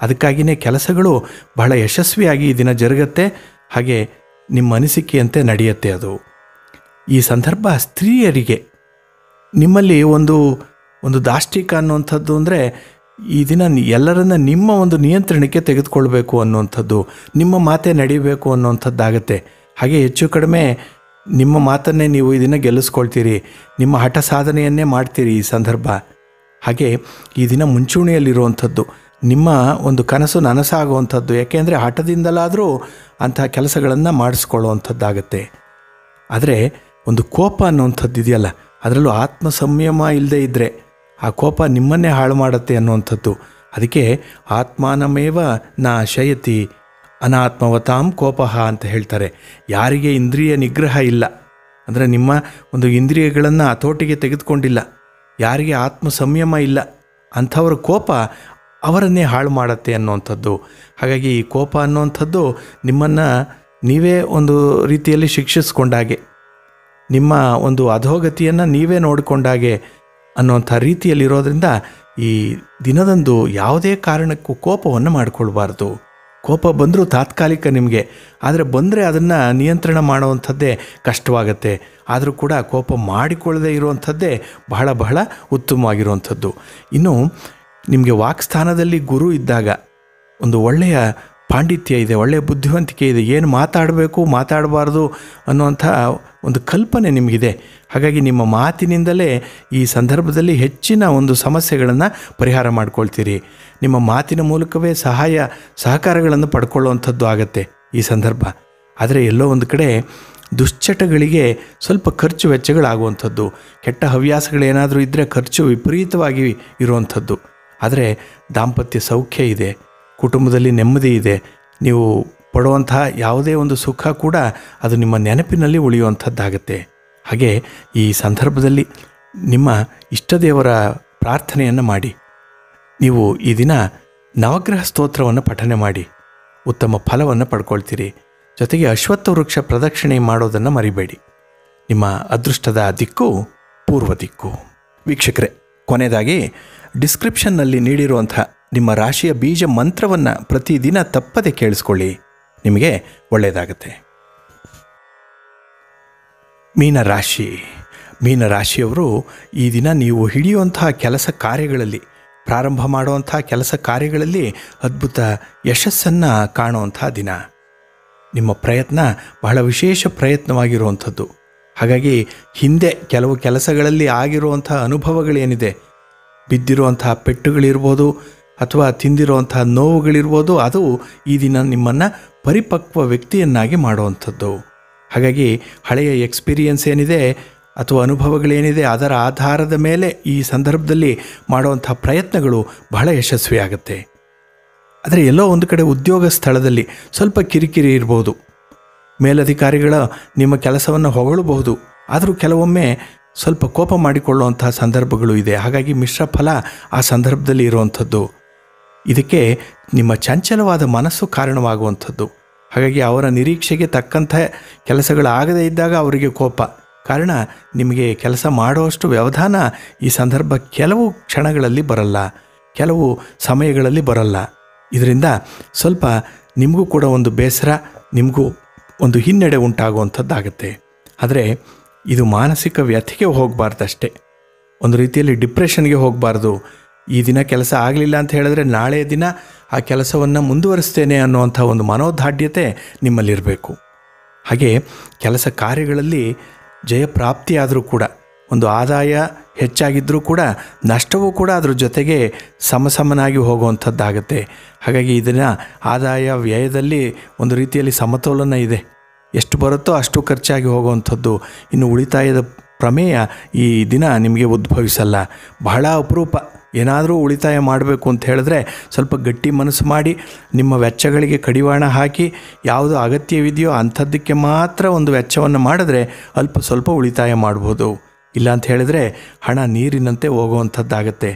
ಅದಕ್ಕಾಗಿಯೇ ಕೆಲಸಗಳು ಬಹಳ ಯಶಸ್ವಿಯಾಗಿ ಈ ದಿನ ಜರುಗತ್ತೆ. ಹಾಗೆ ನಿಮ್ಮ ಅನಿಸಿಕೆಯಂತೆ ನಡೆಯುತ್ತೆ ಅದು. ಈ ಸಂದರ್ಭ ಸ್ತ್ರೀಯರಿಗೆ ನಿಮ್ಮಲ್ಲಿ ಒಂದು ಒಂದು ದಾಷ್ಟಿಕ ಅನ್ನುವಂಥದ್ದು ಅಂದರೆ ಈ ದಿನ ಎಲ್ಲರನ್ನ ನಿಮ್ಮ ಒಂದು ನಿಯಂತ್ರಣಕ್ಕೆ ತೆಗೆದುಕೊಳ್ಬೇಕು ಅನ್ನುವಂಥದ್ದು, ನಿಮ್ಮ ಮಾತೇ ನಡೀಬೇಕು ಅನ್ನುವಂಥದ್ದಾಗತ್ತೆ. ಹಾಗೆ ಹೆಚ್ಚು ಕಡಿಮೆ ನಿಮ್ಮ ಮಾತನ್ನೇ ನೀವು ಇದನ್ನು ದಿನ ಗೆಲ್ಲಿಸ್ಕೊಳ್ತೀರಿ, ನಿಮ್ಮ ಹಠ ಸಾಧನೆಯನ್ನೇ ಮಾಡ್ತೀರಿ ಈ ಸಂದರ್ಭ. ಹಾಗೆ ಈ ದಿನ ಮುಂಚೂಣಿಯಲ್ಲಿರುವಂಥದ್ದು, ನಿಮ್ಮ ಒಂದು ಕನಸು ನನಸಾಗುವಂಥದ್ದು ಯಾಕೆಂದರೆ ಹಠದಿಂದಲಾದರೂ ಅಂತಹ ಕೆಲಸಗಳನ್ನು ಮಾಡಿಸ್ಕೊಳ್ಳುವಂಥದ್ದಾಗತ್ತೆ. ಆದರೆ ಒಂದು ಕೋಪ ಅನ್ನುವಂಥದ್ದು ಇದೆಯಲ್ಲ ಅದರಲ್ಲೂ ಆತ್ಮ ಸಂಯಮ ಇಲ್ಲದೆ ಇದ್ದರೆ ಆ ಕೋಪ ನಿಮ್ಮನ್ನೇ ಹಾಳು ಮಾಡುತ್ತೆ ಅನ್ನುವಂಥದ್ದು. ಅದಕ್ಕೆ ಆತ್ಮಾನಮೇವ ನಾಶಯತಿ ಶಯತಿ ಅನಾತ್ಮವತಾಂ ಕೋಪಃ ಅಂತ ಹೇಳ್ತಾರೆ. ಯಾರಿಗೆ ಇಂದ್ರಿಯ ನಿಗ್ರಹ ಇಲ್ಲ. ಅಂದರೆ ನಿಮ್ಮ ಒಂದು ಇಂದ್ರಿಯಗಳನ್ನು ಹತೋಟಿಗೆ ತೆಗೆದುಕೊಂಡಿಲ್ಲ. ಯಾರಿಗೆ ಆತ್ಮ ಸಂಯಮ ಇಲ್ಲ. ಅಂಥವ್ರ ಕೋಪ ಅವರನ್ನೇ ಹಾಳು ಮಾಡುತ್ತೆ ಅನ್ನುವಂಥದ್ದು. ಹಾಗಾಗಿ ಈ ಕೋಪ ಅನ್ನುವಂಥದ್ದು ನಿಮ್ಮನ್ನು ನೀವೇ ಒಂದು ರೀತಿಯಲ್ಲಿ ಶಿಕ್ಷಿಸ್ಕೊಂಡಾಗೆ, ನಿಮ್ಮ ಒಂದು ಅಧೋಗತಿಯನ್ನು ನೀವೇ ನೋಡಿಕೊಂಡಾಗೆ ಅನ್ನುವಂಥ ರೀತಿಯಲ್ಲಿರೋದ್ರಿಂದ ಈ ದಿನದಂದು ಯಾವುದೇ ಕಾರಣಕ್ಕೂ ಕೋಪವನ್ನು ಮಾಡಿಕೊಳ್ಬಾರ್ದು. ಕೋಪ ಬಂದರೂ ತಾತ್ಕಾಲಿಕ ನಿಮಗೆ. ಆದರೆ ಬಂದರೆ ಅದನ್ನು ನಿಯಂತ್ರಣ ಮಾಡುವಂಥದ್ದೇ ಕಷ್ಟವಾಗತ್ತೆ. ಆದರೂ ಕೂಡ ಕೋಪ ಮಾಡಿಕೊಳ್ಳದೇ ಇರುವಂಥದ್ದೇ ಬಹಳ ಬಹಳ ಉತ್ತಮವಾಗಿರುವಂಥದ್ದು ಇನ್ನು ನಿಮಗೆ ವಾಕ್ಸ್ಥಾನದಲ್ಲಿ ಗುರು ಇದ್ದಾಗ ಒಂದು ಒಳ್ಳೆಯ ಪಾಂಡಿತ್ಯ ಇದೆ, ಒಳ್ಳೆಯ ಬುದ್ಧಿವಂತಿಕೆ ಇದೆ, ಏನು ಮಾತಾಡಬೇಕು, ಮಾತಾಡಬಾರ್ದು ಅನ್ನುವಂಥ ಒಂದು ಕಲ್ಪನೆ ನಿಮಗಿದೆ. ಹಾಗಾಗಿ ನಿಮ್ಮ ಮಾತಿನಿಂದಲೇ ಈ ಸಂದರ್ಭದಲ್ಲಿ ಹೆಚ್ಚಿನ ಒಂದು ಸಮಸ್ಯೆಗಳನ್ನು ಪರಿಹಾರ ಮಾಡ್ಕೊಳ್ತೀರಿ. ನಿಮ್ಮ ಮಾತಿನ ಮೂಲಕವೇ ಸಹಾಯ, ಸಹಕಾರಗಳನ್ನು ಪಡ್ಕೊಳ್ಳುವಂಥದ್ದು ಆಗತ್ತೆ ಈ ಸಂದರ್ಭ. ಆದರೆ ಎಲ್ಲೋ ಒಂದು ಕಡೆ ದುಶ್ಚಟಗಳಿಗೆ ಸ್ವಲ್ಪ ಖರ್ಚು ವೆಚ್ಚಗಳಾಗುವಂಥದ್ದು, ಕೆಟ್ಟ ಹವ್ಯಾಸಗಳೇನಾದರೂ ಇದ್ದರೆ ಖರ್ಚು ವಿಪರೀತವಾಗಿ ಇರುವಂಥದ್ದು. ಆದರೆ ದಾಂಪತ್ಯ ಸೌಖ್ಯ ಇದೆ ಕುಟುಂಬದಲ್ಲಿ ನೆಮ್ಮದಿ ಇದೆ. ನೀವು ಪಡುವಂತಹ ಯಾವುದೇ ಒಂದು ಸುಖ ಕೂಡ ಅದು ನಿಮ್ಮ ನೆನಪಿನಲ್ಲಿ ಉಳಿಯುವಂಥದ್ದಾಗತ್ತೆ. ಹಾಗೆ ಈ ಸಂದರ್ಭದಲ್ಲಿ ನಿಮ್ಮ ಇಷ್ಟದೇವರ ಪ್ರಾರ್ಥನೆಯನ್ನು ಮಾಡಿ. ನೀವು ಈ ದಿನ ನವಗ್ರಹ ಸ್ತೋತ್ರವನ್ನು ಪಠನೆ ಮಾಡಿ. ಉತ್ತಮ ಫಲವನ್ನು ಪಡ್ಕೊಳ್ತೀರಿ. ಜೊತೆಗೆ ಅಶ್ವತ್ಥ ವೃಕ್ಷ ಪ್ರದಕ್ಷಿಣೆ ಮಾಡೋದನ್ನು ಮರಿಬೇಡಿ. ನಿಮ್ಮ ಅದೃಷ್ಟದ ದಿಕ್ಕು ಪೂರ್ವ ದಿಕ್ಕು. ವೀಕ್ಷಕರೇ, ಕೊನೆಯದಾಗಿ ಡಿಸ್ಕ್ರಿಪ್ಷನ್ನಲ್ಲಿ ನೀಡಿರುವಂಥ ನಿಮ್ಮ ರಾಶಿಯ ಬೀಜ ಮಂತ್ರವನ್ನು ಪ್ರತಿದಿನ ತಪ್ಪದೆ ಕೇಳಿಸ್ಕೊಳ್ಳಿ. ನಿಮಗೆ ಒಳ್ಳೆಯದಾಗತ್ತೆ. ಮೀನರಾಶಿ ಮೀನರಾಶಿಯವರು ಈ ದಿನ ನೀವು ಹಿಡಿಯುವಂತಹ ಕೆಲಸ ಕಾರ್ಯಗಳಲ್ಲಿ, ಪ್ರಾರಂಭ ಮಾಡುವಂತಹ ಕೆಲಸ ಕಾರ್ಯಗಳಲ್ಲಿ ಅದ್ಭುತ ಯಶಸ್ಸನ್ನು ಕಾಣುವಂಥ ದಿನ. ನಿಮ್ಮ ಪ್ರಯತ್ನ ಬಹಳ ವಿಶೇಷ ಪ್ರಯತ್ನವಾಗಿರುವಂಥದ್ದು. ಹಾಗಾಗಿ ಹಿಂದೆ ಕೆಲವು ಕೆಲಸಗಳಲ್ಲಿ ಆಗಿರುವಂಥ ಅನುಭವಗಳೇನಿದೆ, ಬಿದ್ದಿರುವಂತಹ ಪೆಟ್ಟುಗಳಿರ್ಬೋದು ಅಥವಾ ತಿಂದಿರುವಂತಹ ನೋವುಗಳಿರ್ಬೋದು, ಅದು ಈ ದಿನ ನಿಮ್ಮನ್ನು ಪರಿಪಕ್ವ ವ್ಯಕ್ತಿಯನ್ನಾಗಿ ಮಾಡುವಂಥದ್ದು. ಹಾಗಾಗಿ ಹಳೆಯ ಎಕ್ಸ್ಪೀರಿಯನ್ಸ್ ಏನಿದೆ ಅಥವಾ ಅನುಭವಗಳೇನಿದೆ, ಅದರ ಆಧಾರದ ಮೇಲೆ ಈ ಸಂದರ್ಭದಲ್ಲಿ ಮಾಡುವಂಥ ಪ್ರಯತ್ನಗಳು ಬಹಳ ಯಶಸ್ವಿಯಾಗುತ್ತೆ. ಆದರೆ ಎಲ್ಲೋ ಒಂದು ಕಡೆ ಉದ್ಯೋಗ ಸ್ಥಳದಲ್ಲಿ ಸ್ವಲ್ಪ ಕಿರಿಕಿರಿ ಇರ್ಬೋದು. ಮೇಲಧಿಕಾರಿಗಳ ನಿಮ್ಮ ಕೆಲಸವನ್ನು ಹೊಗಳಬಹುದು, ಆದರೂ ಕೆಲವೊಮ್ಮೆ ಸ್ವಲ್ಪ ಕೋಪ ಮಾಡಿಕೊಳ್ಳುವಂತಹ ಸಂದರ್ಭಗಳು ಇದೆ. ಹಾಗಾಗಿ ಮಿಶ್ರ ಫಲ ಆ ಸಂದರ್ಭದಲ್ಲಿ ಇರುವಂಥದ್ದು. ಇದಕ್ಕೆ ನಿಮ್ಮ ಚಂಚಲವಾದ ಮನಸ್ಸು ಕಾರಣವಾಗುವಂಥದ್ದು. ಹಾಗಾಗಿ ಅವರ ನಿರೀಕ್ಷೆಗೆ ತಕ್ಕಂಥ ಕೆಲಸಗಳಾಗದೇ ಇದ್ದಾಗ ಅವರಿಗೆ ಕೋಪ. ಕಾರಣ, ನಿಮಗೆ ಕೆಲಸ ಮಾಡುವಷ್ಟು ವ್ಯವಧಾನ ಈ ಸಂದರ್ಭ ಕೆಲವು ಕ್ಷಣಗಳಲ್ಲಿ ಬರಲ್ಲ. ಕೆಲವು ಸಮಯಗಳಲ್ಲಿ ಬರಲ್ಲ. ಇದರಿಂದ ಸ್ವಲ್ಪ ನಿಮಗೂ ಕೂಡ ಒಂದು ಬೇಸರ, ನಿಮಗೂ ಒಂದು ಹಿನ್ನಡೆ ಉಂಟಾಗುವಂಥದ್ದಾಗತ್ತೆ. ಆದರೆ, ಇದು ಮಾನಸಿಕ ವ್ಯಥೆಗೆ ಹೋಗಬಾರ್ದಷ್ಟೇ. ಒಂದು ರೀತಿಯಲ್ಲಿ ಡಿಪ್ರೆಷನ್ಗೆ ಹೋಗಬಾರ್ದು. ಈ ದಿನ ಕೆಲಸ ಆಗಲಿಲ್ಲ ಅಂತ ಹೇಳಿದ್ರೆ ನಾಳೆ ದಿನ ಆ ಕೆಲಸವನ್ನು ಮುಂದುವರಿಸ್ತೇನೆ ಅನ್ನುವಂಥ ಒಂದು ಮನೋದಾಢ್ಯತೆ ನಿಮ್ಮಲ್ಲಿರಬೇಕು. ಹಾಗೆ ಕೆಲಸ ಕಾರ್ಯಗಳಲ್ಲಿ ಜಯಪ್ರಾಪ್ತಿಯಾದರೂ ಕೂಡ, ಒಂದು ಆದಾಯ ಹೆಚ್ಚಾಗಿದ್ದರೂ ಕೂಡ, ನಷ್ಟವೂ ಕೂಡ ಅದ್ರ ಜೊತೆಗೆ ಸಮಸಮನಾಗಿ ಹೋಗುವಂಥದ್ದಾಗುತ್ತೆ. ಹಾಗಾಗಿ ಇದನ್ನು ಆದಾಯ ವ್ಯಯದಲ್ಲಿ ಒಂದು ರೀತಿಯಲ್ಲಿ ಸಮತೋಲನ ಇದೆ. ಎಷ್ಟು ಬರುತ್ತೋ ಅಷ್ಟು ಖರ್ಚಾಗಿ ಹೋಗುವಂಥದ್ದು. ಇನ್ನು ಉಳಿತಾಯದ ಪ್ರಮೇಯ ಈ ದಿನ ನಿಮಗೆ ಉದ್ಭವಿಸಲ್ಲ. ಬಹಳ ಅಪರೂಪ. ಏನಾದರೂ ಉಳಿತಾಯ ಮಾಡಬೇಕು ಅಂತ ಹೇಳಿದ್ರೆ ಸ್ವಲ್ಪ ಗಟ್ಟಿ ಮನಸ್ಸು ಮಾಡಿ, ನಿಮ್ಮ ವೆಚ್ಚಗಳಿಗೆ ಕಡಿವಾಣ ಹಾಕಿ, ಯಾವುದು ಅಗತ್ಯವಿದೆಯೋ ಅಂಥದ್ದಕ್ಕೆ ಮಾತ್ರ ಒಂದು ವೆಚ್ಚವನ್ನು ಮಾಡಿದ್ರೆ ಅಲ್ಪ ಸ್ವಲ್ಪ ಉಳಿತಾಯ ಮಾಡ್ಬೋದು. ಇಲ್ಲ ಅಂತ ಹೇಳಿದ್ರೆ ಹಣ ನೀರಿನಂತೆ ಹೋಗುವಂಥದ್ದಾಗತ್ತೆ.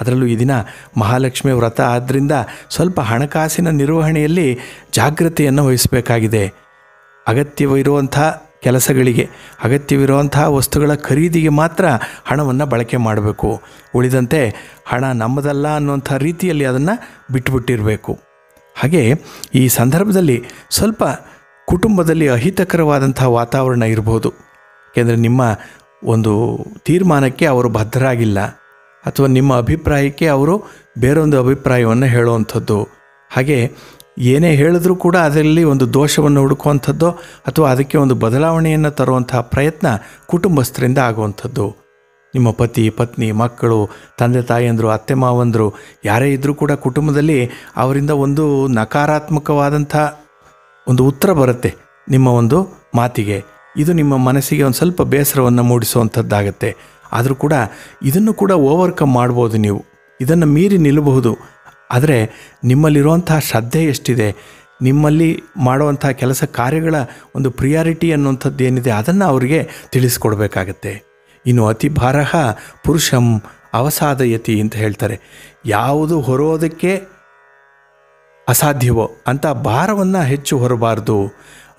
ಅದರಲ್ಲೂ ಈ ದಿನ ಮಹಾಲಕ್ಷ್ಮಿ ವ್ರತ ಆದ್ದರಿಂದ ಸ್ವಲ್ಪ ಹಣಕಾಸಿನ ನಿರ್ವಹಣೆಯಲ್ಲಿ ಜಾಗ್ರತೆಯನ್ನು ವಹಿಸಬೇಕಾಗಿದೆ. ಅಗತ್ಯವಿರುವಂಥ ಕೆಲಸಗಳಿಗೆ ಅಗತ್ಯವಿರುವಂತಹ ವಸ್ತುಗಳ ಖರೀದಿಗೆ ಮಾತ್ರ ಹಣವನ್ನು ಬಳಕೆ ಮಾಡಬೇಕು. ಉಳಿದಂತೆ ಹಣ ನಮ್ಮದಲ್ಲ ಅನ್ನುವಂಥ ರೀತಿಯಲ್ಲಿ ಅದನ್ನು ಬಿಟ್ಟುಬಿಟ್ಟಿರಬೇಕು ಹಾಗೆ ಈ ಸಂದರ್ಭದಲ್ಲಿ ಸ್ವಲ್ಪ ಕುಟುಂಬದಲ್ಲಿ ಅಹಿತಕರವಾದಂಥ ವಾತಾವರಣ ಇರ್ಬೋದು. ಏಕೆಂದರೆ ನಿಮ್ಮ ಒಂದು ತೀರ್ಮಾನಕ್ಕೆ ಅವರು ಬದ್ಧರಾಗಿಲ್ಲ ಅಥವಾ ನಿಮ್ಮ ಅಭಿಪ್ರಾಯಕ್ಕೆ ಅವರು ಬೇರೊಂದು ಅಭಿಪ್ರಾಯವನ್ನು ಹೇಳುವಂಥದ್ದು. ಹಾಗೆ ಏನೇ ಹೇಳಿದ್ರೂ ಕೂಡ ಅದರಲ್ಲಿ ಒಂದು ದೋಷವನ್ನು ಹುಡುಕುವಂಥದ್ದು ಅಥವಾ ಅದಕ್ಕೆ ಒಂದು ಬದಲಾವಣೆಯನ್ನು ತರುವಂತಹ ಪ್ರಯತ್ನ ಕುಟುಂಬಸ್ಥರಿಂದ ಆಗುವಂಥದ್ದು. ನಿಮ್ಮ ಪತಿ, ಪತ್ನಿ, ಮಕ್ಕಳು, ತಂದೆ, ತಾಯಿಯಂದರು, ಅತ್ತೆ, ಮಾವಂದರು, ಯಾರೇ ಇದ್ದರೂ ಕೂಡ ಕುಟುಂಬದಲ್ಲಿ ಅವರಿಂದ ಒಂದು ನಕಾರಾತ್ಮಕವಾದಂಥ ಒಂದು ಉತ್ತರ ಬರುತ್ತೆ ನಿಮ್ಮ ಒಂದು ಮಾತಿಗೆ. ಇದು ನಿಮ್ಮ ಮನಸ್ಸಿಗೆ ಒಂದು ಸ್ವಲ್ಪ ಬೇಸರವನ್ನು ಮೂಡಿಸುವಂಥದ್ದಾಗತ್ತೆ. ಆದರೂ ಕೂಡ ಇದನ್ನು ಕೂಡ ಓವರ್ಕಮ್ ಮಾಡ್ಬೋದು ನೀವು. ಇದನ್ನು ಮೀರಿ ನಿಲ್ಲಬಹುದು. ಆದರೆ ನಿಮ್ಮಲ್ಲಿರುವಂಥ ಶ್ರದ್ಧೆ ಎಷ್ಟಿದೆ? ನಿಮ್ಮಲ್ಲಿ ಮಾಡುವಂಥ ಕೆಲಸ ಕಾರ್ಯಗಳ ಒಂದು ಪ್ರಿಯಾರಿಟಿ ಅನ್ನುವಂಥದ್ದು ಏನಿದೆ? ಅದನ್ನು ಅವರಿಗೆ ತಿಳಿಸ್ಕೊಡ್ಬೇಕಾಗತ್ತೆ. ಇನ್ನು ಅತಿ ಭಾರಹ ಪುರುಷಂ ಅವಸಾದಯತಿ ಅಂತ ಹೇಳ್ತಾರೆ. ಯಾವುದು ಹೊರೋದಕ್ಕೆ ಅಸಾಧ್ಯವೋ ಅಂಥ ಭಾರವನ್ನು ಹೆಚ್ಚು ಹೊರಬಾರ್ದು.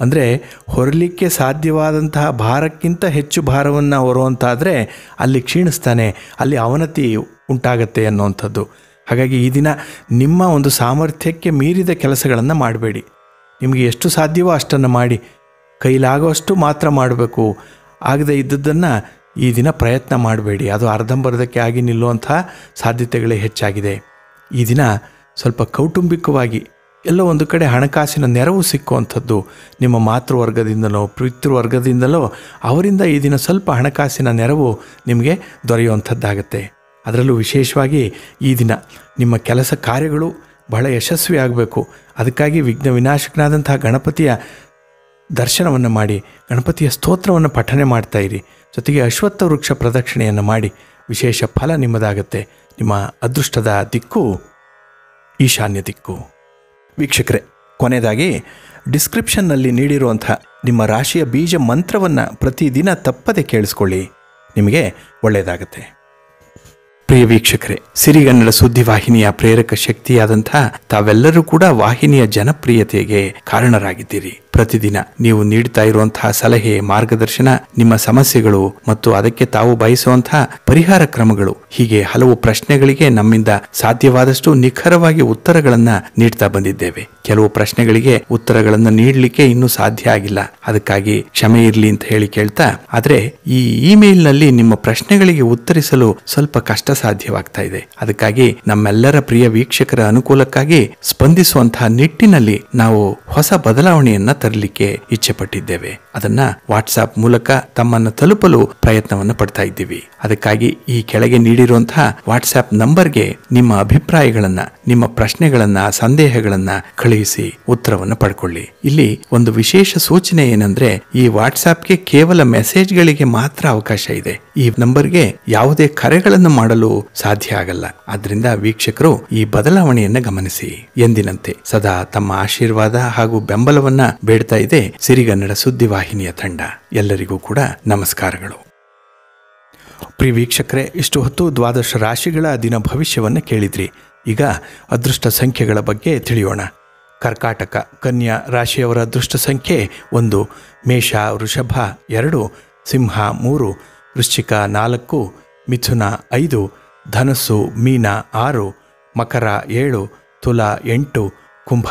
ಅಂದರೆ ಹೊರಲಿಕ್ಕೆ ಸಾಧ್ಯವಾದಂತಹ ಭಾರಕ್ಕಿಂತ ಹೆಚ್ಚು ಭಾರವನ್ನು ಹೊರುವಂತಾದರೆ ಅಲ್ಲಿ ಕ್ಷೀಣಿಸ್ತಾನೆ, ಅಲ್ಲಿ ಅವನತಿ ಉಂಟಾಗತ್ತೆ ಅನ್ನುವಂಥದ್ದು. ಹಾಗಾಗಿ ಈ ದಿನ ನಿಮ್ಮ ಒಂದು ಸಾಮರ್ಥ್ಯಕ್ಕೆ ಮೀರಿದ ಕೆಲಸಗಳನ್ನು ಮಾಡಬೇಡಿ. ನಿಮಗೆ ಎಷ್ಟು ಸಾಧ್ಯವೋ ಅಷ್ಟನ್ನು ಮಾಡಿ, ಕೈಲಾಗುವಷ್ಟು ಮಾತ್ರ ಮಾಡಬೇಕು. ಆಗದೆ ಇದ್ದದ್ದನ್ನು ಈ ದಿನ ಪ್ರಯತ್ನ ಮಾಡಬೇಡಿ. ಅದು ಅರ್ಧಂಬರ್ಧಕ್ಕೆ ಆಗಿ ನಿಲ್ಲುವಂಥ ಸಾಧ್ಯತೆಗಳೇ ಹೆಚ್ಚಾಗಿದೆ. ಈ ದಿನ ಸ್ವಲ್ಪ ಕೌಟುಂಬಿಕವಾಗಿ ಎಲ್ಲ ಒಂದು ಕಡೆ ಹಣಕಾಸಿನ ನೆರವು ಸಿಕ್ಕುವಂಥದ್ದು ನಿಮ್ಮ ಮಾತೃವರ್ಗದಿಂದಲೋ, ಪಿತೃವರ್ಗದಿಂದಲೋ, ಅವರಿಂದ ಈ ದಿನ ಸ್ವಲ್ಪ ಹಣಕಾಸಿನ ನೆರವು ನಿಮಗೆ ದೊರೆಯುವಂಥದ್ದಾಗತ್ತೆ. ಅದರಲ್ಲೂ ವಿಶೇಷವಾಗಿ ಈ ದಿನ ನಿಮ್ಮ ಕೆಲಸ ಕಾರ್ಯಗಳು ಬಹಳ ಯಶಸ್ವಿ ಆಗಬೇಕು. ಅದಕ್ಕಾಗಿ ವಿಘ್ನ ವಿನಾಶಕನಾದಂತಹ ಗಣಪತಿಯ ದರ್ಶನವನ್ನು ಮಾಡಿ, ಗಣಪತಿಯ ಸ್ತೋತ್ರವನ್ನು ಪಠನೆ ಮಾಡ್ತಾ ಇರಿ. ಜೊತೆಗೆ ಅಶ್ವತ್ಥ ವೃಕ್ಷ ಪ್ರದಕ್ಷಿಣೆಯನ್ನು ಮಾಡಿ, ವಿಶೇಷ ಫಲ ನಿಮ್ಮದಾಗತ್ತೆ. ನಿಮ್ಮ ಅದೃಷ್ಟದ ದಿಕ್ಕು, ಈಶಾನ್ಯ ದಿಕ್ಕು. ವೀಕ್ಷಕರೇ, ಕೊನೆಯದಾಗಿ ಡಿಸ್ಕ್ರಿಪ್ಷನ್ನಲ್ಲಿ ನೀಡಿರುವಂಥ ನಿಮ್ಮ ರಾಶಿಯ ಬೀಜ ಮಂತ್ರವನ್ನು ಪ್ರತಿದಿನ ತಪ್ಪದೆ ಕೇಳಿಸ್ಕೊಳ್ಳಿ. ನಿಮಗೆ ಒಳ್ಳೆಯದಾಗತ್ತೆ. ಪ್ರಿಯ ವೀಕ್ಷಕರೇ ಸಿರಿಗನ್ನಡ ಸುದ್ದಿವಾಹಿನಿಯ ಪ್ರೇರಕ ಶಕ್ತಿಯಾದಂಥ ತಾವೆಲ್ಲರೂ ಕೂಡ ವಾಹಿನಿಯ ಜನಪ್ರಿಯತೆಗೆ ಕಾರಣರಾಗಿದ್ದೀರಿ. ಪ್ರತಿದಿನ ನೀವು ನೀಡ್ತಾ ಇರುವಂತಹ ಸಲಹೆ, ಮಾರ್ಗದರ್ಶನ, ನಿಮ್ಮ ಸಮಸ್ಯೆಗಳು ಮತ್ತು ಅದಕ್ಕೆ ತಾವು ಬಯಸುವಂತಹ ಪರಿಹಾರ ಕ್ರಮಗಳು. ಹೀಗೆ ಹಲವು ಪ್ರಶ್ನೆಗಳಿಗೆ ನಮ್ಮಿಂದ ಸಾಧ್ಯವಾದಷ್ಟು ನಿಖರವಾಗಿ ಉತ್ತರಗಳನ್ನ ನೀಡ್ತಾ ಬಂದಿದ್ದೇವೆ. ಕೆಲವು ಪ್ರಶ್ನೆಗಳಿಗೆ ಉತ್ತರಗಳನ್ನು ನೀಡಲಿಕ್ಕೆ ಇನ್ನೂ ಸಾಧ್ಯ ಆಗಿಲ್ಲ. ಅದಕ್ಕಾಗಿ ಕ್ಷಮೆ ಇರಲಿ ಅಂತ ಹೇಳಿ ಕೇಳ್ತಾ, ಆದ್ರೆ ಈ ಇಮೇಲ್ನಲ್ಲಿ ನಿಮ್ಮ ಪ್ರಶ್ನೆಗಳಿಗೆ ಉತ್ತರಿಸಲು ಸ್ವಲ್ಪ ಕಷ್ಟ ಸಾಧ್ಯವಾಗ್ತಾ ಇದೆ. ಅದಕ್ಕಾಗಿ ನಮ್ಮೆಲ್ಲರ ಪ್ರಿಯ ವೀಕ್ಷಕರ ಅನುಕೂಲಕ್ಕಾಗಿ ಸ್ಪಂದಿಸುವಂತಹ ನಿಟ್ಟಿನಲ್ಲಿ ನಾವು ಹೊಸ ಬದಲಾವಣೆಯನ್ನ ತರಲಿಕ್ಕೆ ಇಚ್ಛೆ ಪಟ್ಟಿದ್ದೇವೆ ಅದನ್ನ ವಾಟ್ಸ್ಆಪ್ ಮೂಲಕ ತಮ್ಮನ್ನು ತಲುಪಲು ಪ್ರಯತ್ನವನ್ನು ಪಡ್ತಾ ಇದ್ದೀವಿ. ಅದಕ್ಕಾಗಿ ಈ ಕೆಳಗೆ ನೀಡಿರುವಂತಹ ವಾಟ್ಸ್ಆಪ್ ನಂಬರ್ಗೆ ನಿಮ್ಮ ಅಭಿಪ್ರಾಯಗಳನ್ನ, ನಿಮ್ಮ ಪ್ರಶ್ನೆಗಳನ್ನ, ಸಂದೇಹಗಳನ್ನ ಕಳುಹಿಸಿ ಉತ್ತರವನ್ನು ಪಡ್ಕೊಳ್ಳಿ. ಇಲ್ಲಿ ಒಂದು ವಿಶೇಷ ಸೂಚನೆ ಏನಂದ್ರೆ, ಈ ವಾಟ್ಸ್ಆಪ್ಗೆ ಕೇವಲ ಮೆಸೇಜ್ಗಳಿಗೆ ಮಾತ್ರ ಅವಕಾಶ ಇದೆ. ಈ ನಂಬರ್ಗೆ ಯಾವುದೇ ಕರೆಗಳನ್ನು ಮಾಡಲು ಸಾಧ್ಯ ಆಗಲ್ಲ. ಆದ್ರಿಂದ ವೀಕ್ಷಕರು ಈ ಬದಲಾವಣೆಯನ್ನ ಗಮನಿಸಿ ಎಂದಿನಂತೆ. ಸದಾ ತಮ್ಮ ಆಶೀರ್ವಾದ ಹಾಗೂ ಬೆಂಬಲವನ್ನ ಬೇಡ್ತಾ ಇದೆ ಸಿರಿಗನ್ನಡ ಸುದ್ದಿವಾಹಿನಿಯ ತಂಡ. ಎಲ್ಲರಿಗೂ ಕೂಡ ನಮಸ್ಕಾರಗಳು. ಪ್ರಿಯ ವೀಕ್ಷಕರೇ, ಇಷ್ಟು ಹೊತ್ತು ದ್ವಾದಶ ರಾಶಿಗಳ ದಿನ ಭವಿಷ್ಯವನ್ನು ಕೇಳಿದ್ರಿ. ಈಗ ಅದೃಷ್ಟ ಸಂಖ್ಯೆಗಳ ಬಗ್ಗೆ ತಿಳಿಯೋಣ. ಕರ್ಕಾಟಕ ಕನ್ಯಾ ರಾಶಿಯವರ ಅದೃಷ್ಟ ಸಂಖ್ಯೆ ಒಂದು, ಮೇಷ, ವೃಷಭ ಎರಡು, ಸಿಂಹ ಮೂರು, ವೃಶ್ಚಿಕ ನಾಲ್ಕು, ಮಿಥುನ ಐದು, ಧನಸ್ಸು ಮೀನ ಆರು, ಮಕರ ಏಳು, ತುಲಾ ಎಂಟು, ಕುಂಭ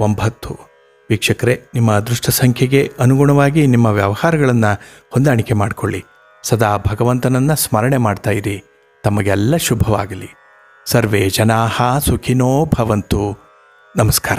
ಒಂಬತ್ತು. ವೀಕ್ಷಕರೇ, ನಿಮ್ಮ ಅದೃಷ್ಟ ಸಂಖ್ಯೆಗೆ ಅನುಗುಣವಾಗಿ ನಿಮ್ಮ ವ್ಯವಹಾರಗಳನ್ನು ಹೊಂದಾಣಿಕೆ ಮಾಡಿಕೊಳ್ಳಿ. ಸದಾ ಭಗವಂತನನ್ನು ಸ್ಮರಣೆ ಮಾಡ್ತಾ ಇರಿ. ತಮಗೆಲ್ಲ ಶುಭವಾಗಲಿ. ಸರ್ವೇ ಜನಾಹ ಸುಖಿನೋ ಭವಂತು. ನಮಸ್ಕಾರ.